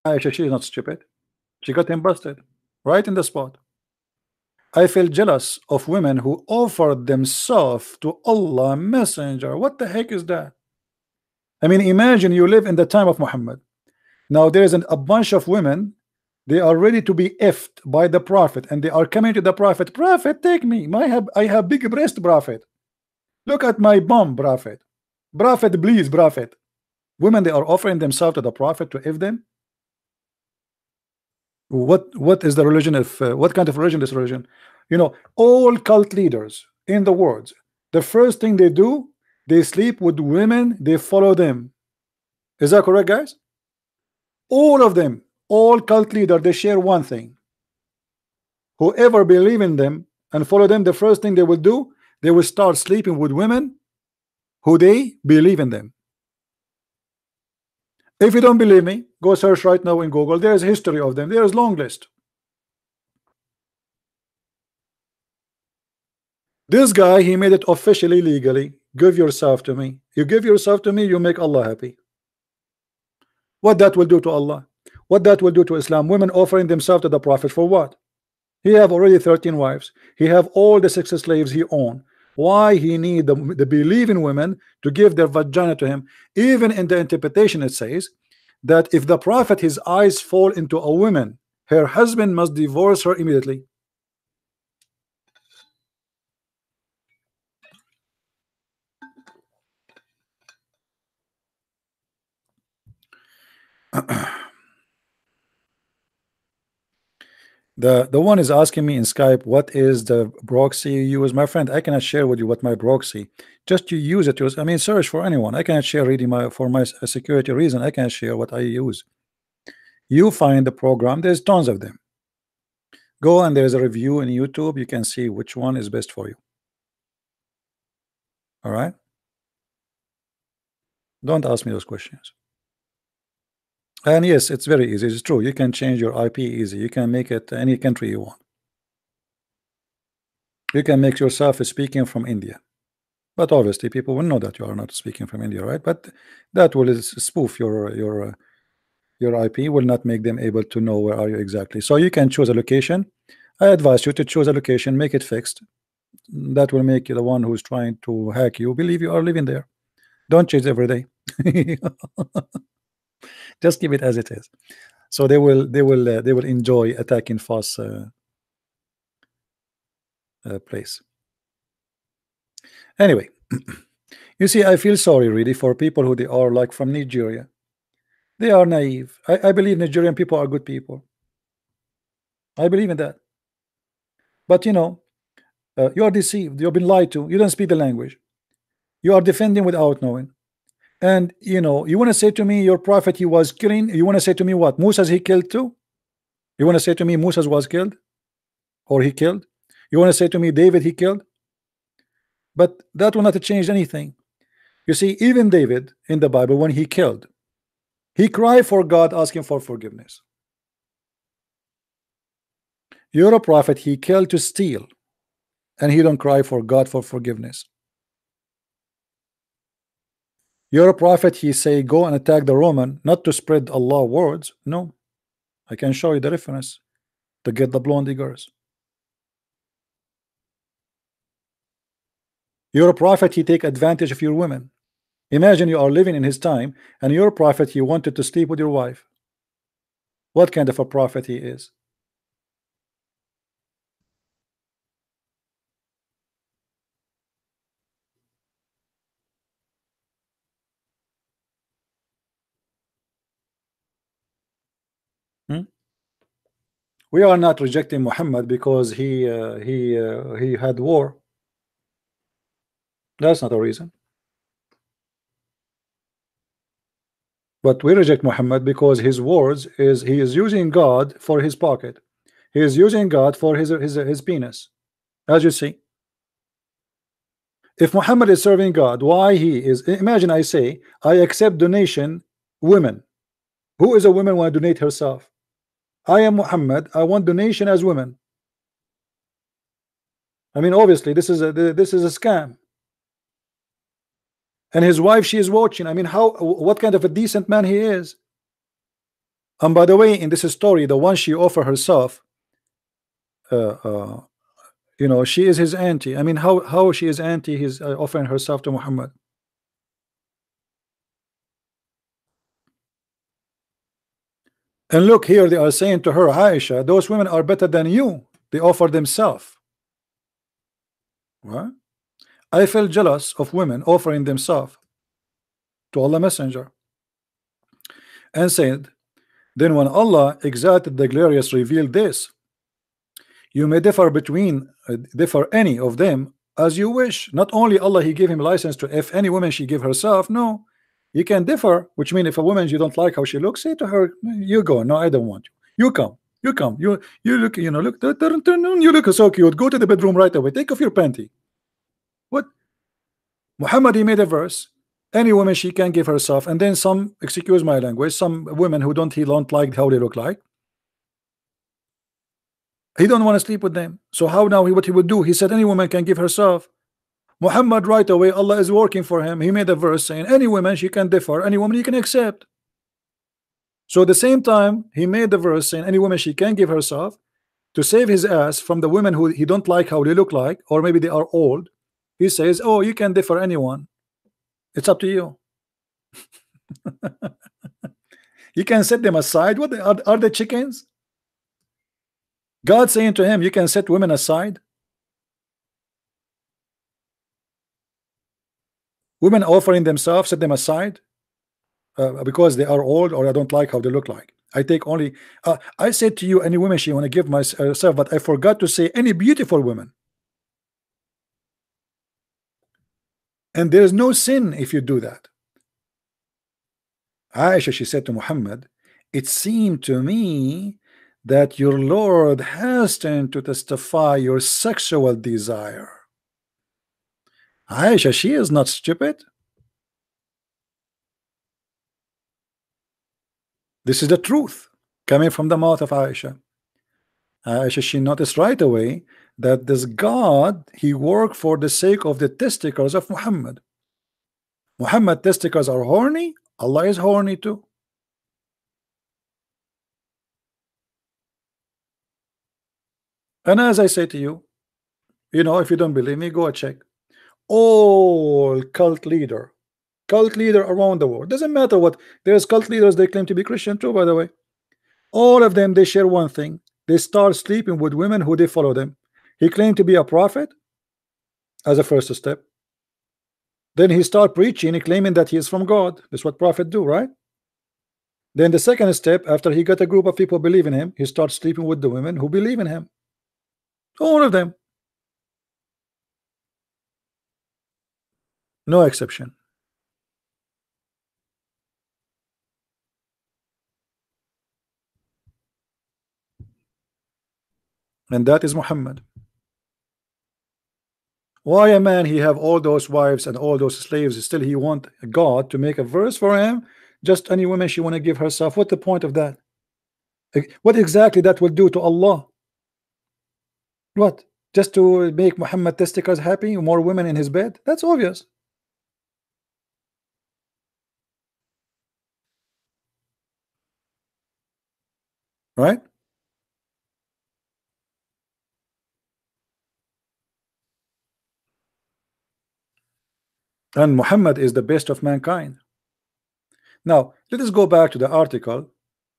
Aisha, she is not stupid. She got him busted right in the spot. I feel jealous of women who offered themselves to Allah messenger. What the heck is that? I mean, imagine you live in the time of Muhammad. Now there is an, a bunch of women, they are ready to be effed by the Prophet, and they are coming to the Prophet. Prophet, take me. My have I have big breast, Prophet. Look at my bum, Prophet. Prophet, please, Prophet. Women, they are offering themselves to the Prophet to if them what what is the religion of uh, what kind of religion this religion? You know all cult leaders in the world the first thing they do they sleep with women they follow them. Is that correct guys? All of them all cult leader they share one thing. Whoever believe in them and follow them the first thing they will do they will start sleeping with women who they believe in them if you don't believe me go search right now in Google. There's a history of them. There's a long list. This guy he made it officially legally. Give yourself to me. You give yourself to me you make Allah happy. What that will do to Allah? What that will do to Islam? Women offering themselves to the Prophet for what? He have already 13 wives. He have all the six slaves he own why he need the, the believing women to give their vagina to him even in the interpretation it says that if the prophet his eyes fall into a woman her husband must divorce her immediately (clears throat) the the one is asking me in Skype what is the proxy you use? My friend I cannot share with you what my proxy just you use it I mean search for anyone. I cannot share really my for my security reason. I can't share what I use. You find the program. There's tons of them. Go and there's a review in YouTube. You can see which one is best for you. All right? Don't ask me those questions and yes, it's very easy. It's true. You can change your IP easy. You can make it any country you want. You can make yourself speaking from India. But obviously, people will know that you are not speaking from India, right? But that will spoof your your uh, your IP. Will not make them able to know where are you exactly. So you can choose a location. I advise you to choose a location, make it fixed. That will make you the one who's trying to hack you believe you are living there. Don't change every day. (laughs) just keep it as it is. So they will they will uh, they will enjoy attacking false uh, uh, place. Anyway (clears throat) you see I feel sorry really for people who they are like from Nigeria. They are naive. I, I believe Nigerian people are good people. I believe in that. But you know uh, you are deceived. You've been lied to. You don't speak the language. You are defending without knowing and you know, you want to say to me, your prophet, he was killing. You want to say to me what? Musa's he killed too? You want to say to me, Musa's was killed, or he killed? You want to say to me, David he killed? But that will not change anything. You see, even David in the Bible, when he killed, he cried for God, asking for forgiveness. You're a prophet, he killed to steal, and he don't cry for God for forgiveness. You're a prophet, he say, go and attack the Roman, not to spread Allah words. No, I can show you the reference to get the blonde girls. You're a prophet, he take advantage of your women. Imagine you are living in his time, and you're prophet, he wanted to sleep with your wife. What kind of a prophet he is? Hmm? We are not rejecting Muhammad because he uh, he uh, he had war. That's not a reason. But we reject Muhammad because his words is he is using God for his pocket. He is using God for his his his penis, as you see. If Muhammad is serving God, why he is? Imagine I say I accept donation women. Who is a woman want to donate herself? I am Muhammad. I want donation as women. I mean, obviously, this is a this is a scam. And his wife, she is watching. I mean, how what kind of a decent man he is. And by the way, in this story, the one she offer herself, uh, uh, you know, she is his auntie. I mean, how how she is auntie? He's uh, offering herself to Muhammad. And look here, they are saying to her, Aisha, those women are better than you. They offer themselves. Right? I feel jealous of women offering themselves to Allah Messenger. And said, Then when Allah exalted the glorious revealed this, you may differ between uh, differ any of them as you wish. Not only Allah He gave him license to if any woman she give herself, no, you can differ, which means if a woman you don't like how she looks, say to her, you go. No, I don't want you. You come. You come. You you look. You know. Look. turn- turn- You look so cute. Go to the bedroom right away. Take off your panty. What? Muhammad he made a verse. Any woman she can give herself, and then some. Excuse my language. Some women who don't he don't like how they look like. He don't want to sleep with them. So how now? He what he would do? He said any woman can give herself. Muhammad right away. Allah is working for him. He made a verse saying any woman she can differ. Any woman you can accept. So at the same time, he made the verse saying any woman she can give herself to save his ass from the women who he don't like how they look like, or maybe they are old. He says, "Oh, you can differ anyone. It's up to you. (laughs) you can set them aside. What are, are the chickens? God saying to him, you can set women aside. Women offering themselves, set them aside uh, because they are old or I don't like how they look like. I take only. Uh, I said to you, any woman she want to give myself, but I forgot to say any beautiful women. And there is no sin if you do that. Aisha, she said to Muhammad, it seemed to me that your Lord hastened to testify your sexual desire. Aisha, she is not stupid. This is the truth coming from the mouth of Aisha. Aisha, she noticed right away that this God, he worked for the sake of the testicles of Muhammad. Muhammad testicles are horny, Allah is horny too. And as I say to you, you know, if you don't believe me, go check. All cult leader, cult leader around the world, doesn't matter what, there's cult leaders, they claim to be Christian too, by the way. All of them, they share one thing. They start sleeping with women who they follow them. He claimed to be a prophet as a first step. Then he start preaching, claiming that he is from God. That's what prophet do, right? Then the second step, after he got a group of people believe in him, he starts sleeping with the women who believe in him. All of them. No exception. And that is Muhammad. Why a man he have all those wives and all those slaves still he want God to make a verse for him? Just any woman she want to give herself. What the point of that? What exactly that will do to Allah? What? Just to make Muhammad testicles happy more women in his bed? That's obvious right? And Muhammad is the best of mankind. Now let us go back to the article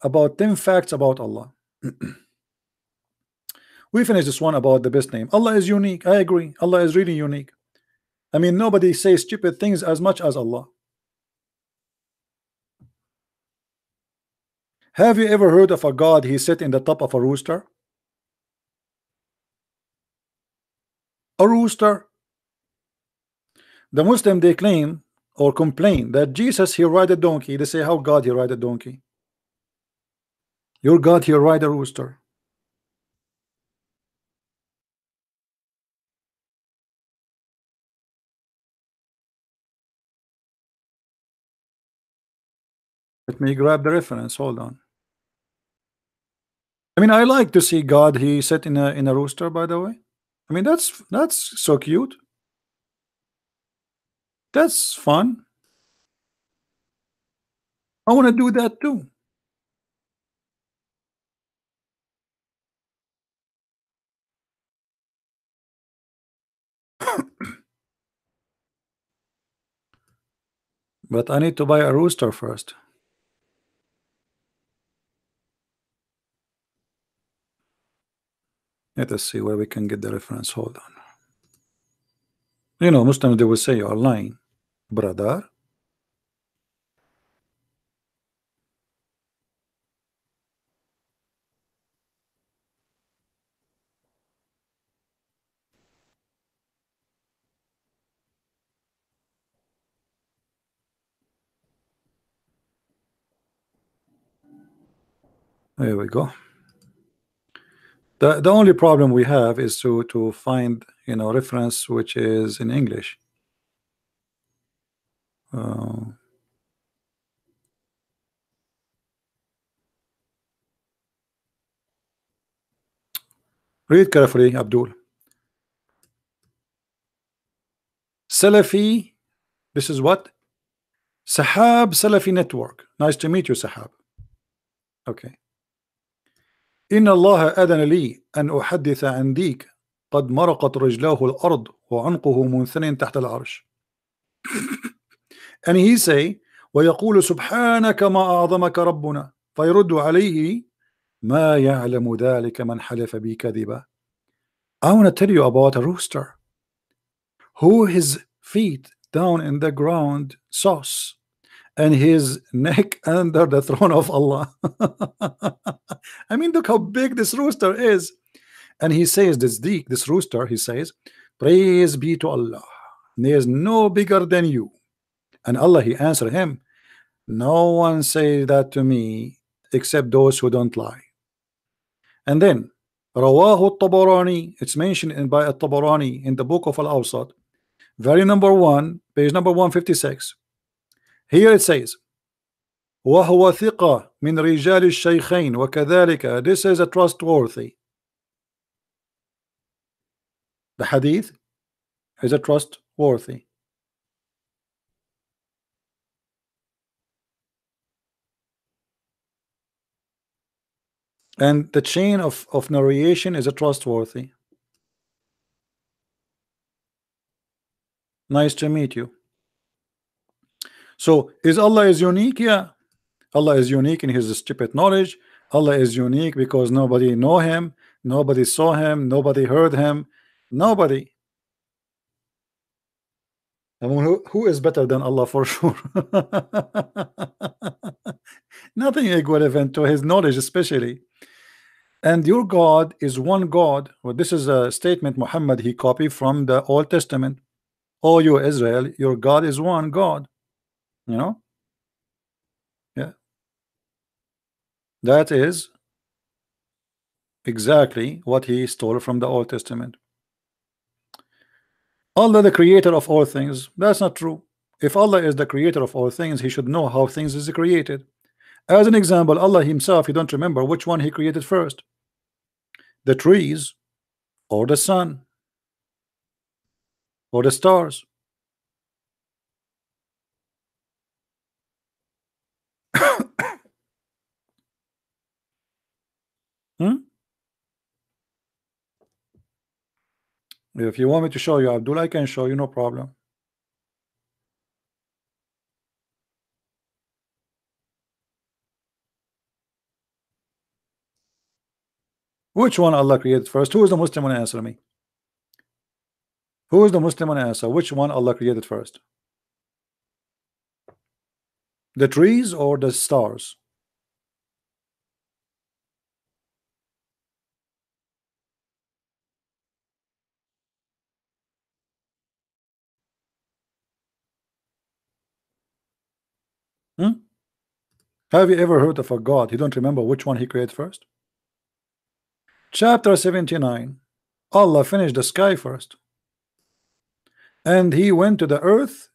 about 10 facts about Allah. (clears throat) We finished this one about the best name. Allah is unique. I agree. Allah is really unique. I mean nobody says stupid things as much as Allah have you ever heard of a God he sit in the top of a rooster? A rooster. The Muslim they claim or complain that Jesus he ride a donkey. They say how God he ride a donkey? Your God he ride a rooster. Let me grab the reference. Hold on I mean I like to see God he sit in a in a rooster by the way I mean that's that's so cute that's fun. I want to do that too. (coughs) but I need to buy a rooster first. Let us see where we can get the reference. Hold on. You know, Muslims they will say you are lying, brother. There we go. The the only problem we have is to to find you know reference which is in English. Uh, read carefully, Abdul. Salafi, this is what? Sahab Salafi Network. Nice to meet you, Sahab. Okay. إن الله أذن لي أن أحدث عن ديك قد مرقت رجلاه الأرض وعنقه منثن تحت العرش. (coughs) and he say ويقول سبحانك ما أعظمك ربنا فيرد عليه ما يعلم ذلك من حلف بي كذبا. I want to tell you about a rooster who his feet down in the ground sauce and his neck (laughs) under the throne of Allah. (laughs) I mean, look how big this rooster is. And he says, this deek, this rooster, he says, Praise be to Allah. There is no bigger than you. And Allah, he answered him, No one say that to me except those who don't lie. And then, Rawahu tabarani it's mentioned in, by At-Tabarani in the book of Al-Awsat, very number one, page number 156. Here it says, وهو ثقة من رجال الشيخين وكذلك this is a trustworthy the hadith is a trustworthy and the chain of, of narration is a trustworthy nice to meet you so is Allah is unique? Yeah. Allah is unique in his stupid knowledge. Allah is unique because nobody know him nobody saw him nobody heard him nobody. I mean, who, who is better than Allah for sure? (laughs) Nothing equivalent to his knowledge especially. And your God is one God. Well this is a statement Muhammad he copied from the Old Testament. Oh you Israel your God is one God you know? Yeah. That is exactly what he stole from the Old Testament. Allah the creator of all things that's not true. If Allah is the creator of all things he should know how things is created. As an example Allah himself you don't remember which one he created first. The trees or the sun or the stars hmm? If you want me to show you Abdul I can show you no problem Which one Allah created first? Who is the Muslim one answer me? Who is the Muslim one answer? Which one Allah created first? The trees or the stars? Hmm? Have you ever heard of a God? You don't remember which one he created first? Chapter 79 Allah finished the sky first. And he went to the earth.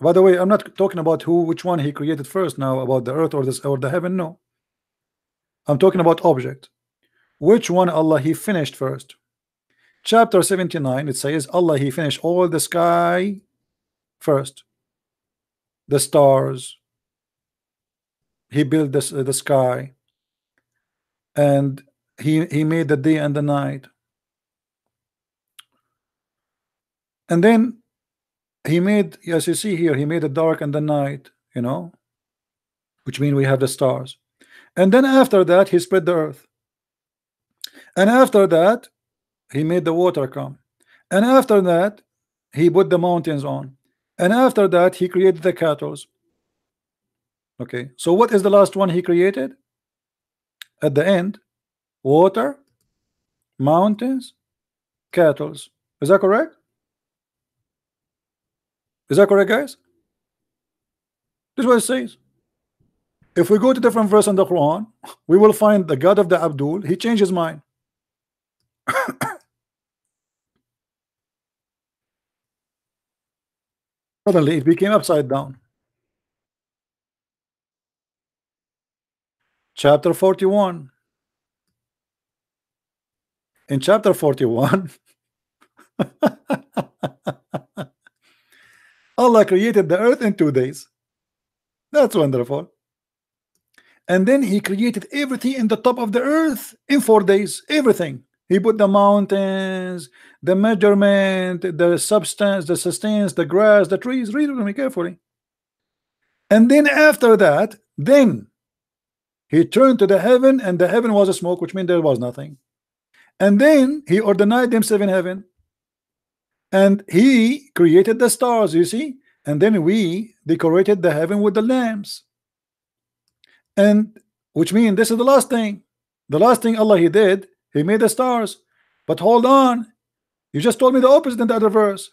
By the way I'm not talking about who which one he created first now about the earth or this or the heaven no. I'm talking about object. Which one Allah he finished first? Chapter 79 it says Allah he finished all the sky first the stars. He built this the sky. And he he made the day and the night. And then he made as you see here he made the dark and the night you know which mean we have the stars. And then after that he spread the earth. And after that he made the water come. And after that he put the mountains on and after that he created the cattle okay so what is the last one he created? At the end water mountains cattle is that correct? Is that correct guys? This is what it says. If we go to different verse in the Quran we will find the God of the Abdul he changed his mind (laughs) Suddenly it became upside down. Chapter 41. In chapter 41, (laughs) Allah created the earth in two days. That's wonderful. And then he created everything in the top of the earth in four days. Everything. He put the mountains, the measurement, the substance, the sustains, the grass, the trees. Read me carefully. And then after that, then he turned to the heaven, and the heaven was a smoke, which means there was nothing. And then he ordained himself in heaven. And he created the stars, you see. And then we decorated the heaven with the lamps. And which means this is the last thing. The last thing Allah He did, He made the stars. But hold on, you just told me the opposite in the other verse.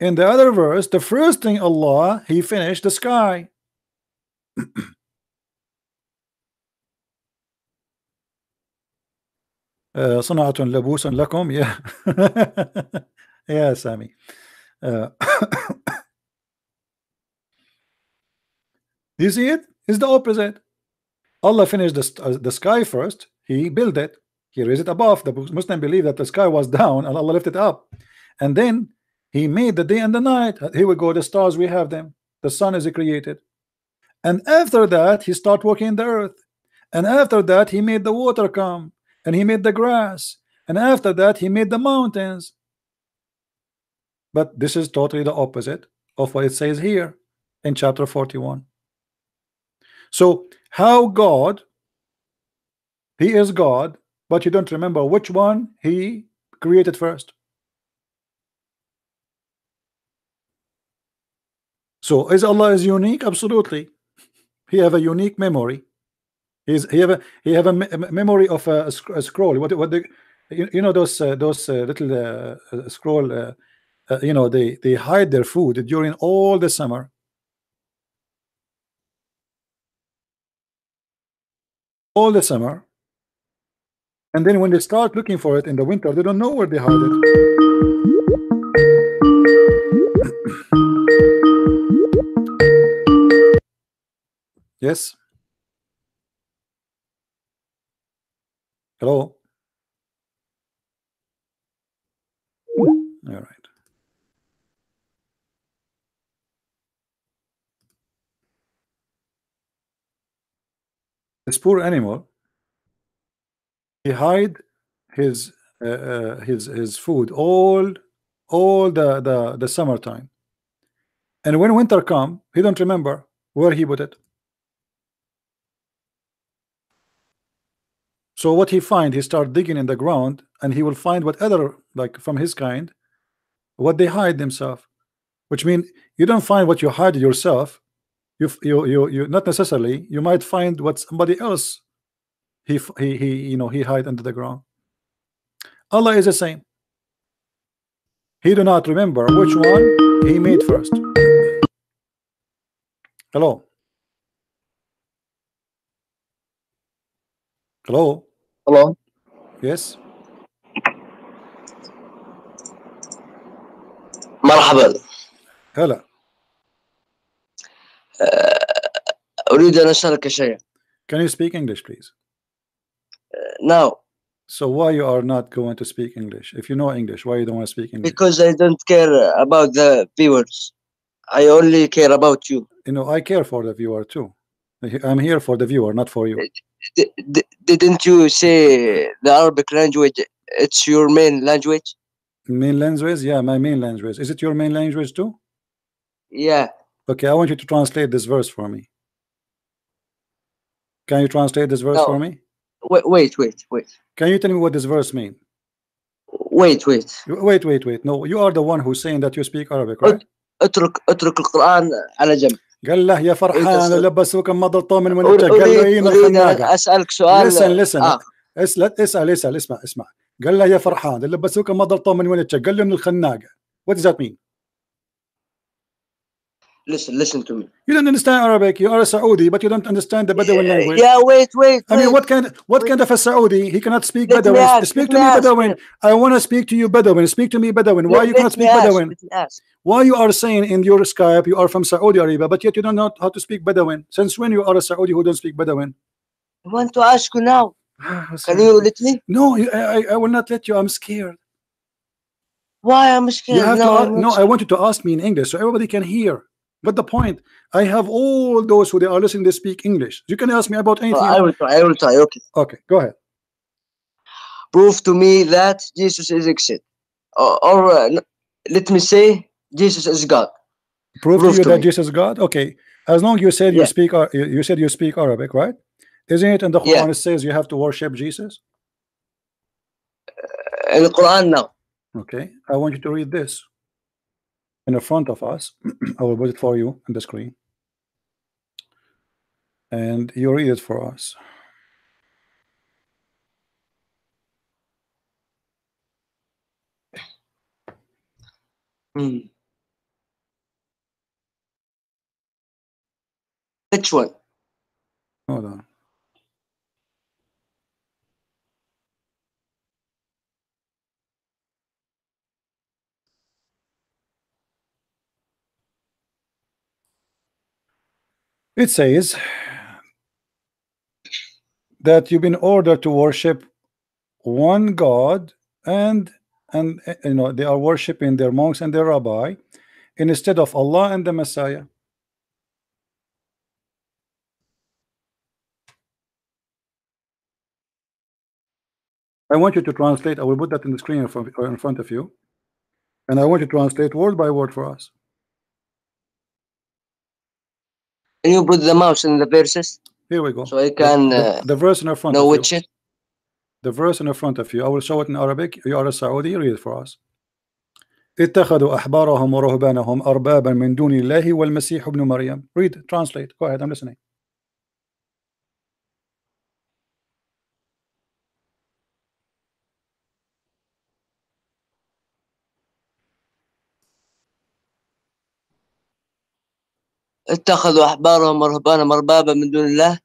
In the other verse, the first thing Allah He finished the sky. (clears throat) آه، صنعة لبوس لكم يا (laughs) يا سامي آه، (coughs) you see it it's the opposite Allah finished the, st- uh, the sky first he built it he raised it above. The Muslim believe that the sky was down and Allah lifted it up. And then he made the day and the night. Uh, here we go the stars we have them. The sun is created. And after that he start working the earth. And after that he made the water come. And he made the grass. And after that he made the mountains. But this is totally the opposite of what it says here in chapter 41 so how God he is God but you don't remember which one he created first so is Allah is unique absolutely he have a unique memory He's he have a he have a, memory of a, a, sc a scroll. What what the you, you know those uh, those uh, little uh, uh, scroll. Uh, uh, you know they they hide their food during all the summer. All the summer, and then when they start looking for it in the winter, they don't know where they hide it. (coughs) yes. Hello. All right. This poor animal, he hide his uh, uh, his his food all all the the the summertime, and when winter come, he don't remember where he put it. So what he find, he start digging in the ground, and he will find what other like from his kind, what they hide themselves. Which mean you don't find what you hide yourself. You you you you not necessarily. You might find what somebody else he he he you know he hide under the ground. Allah is the same. He do not remember which one he made first. Hello. Hello. Hello. Yes. مرحبا هلا. أريد أن أسألك شيء Can you speak English, please? Uh, now So why you are not going to speak English? If you know English, why you don't want to speak English? because I don't care about the viewers I only care about you You know, I care for the viewer too. I'm here for the viewer, not for you. D- d- didn't you say the Arabic language it's your main language Main language? Yeah, my main language. Is it your main language too? yeah Okay, I want you to translate this verse for me. Can you translate this verse No. for me? Wait wait wait Can you tell me what this verse mean? wait wait. Wait, wait, wait. No, you are the one who's saying that you speak Arabic, right? اترك أترك القرآن على جنب. قال له يا فرحان لبسوك مضى الطومن من أريد قال له اين الخناقة؟ أسألك سؤال. Listen listen. آه. اسال اسال اسأل اسمع اسمع. قال له يا فرحان لبسوك مضى الطومن من قال له من الخناقة. What does that mean? Listen, listen to me. You don't understand Arabic. You are a Saudi, but you don't understand the Bedouin language. Yeah, wait, wait. I mean, what kind what kind of a Saudi? He cannot speak Let Bedouin. ask, speak to me ask, Bedouin. I want to speak to you Bedouin. Speak to me Bedouin. Why Let- you cannot speak ask, Bedouin? let me ask. Why you are saying in your Skype you are from Saudi Arabia, but yet you don't know how to speak Bedouin? Since when you are a Saudi who don't speak Bedouin? I want to ask you now. (sighs) Can you let me? No, you- I, I- will not let you. I'm scared. Why I'm scared? You have no, to. I'm a- not No, I want you to ask me in English so everybody can hear. But the point, I have all those who they are listening. They speak English. You can ask me about anything. I will try. I will try. Okay. Okay, go ahead. Prove to me that Jesus is exist, or, or uh, let me say Jesus is God. Prove, Prove to you to that me. Jesus is God. Okay, as long as you said you speak, you said you speak Arabic, right? Isn't it in the Quran? Yeah. It says you have to worship Jesus. In the Quran now. Okay, I want you to read this in the front of us. (clears throat) I will put it for you on the screen, and you read it for us. Hmm. Which one? Hold on. It says that you've been ordered to worship one God and and you know they are worshiping their monks and their rabbi instead of Allah and the Messiah. I want you to translate. I will put that in the screen in front of you, and I want you to translate word by word for us. Can you put the mouse in the verses Here we go. so I The- can the, uh, the verse in the front know of you. which it? the verse in the front of you. I will show it in Arabic. You are a Saudi, read it for us. اتخذوا أحبارهم ورهبانهم أربابا من دون الله والمسيح ابن مريم. Read, translate. Go ahead, I'm listening. اتخذوا أحبارهم ورهبانهم أربابا من دون الله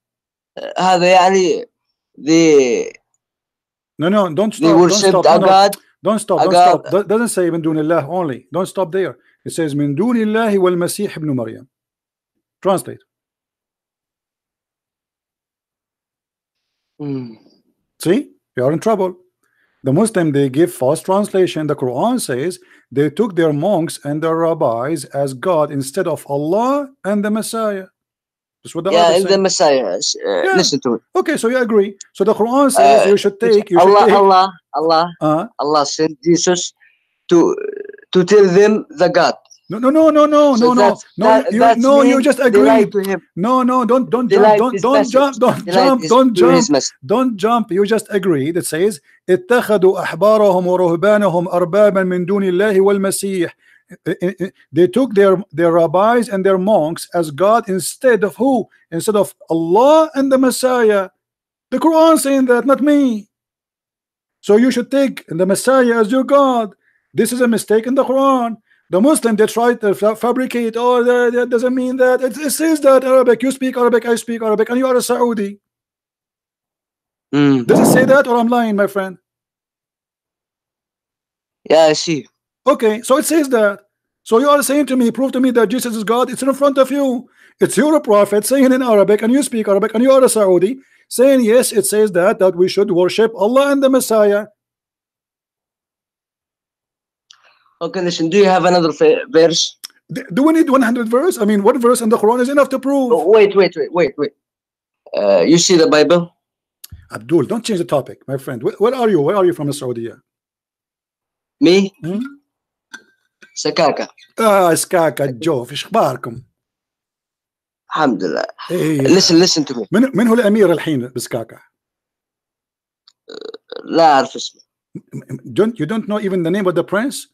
آه، هذا يعني they No, no, don't they stop. Don't stop. a No, God don't stop. Don't God. stop. Do- Doesn't say من دون الله only. Don't stop there. It says من دون الله والمسيح ابن مريم. Translate. Hmm. See, you are in trouble. The Muslim they give false translation. The Quran says they took their monks and their rabbis as God instead of Allah and the Messiah. That's what the yeah in the. Messiah S- uh, Yeah. listen to it Okay, so you agree. So the Quran says Uh, you should take. You should Allah take. Allah Allah Uh, Allah sent Jesus to to tell them the God no, no, no, no, no, So no, no, that's- no. that- you, that's no, you mean just they agreed. lied to him No, no, don't, don't they jump, lied don't, his don't message. jump, don't They lied jump, his- don't to jump. his message. Don't jump. You just agreed. It says اتخذوا أحبارهم ورهبانهم أربابا من دون الله والمسيح. They took their their rabbis and their monks as God instead of who? Instead of Allah and the Messiah. The Quran saying that, not me. So you should take the Messiah as your God. This is a mistake in the Quran. The Muslim they try to fabricate. Oh, that, that doesn't mean that. It, it says that Arabic. You speak Arabic. I speak Arabic, and you are a Saudi. Hmm. Does it say that, or I'm lying, my friend? yeah I see Okay, so it says that. So you are saying to me, prove to me that Jesus is God. It's in front of you. It's your prophet saying in Arabic, and you speak Arabic, and you are a Saudi saying yes. It says that that we should worship Allah and the Messiah. okay listen do you have another fa- verse D- Do we need 100 verse? I mean, what verse in the Quran is enough to prove? oh, wait wait wait wait wait uh, you see the Bible Abdul, don't change the topic, my friend. Where, where are you? Where are you from, Saudi? me Hmm? سكاكا Ah, سكاكا جو في اخباركم؟ الحمد لله إيه. listen listen to me من من هو الامير الحين بسكاكا؟ لا أعرف اسمه don't you don't know even the name of the prince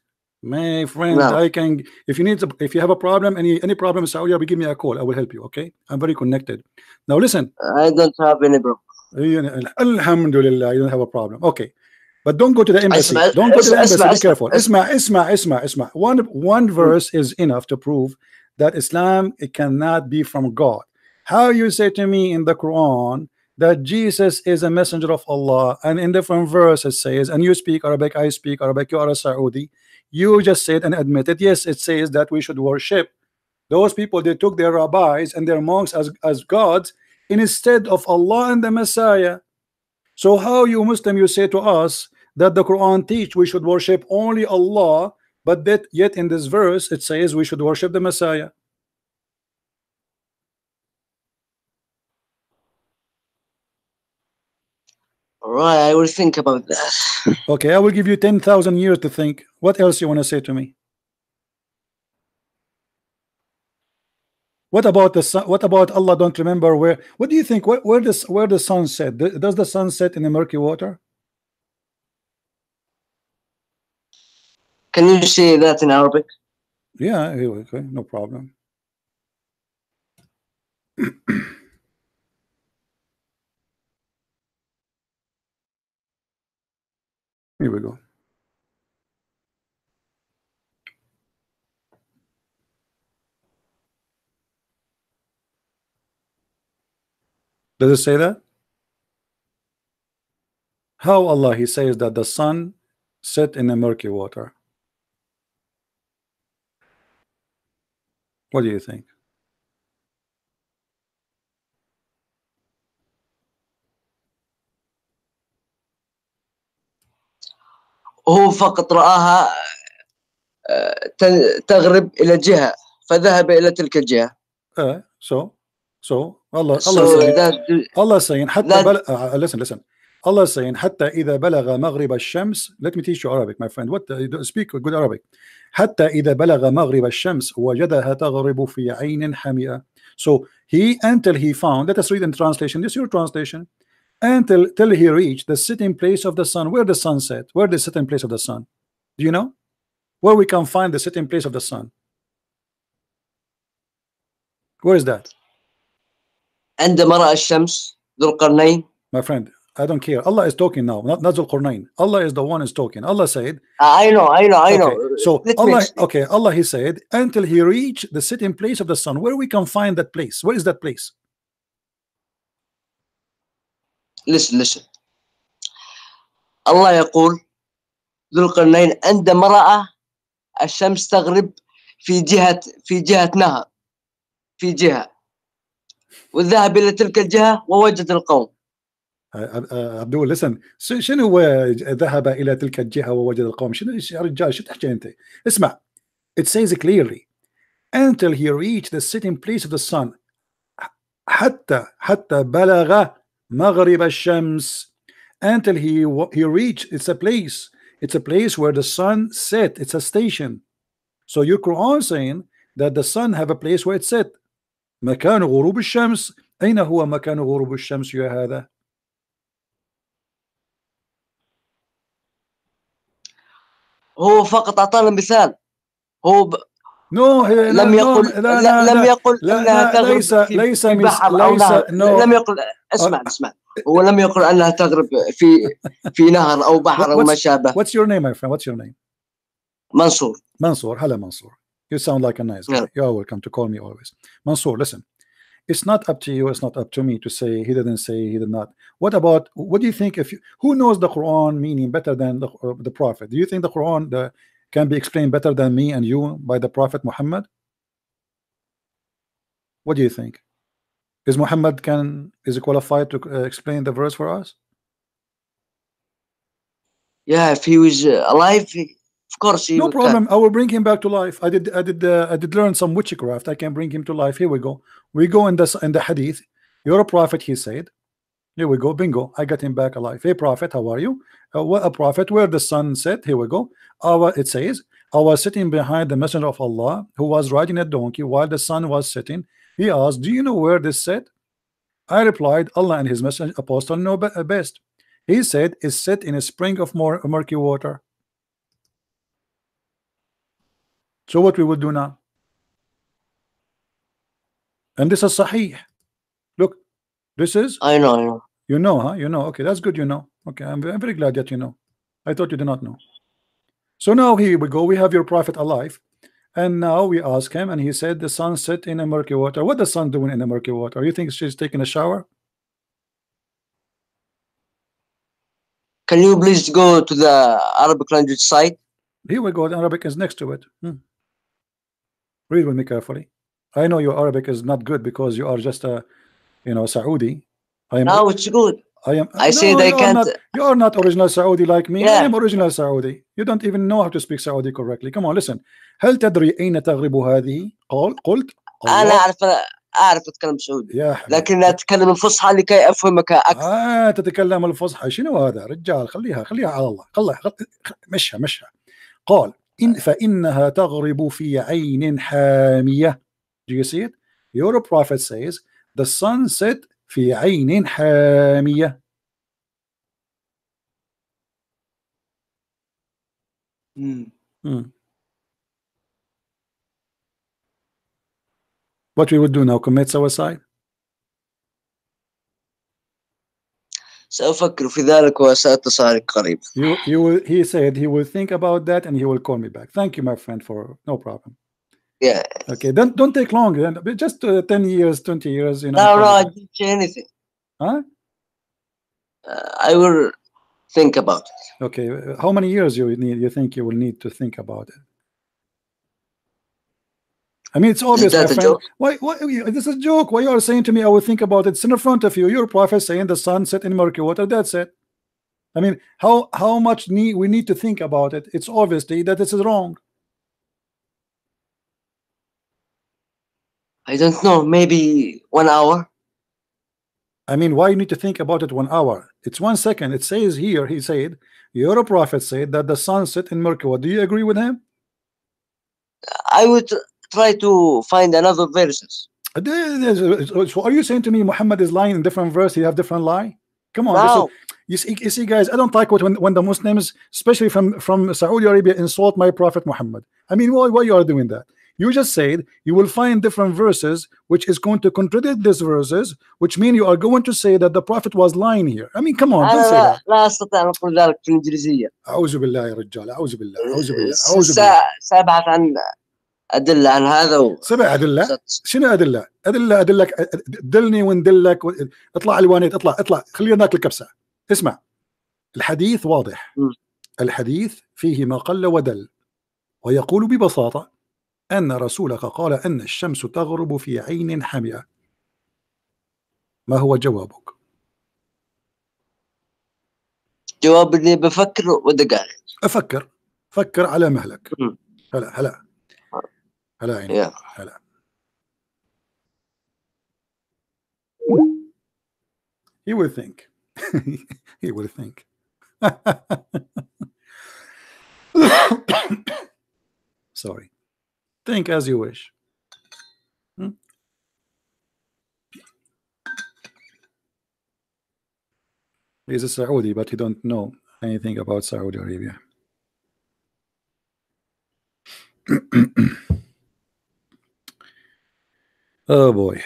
My friend, no. I can. If you need, to, if you have a problem, any any problem in Saudi Arabia, give me a call. I will help you. Okay, I'm very connected. Now listen. I don't have any problem. Alhamdulillah, you don't have a problem. Okay, but don't go to the embassy. Don't go to the embassy. Be careful. Isma, isma, isma, isma. One one hmm. verse is enough to prove that Islam it cannot be from God. How you say to me in the Quran that Jesus is a messenger of Allah, and in different verses says, and you speak Arabic, I speak Arabic, you are a Saudi you just said and admitted yes it says that we should worship. Those people they took their rabbis and their monks as, as gods instead of Allah and the Messiah. So how you Muslim you say to us that the Quran teach we should worship only Allah but that yet in this verse it says we should worship the Messiah right, I will think about that. (laughs) okay I will give you 10,000 years to think what else you want to say to me What about the sun? What about Allah? Don't remember where? What do you think? Where, where does where the sun set? Does the sun set in the murky water? Can you say that in Arabic? Yeah, go. No problem. (clears throat) Here we go. Does it say that? How Allah He says that the sun set in the murky water? What do you think? هو فقط رآها آه، تغرب إلى جهة فذهب إلى تلك الجهة. إيه سو سو الله الله سين الله سين حتى بل... آه، آه، listen, listen. الله سين حتى إذا بلغ مغرب الشمس let me teach you Arabic my friend. What the... speak good Arabic. حتى إذا بلغ مغرب الشمس وجدها تغرب في عين حمئة so he until he found let us read in translation. This is your translation. Until till he reached the sitting place of the sun. Where the sun set? Where the sitting place of the sun? Do you know? Where we can find the sitting place of the sun? Where is that? عندما رأى الشمس ذو القرنين My friend, I don't care. Allah is talking now, not not Zulqarnain. Allah is the one is talking. Allah said, Ah, I know, I know, I know. okay, so Let me Allah, explain. okay, Allah He said, until he reached the sitting place of the sun. Where we can find that place? Where is that place? Listen listen الله يقول ذو القرنين عندما رأى الشمس تغرب في جهة في جهة نهر في جهة وذهب إلى تلك الجهة ووجد القوم Abdul, listen. ش- شنو هو ذهب إلى تلك الجهة ووجد القوم؟ شنو يا رجال شو تحكي أنت؟ اسمع. It says clearly until he reached the sitting place of the sun حتى حتى بلغ مغرب الشمس until he wa- he reached it's a place it's a place where the sun set it's a station so your Quran saying that the sun have a place where it set مكان غروب الشمس أين هو مكان غروب الشمس يا هذا هو فقط أعطانا مثال هو ب... No, he- لا- لم no, يقل لا- لا لا- لم لا. يقل لا- انها لا، تغرب ليس- في, ليس في مس- بحر او ليس- نهر no. لم يقل اسمع اسمع هو لم يقل انها تغرب في في نهر او بحر او What's- ما شابه What's your name, my friend? What's your name? منصور Mansoor. Hello, Mansoor. You sound like a nice guy. Yeah. You are welcome to call me always. Mansoor, listen. It's not up to you. It's not up to me to say he didn't say he did not. What about what do you think? If you, who knows the Quran meaning better than the, uh, the Prophet? Do you think the Quran the, can be explained better than me and you by the Prophet Muhammad? What do you think? Is Muhammad can is he qualified to uh, explain the verse for us? yeah if he was uh, alive of course he no problem. I will bring him back to life. I did i did uh, i did learn some witchcraft. I can bring him to life. Here we go. We go in this in the hadith. You're a prophet he said here we go bingo. I got him back alive. Hey prophet how are you? Uh, what a prophet where the sun set? Here we go. Our it says i was sitting behind the messenger of allah who was riding a donkey while the sun was setting he asked do you know where this set? I replied allah and his messenger apostle know best. He said It's set in a spring of more murky water. So what we will do now? And this is Sahih. This is I know I know you know, huh? You know. Okay, that's good. You know. Okay, I'm very, I'm very glad that you know. I thought you did not know. So now here we go. We have your prophet alive, And now we ask him, and he said the sun set in a murky water. What the sun doing in the murky water? You think she's taking a shower? Can you please go to the Arabic language site? Here we go. The Arabic is next to it. Hmm. Read with me carefully. I know your Arabic is not good because you are just a, you know, Saudi. I am. Now it's good. I am. I said I can't- Not, you are not original Saudi like me. I Yeah. am original Saudi. You don't even know how to speak Saudi correctly. Come on, listen. هل تدري أين تغرب هذه؟ قال قلت أنا الله. اعرف اعرف اتكلم سعودي يا. لكن اتكلم الفصحى لكي افهمك أكثر آه تتكلم الفصحى شنو هذا رجال خليها خليها على الله خليها خل... مشها مشها قال إن فإنها تغرب في عين حامية Do you see it? Your prophet says the sun set في عين حامية مم. Hmm. What we would do now commit suicide سافكر في ذلك وساتصل عليك قريبا you, you will, he said he will think about that and he will call me back thank you my friend for no problem Yeah. okay don't don't take long then just uh, 10 years 20 years you know No, no, I call me back. didn't say anything. Huh? Uh, I will think about it. okay how many years you need you think you will need to think about it I mean, it's obvious, my that joke? Why, why? This is a joke. Why you are saying to me, I will think about it? It's in front of you. Your prophet saying the sun set in murky water. That's it. I mean, how how much need we need to think about it? It's obviously that this is wrong. I don't know. Maybe one hour. I mean, why you need to think about it one hour? It's one second. It says here, he said, your prophet said that the sun set in water. Do you agree with him? I would try to find another verses. Uh, so are you saying to me Muhammad is lying in different verse? He have different lie? Come on. No. you see, you see, guys, I don't like what when, when the Muslims, especially from from Saudi Arabia, insult my Prophet Muhammad. I mean, why why you are doing that? You just said you will find different verses which is going to contradict these verses, which mean you are going to say that the Prophet was lying here. I mean, come on, don't أنا say لا, that. لا أستطيع أن أقول ذلك في الإنجليزية. أعوذ بالله يا رجال أعوذ بالله أعوذ بالله أعوذ بالله س- سأبحث عن أدلة عن هذا و... سبع أدلة شنو أدلة؟ أدلة أدلك دلني وندلك و- اطلع الوانيت اطلع اطلع خلينا ناكل كبسة اسمع الحديث واضح م. الحديث فيه ما قل ودل ويقول ببساطة أن رسولك قال أن الشمس تغرب في عين حمئة ما هو جوابك؟ جواب اللي بفكر ودقائق. أفكر فكر على مهلك. هلا هلا هلا عيني. هلا He will think. (laughs) he will think. (laughs) Sorry. Think as you wish. Hmm? He's a Saudi, but he don't know anything about Saudi Arabia. (clears throat) oh boy.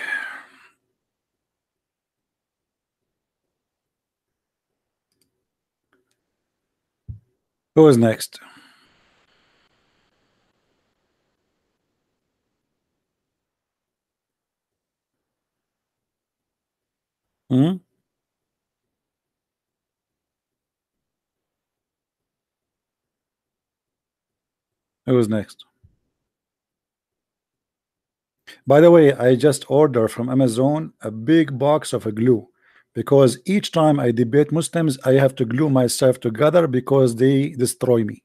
Who is next? Hmm? Who is next? By the way, I just ordered from Amazon a big box of a glue because each time I debate Muslims, I have to glue myself together because they destroy me.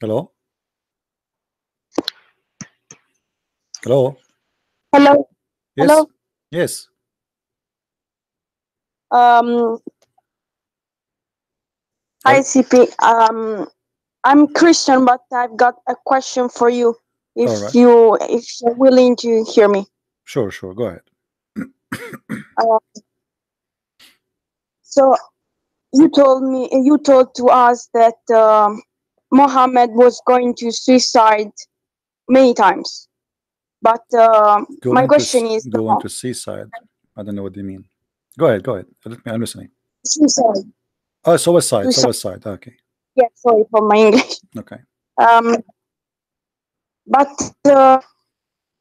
Hello? Hello? Hello. Yes? Hello. Yes. Um, hi, CP. Um, I'm Christian, but I've got a question for you. If right. you if you're willing to hear me. Sure, sure. Go ahead. (coughs) Uh, so you told me you told to us that um, Muhammad was going to suicide many times, but um my question s- is going uh, to seaside. I don't know what they mean. Go ahead, go ahead. Let me I'm listening. suicide. Oh, suicide, Suicide. suicide. Okay, Yeah, sorry for my English. okay. Um, but uh,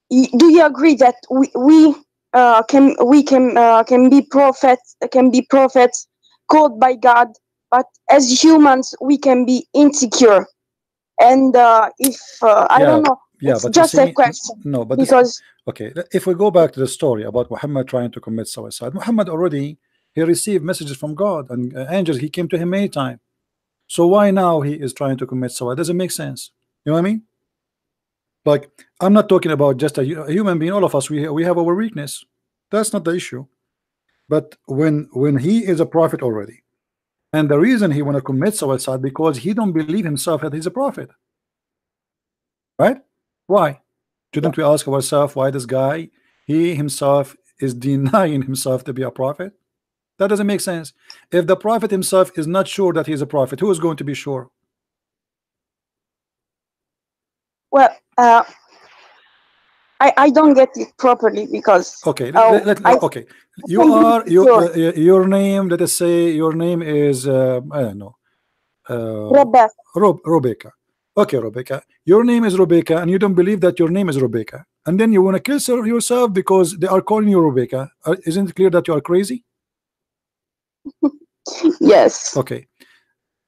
do you agree that we, we uh, can we can uh, can be prophets can be prophets called by God, but as humans we can be insecure, and uh, if uh, I don't know, Yeah, it's but just a question no, but because okay. If we go back to the story about Muhammad trying to commit suicide, Muhammad already he received messages from God and uh, angels. He came to him many times. So why now he is trying to commit suicide? Doesn't make sense. You know what I mean? Like I'm not talking about just a, a human being. All of us we we have our weakness. That's not the issue. But when when he is a prophet already, and the reason he want to commit suicide because he don't believe himself that he's a prophet, right? Why? Shouldn't we ask ourselves why this guy he himself is denying (laughs) himself to be a prophet? That doesn't make sense. If the prophet himself is not sure that he's a prophet, who is going to be sure? well, uh, I I don't get it properly because Okay, Oh, let, let- I- okay. You are it's your your- uh, your name. Let us say your name is uh, I don't know. Uh, Rebecca. Rob Rebecca. Okay, Rebecca. Your name is Rebecca, and you don't believe that your name is Rebecca, and then you want to kill yourself because they are calling you Rebecca. Uh, isn't it clear that you are crazy? (laughs) Yes. Okay.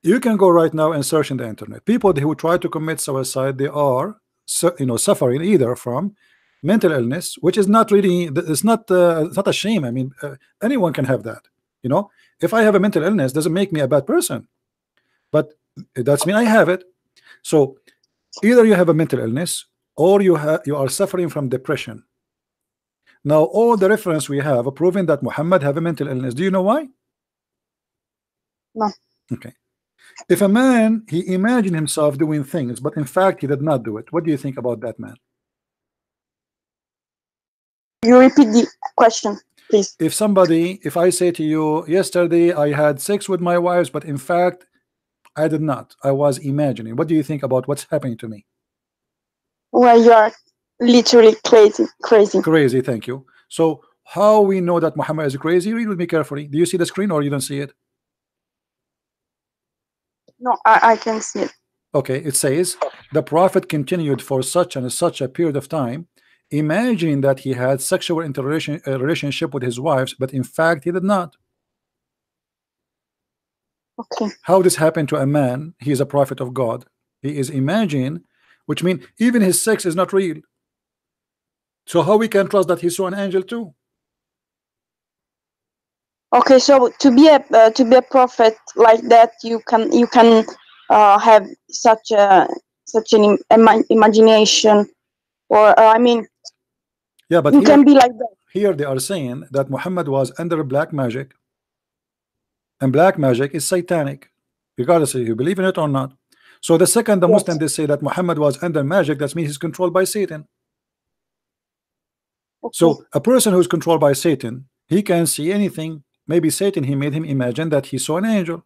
You can go right now and search in the internet. People who try to commit suicide, they are, you know, suffering either from mental illness, which is not really, it's not, uh, it's not a shame. I mean, uh, anyone can have that. You know, if I have a mental illness, doesn't make me a bad person, but it does mean I have it. So either you have a mental illness or you have you are suffering from depression. Now, all the reference we have are proving that Muhammad have a mental illness. Do you know why? No. Okay. If a man he imagined himself doing things, but in fact he did not do it, what do you think about that man? You repeat the question, please. If somebody, if I say to you, yesterday I had sex with my wives, but in fact I did not, I was imagining. What do you think about what's happening to me? Well, you are literally crazy, crazy. Crazy, thank you. So how we know that Muhammad is crazy? Read with me carefully. Do you see the screen or you don't see it? No, I, I can see it. Okay, it says the prophet continued for such and such a period of time, imagining that he had sexual interrelation uh, relationship with his wives, but in fact he did not. Okay. How this happened to a man? He is a prophet of God. He is imagining, which means even his sex is not real. So how we can trust that he saw an angel too? Okay, so to be a uh, to be a prophet like that, you can you can uh, have such a such an im- imagination, or uh, I mean, Yeah, but you here, can be like that. here they are saying that Muhammad was under black magic, and black magic is satanic, regardless if you believe in it or not. So the second the Yes. Muslim they say that Muhammad was under magic, that means he's controlled by Satan. Okay. So a person who's controlled by Satan, he can see anything. Maybe Satan he made him imagine that he saw an angel,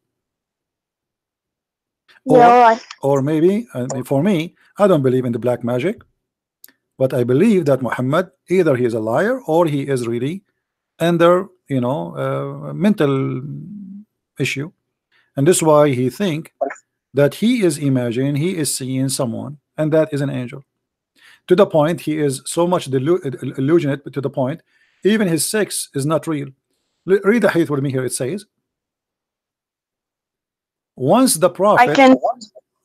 yeah, or right. or maybe uh, for me, I don't believe in the black magic, but I believe that Muhammad either he is a liar or he is really under you know uh, mental issue, and this is why he think that he is imagining he is seeing someone, and that is an angel. To the point he is so much delu- illusionate to the point even his sex is not real. Read the hadith with me here. It says, once the prophet can.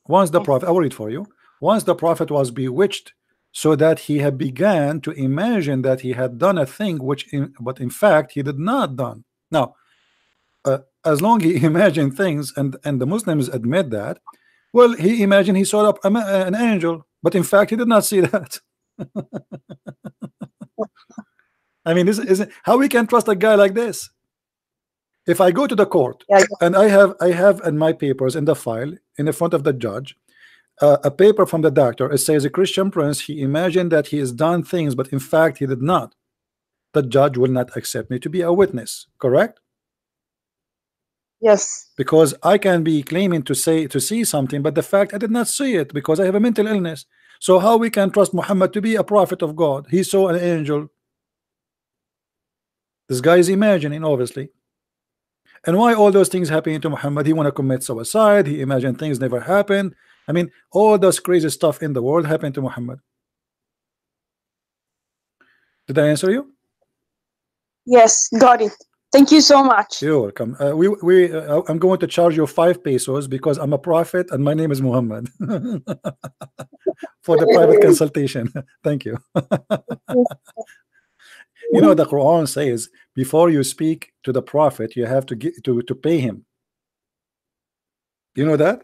once the prophet I will read for you once the prophet was bewitched so that he had began to imagine that he had done a thing which in but in fact he did not done now uh, as long he (laughs) imagined things and and the Muslims admit that well he imagined he saw up an angel but in fact he did not see (laughs) that. I mean this is how we can trust a guy like this? If I go to the court and I have I have in my papers in the file in the front of the judge uh, a paper from the doctor it says a Christian prince he imagined that he has done things but in fact he did not. The judge will not accept me to be a witness correct yes. because I can be claiming to say to see something but the fact I did not see it because I have a mental illness so how we can trust Muhammad to be a prophet of God he saw an angel this guy is imagining obviously And why all those things happening to Muhammad? He want to commit suicide. He imagined things never happened. I mean, all those crazy stuff in the world happened to Muhammad. Did I answer you? Yes, got it. Thank you so much. You're welcome. Uh, we we uh, I'm going to charge you five pesos because I'm a prophet and my name is Muhammad (laughs) for the private (laughs) consultation. (laughs) Thank you. you know the Quran says before you speak to the prophet you have to get to to pay him. You know that?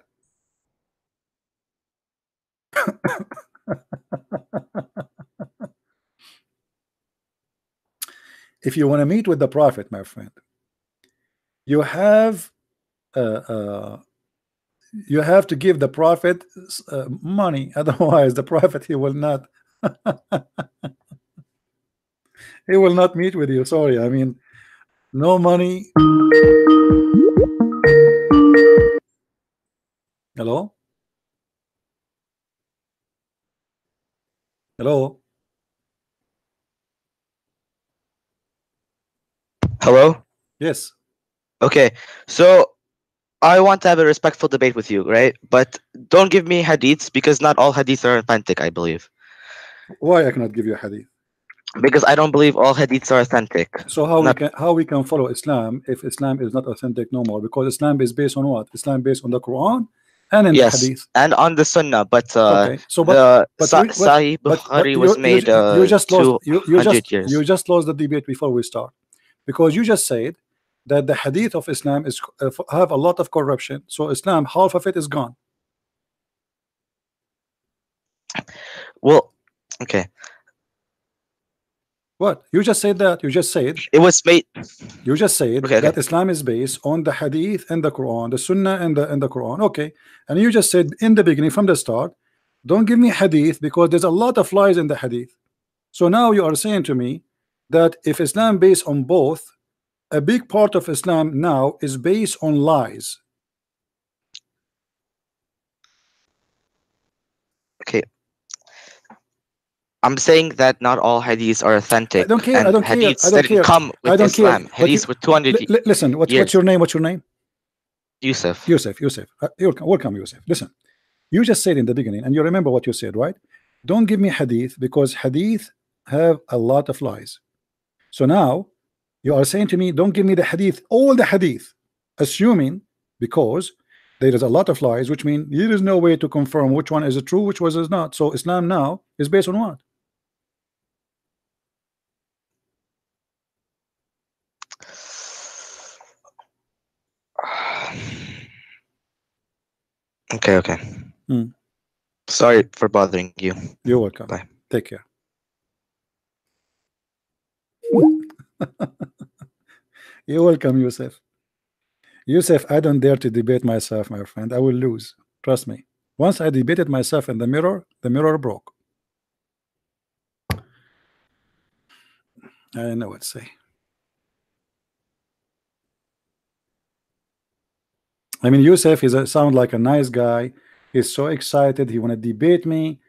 If you want to meet with the prophet my friend you have uh, uh, you have to give the prophet uh, money (laughs) otherwise the prophet he will not (laughs) he will not meet with you sorry I mean no money. Hello? Hello Hello? yes Okay. So I want to have a respectful debate with you, right? But don't give me hadiths because not all hadiths are authentic, I believe. why I cannot give you a hadith Because I don't believe all hadiths are authentic. So how Not- we can how we can follow Islam if Islam is not authentic no more? Because Islam is based on what? Islam based on the Quran and in yes, the Hadith. and on the Sunnah, but uh, okay. So but the but Sa- but- Sahih but- but Bukhari you- was you- made you, uh, just lost you, you just years. you just lost the debate before we start because you just said that the Hadith of Islam is uh, have a lot of corruption. So Islam half of it is gone. Well, okay. What you just said that you just said It was made. You just said Okay, okay. that Islam is based on the Hadith and the Quran, the Sunnah and the and the Quran. Okay, and you just said in the beginning from the start, don't give me Hadith because there's a lot of lies in the Hadith. So now you are saying to me that if Islam is based on both, a big part of Islam now is based on lies. Okay. I'm saying that not all hadiths are authentic. I don't care. And I don't care. hadiths I don't care. come with I don't care. Islam. You- Hadiths with 200 Li- li- listen, what's, years. what's your name? What's your name? Yusuf. Yusuf, Yusuf, uh, welcome, welcome, Yusuf. Listen, you just said in the beginning, and you remember what you said, right? Don't give me hadith because hadith have a lot of lies. So now you are saying to me, don't give me the hadith, all the hadith, assuming because there is a lot of lies, which means there is no way to confirm which one is true, which one is not. So Islam now is based on what? (sighs) Okay, okay. Hmm. Sorry for bothering you. You're welcome. Bye. Take care. You're welcome, Yusuf. Yusuf, I don't dare to debate myself, my friend. I will lose. Trust me. Once I debated myself in the mirror, the mirror broke. I don't know what to say. I mean, Yusuf is a, sound like a nice guy. He's so excited. He want to debate me,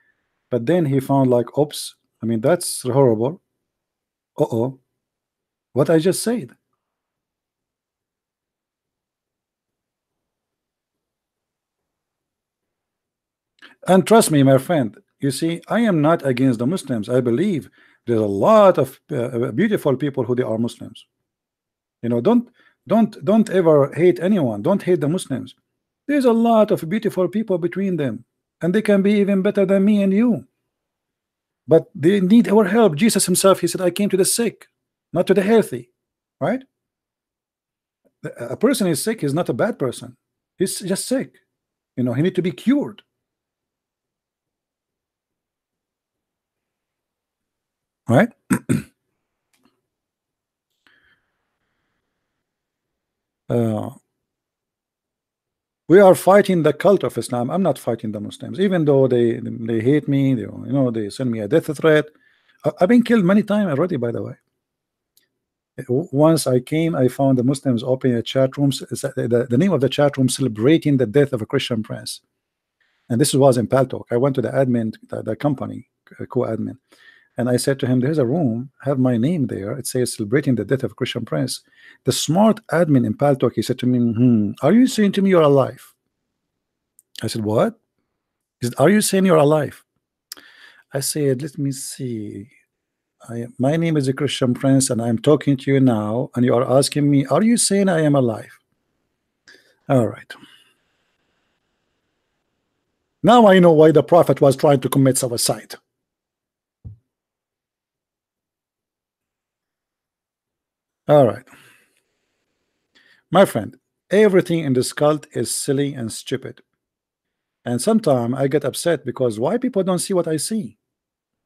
but then he found like, oops. I mean, that's horrible. Uh oh, what I just said. And trust me, my friend, you see, I am not against the Muslims. I believe there's a lot of uh, beautiful people who they are Muslims. You know, don't don't don't ever hate anyone. Don't hate the Muslims. There's a lot of beautiful people between them, and they can be even better than me and you. But they need our help. Jesus himself, he said, I came to the sick, not to the healthy. Right? A person is sick is not a bad person. He's just sick. You know, he need to be cured. Right? (clears throat) uh, we are fighting the cult of Islam. I'm not fighting the Muslims, even though they they hate me. They, you know, they send me a death threat. I've been killed many times already, by the way. Once I came, I found the Muslims opening a chat room. The, name of the chat room celebrating the death of a Christian prince, and this was in Paltalk. I went to the admin, the, the company co-admin, And I said to him, There's a room, have my name there. It says celebrating the death of a Christian Prince. The smart admin in Paltalk, he said to me, hmm, Are you saying to me you're alive? I said, What? He said, Are you saying you're alive? I said, Let me see. I, my name is a Christian Prince, and I'm talking to you now, and you are asking me, Are you saying I am alive? All right. Now I know why the prophet was trying to commit suicide. All right. My friend, everything in this cult is silly and stupid. And sometimes I get upset because why people don't see what I see?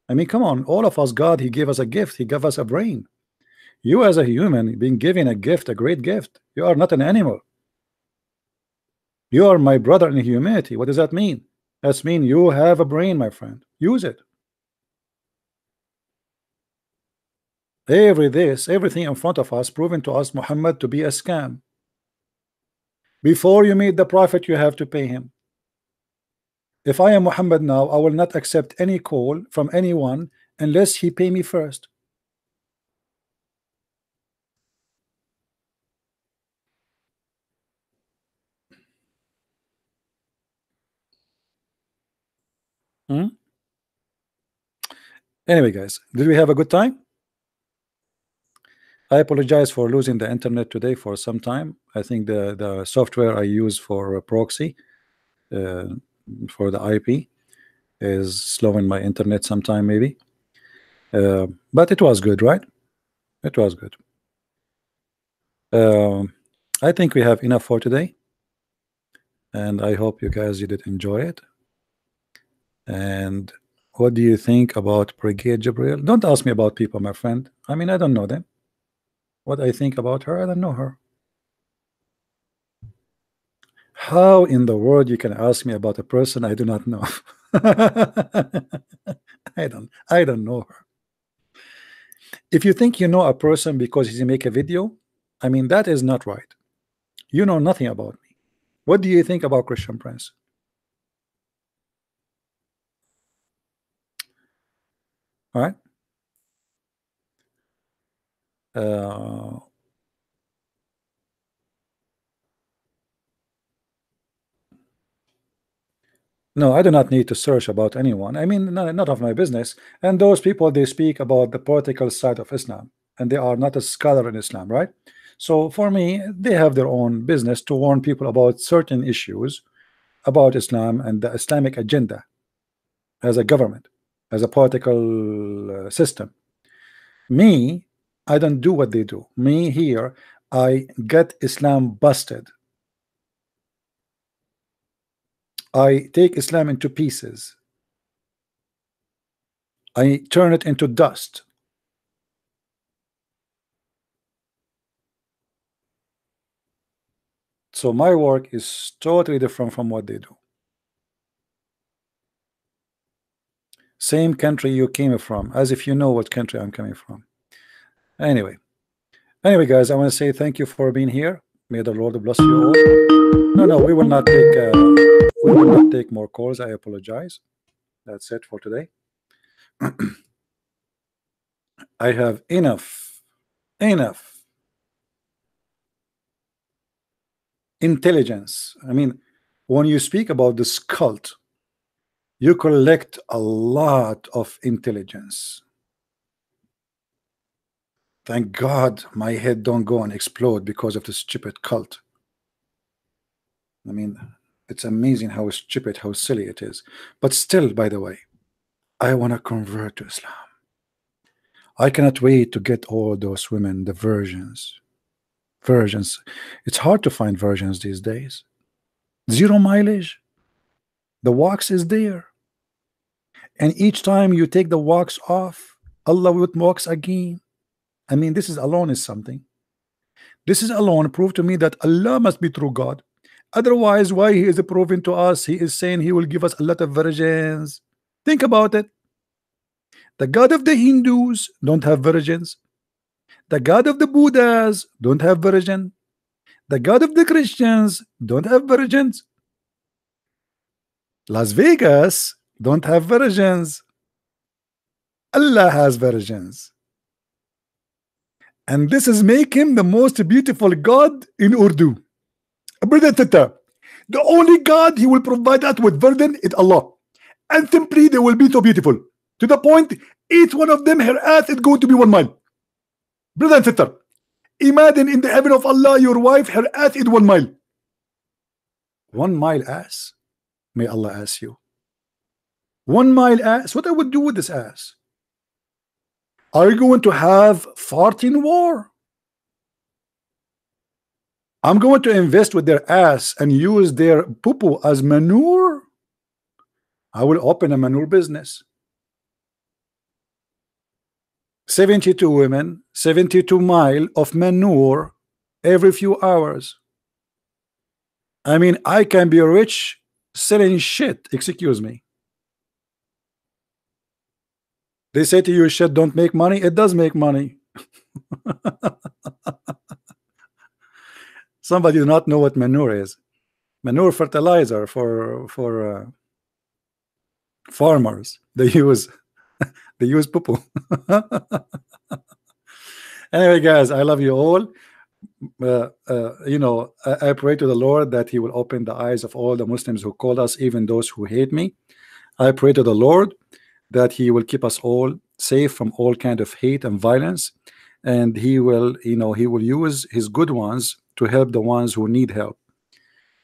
I mean, come on, all of us, God, He gave us a gift, He gave us a brain. You, as a human, being given a gift, a great gift, you are not an animal. You are my brother in humanity. What does that mean? That mean you have a brain, my friend. Use it. Every this, everything in front of us, proven to us Muhammad to be a scam. Before you meet the prophet, you have to pay him. If I am Muhammad now, I will not accept any call from anyone unless he pay me first. Hmm? Anyway, guys, did we have a good time? I apologize for losing the internet today for some time. I think the the software I use for proxy uh, for the IP is slowing my internet sometime maybe. Uh, but it was good, right? It was good. Uh, I think we have enough for today, and I hope you guys you did enjoy it. And what do you think about Brigitte Gabriel? Don't ask me about people, my friend. I mean, I don't know them. What I think about her, I don't know her. How in the world you can ask me about a person I do not know? (laughs) I don't I don't know her. If you think you know a person because he make a video, I mean that is not right. You know nothing about me. What do you think about Christian Prince? All right. Uh, no, I do not need to search about anyone. I mean, not, of my business. And those people, they speak about the political side of Islam, and they are not a scholar in Islam, right? So for me, they have their own business to warn people about certain issues about Islam and the Islamic agenda as a government, as a political uh, system. Me, I don't do what they do. Me here, I get Islam busted. I take Islam into pieces. I turn it into dust. So my work is totally different from what they do. Same country you came from, as if you know what country I'm coming from. Anyway, anyway, guys, I want to say thank you for being here. May the Lord bless you all. No, no, we will not take uh, we will not take more calls. I apologize. That's it for today. (clears throat) I have enough, enough intelligence. I mean, when you speak about this cult, you collect a lot of intelligence. Thank God my head don't go and explode because of this stupid cult. I mean, it's amazing how stupid, how silly it is. But still, by the way, I want to convert to Islam. I cannot wait to get all those women, the virgins. Virgins. It's hard to find virgins these days. Zero mileage. The wax is there. And each time you take the wax off, Allah will wax again. I mean, this is alone is something. This is alone proof to me that Allah must be true God. Otherwise, why he is proving to us, he is saying he will give us a lot of virgins. Think about it. The God of the Hindus don't have virgins. The God of the Buddhas don't have virgin. The God of the Christians don't have virgins. Las Vegas don't have virgins. Allah has virgins. And this is make him the most beautiful God in Urdu. The only God he will provide us with virgin is Allah. And simply they will be so beautiful. To the point, each one of them, her ass is going to be one mile. Brother and sister, imagine in the heaven of Allah, your wife, her ass is one mile. One mile ass? May Allah ask you. One mile ass? What I would do with this ass? Are you going to have farting war? I'm going to invest with their ass and use their poo-poo as manure. I will open a manure business. 72 women, 72 mile of manure every few hours. I mean, I can be rich selling shit, excuse me. They say to you, shit don't make money. It does make money. (laughs) Somebody do not know what manure is. Manure fertilizer for for uh, farmers. They use (laughs) they use poo poo. (laughs) anyway, guys, I love you all. Uh, uh, you know, I, I, pray to the Lord that He will open the eyes of all the Muslims who called us, even those who hate me. I pray to the Lord that He will keep us all safe from all kind of hate and violence, and He will, you know, He will use His good ones to help the ones who need help.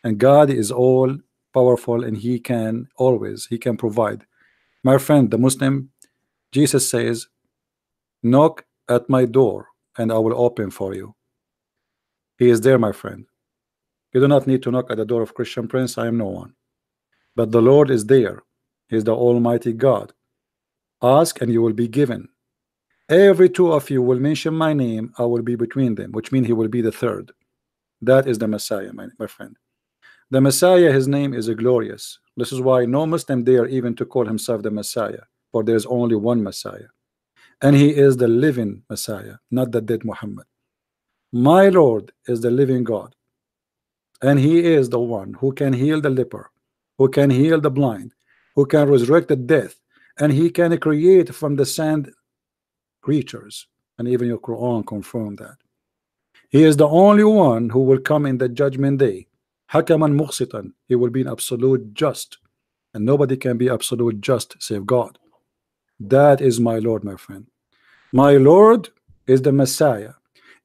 And God is all powerful, and He can always He can provide. My friend, the Muslim, Jesus says, Knock at my door, and I will open for you. He is there, my friend. You do not need to knock at the door of Christian Prince. I am no one. But the Lord is there. He is the Almighty God. Ask and you will be given. Every two of you will mention my name. I will be between them, which means he will be the third. That is the Messiah, my, my friend. The Messiah, his name is glorious. This is why no Muslim dare even to call himself the Messiah for there is only one Messiah. And he is the living Messiah not the dead Muhammad. My Lord is the living God. And he is the one who can heal the leper who can heal the blind who can resurrect the death and he can create from the sand creatures. And even your Quran confirm that he is the only one who will come in the judgment day hakaman muqsitan he will be an absolute just and nobody can be absolute just save God that is my Lord, my friend. My Lord is the Messiah.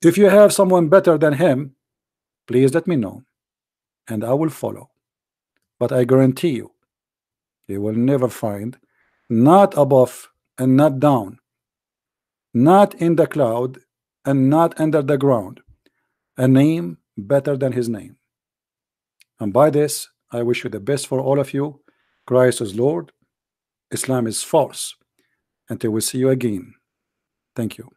If you have someone better than him, please let me know, and I will follow. But I guarantee you, you will never find, not above and not down, not in the cloud and not under the ground, a name better than his name. And by this, I wish you the best for all of you. Christ is Lord, Islam is false until we see you again. Thank you.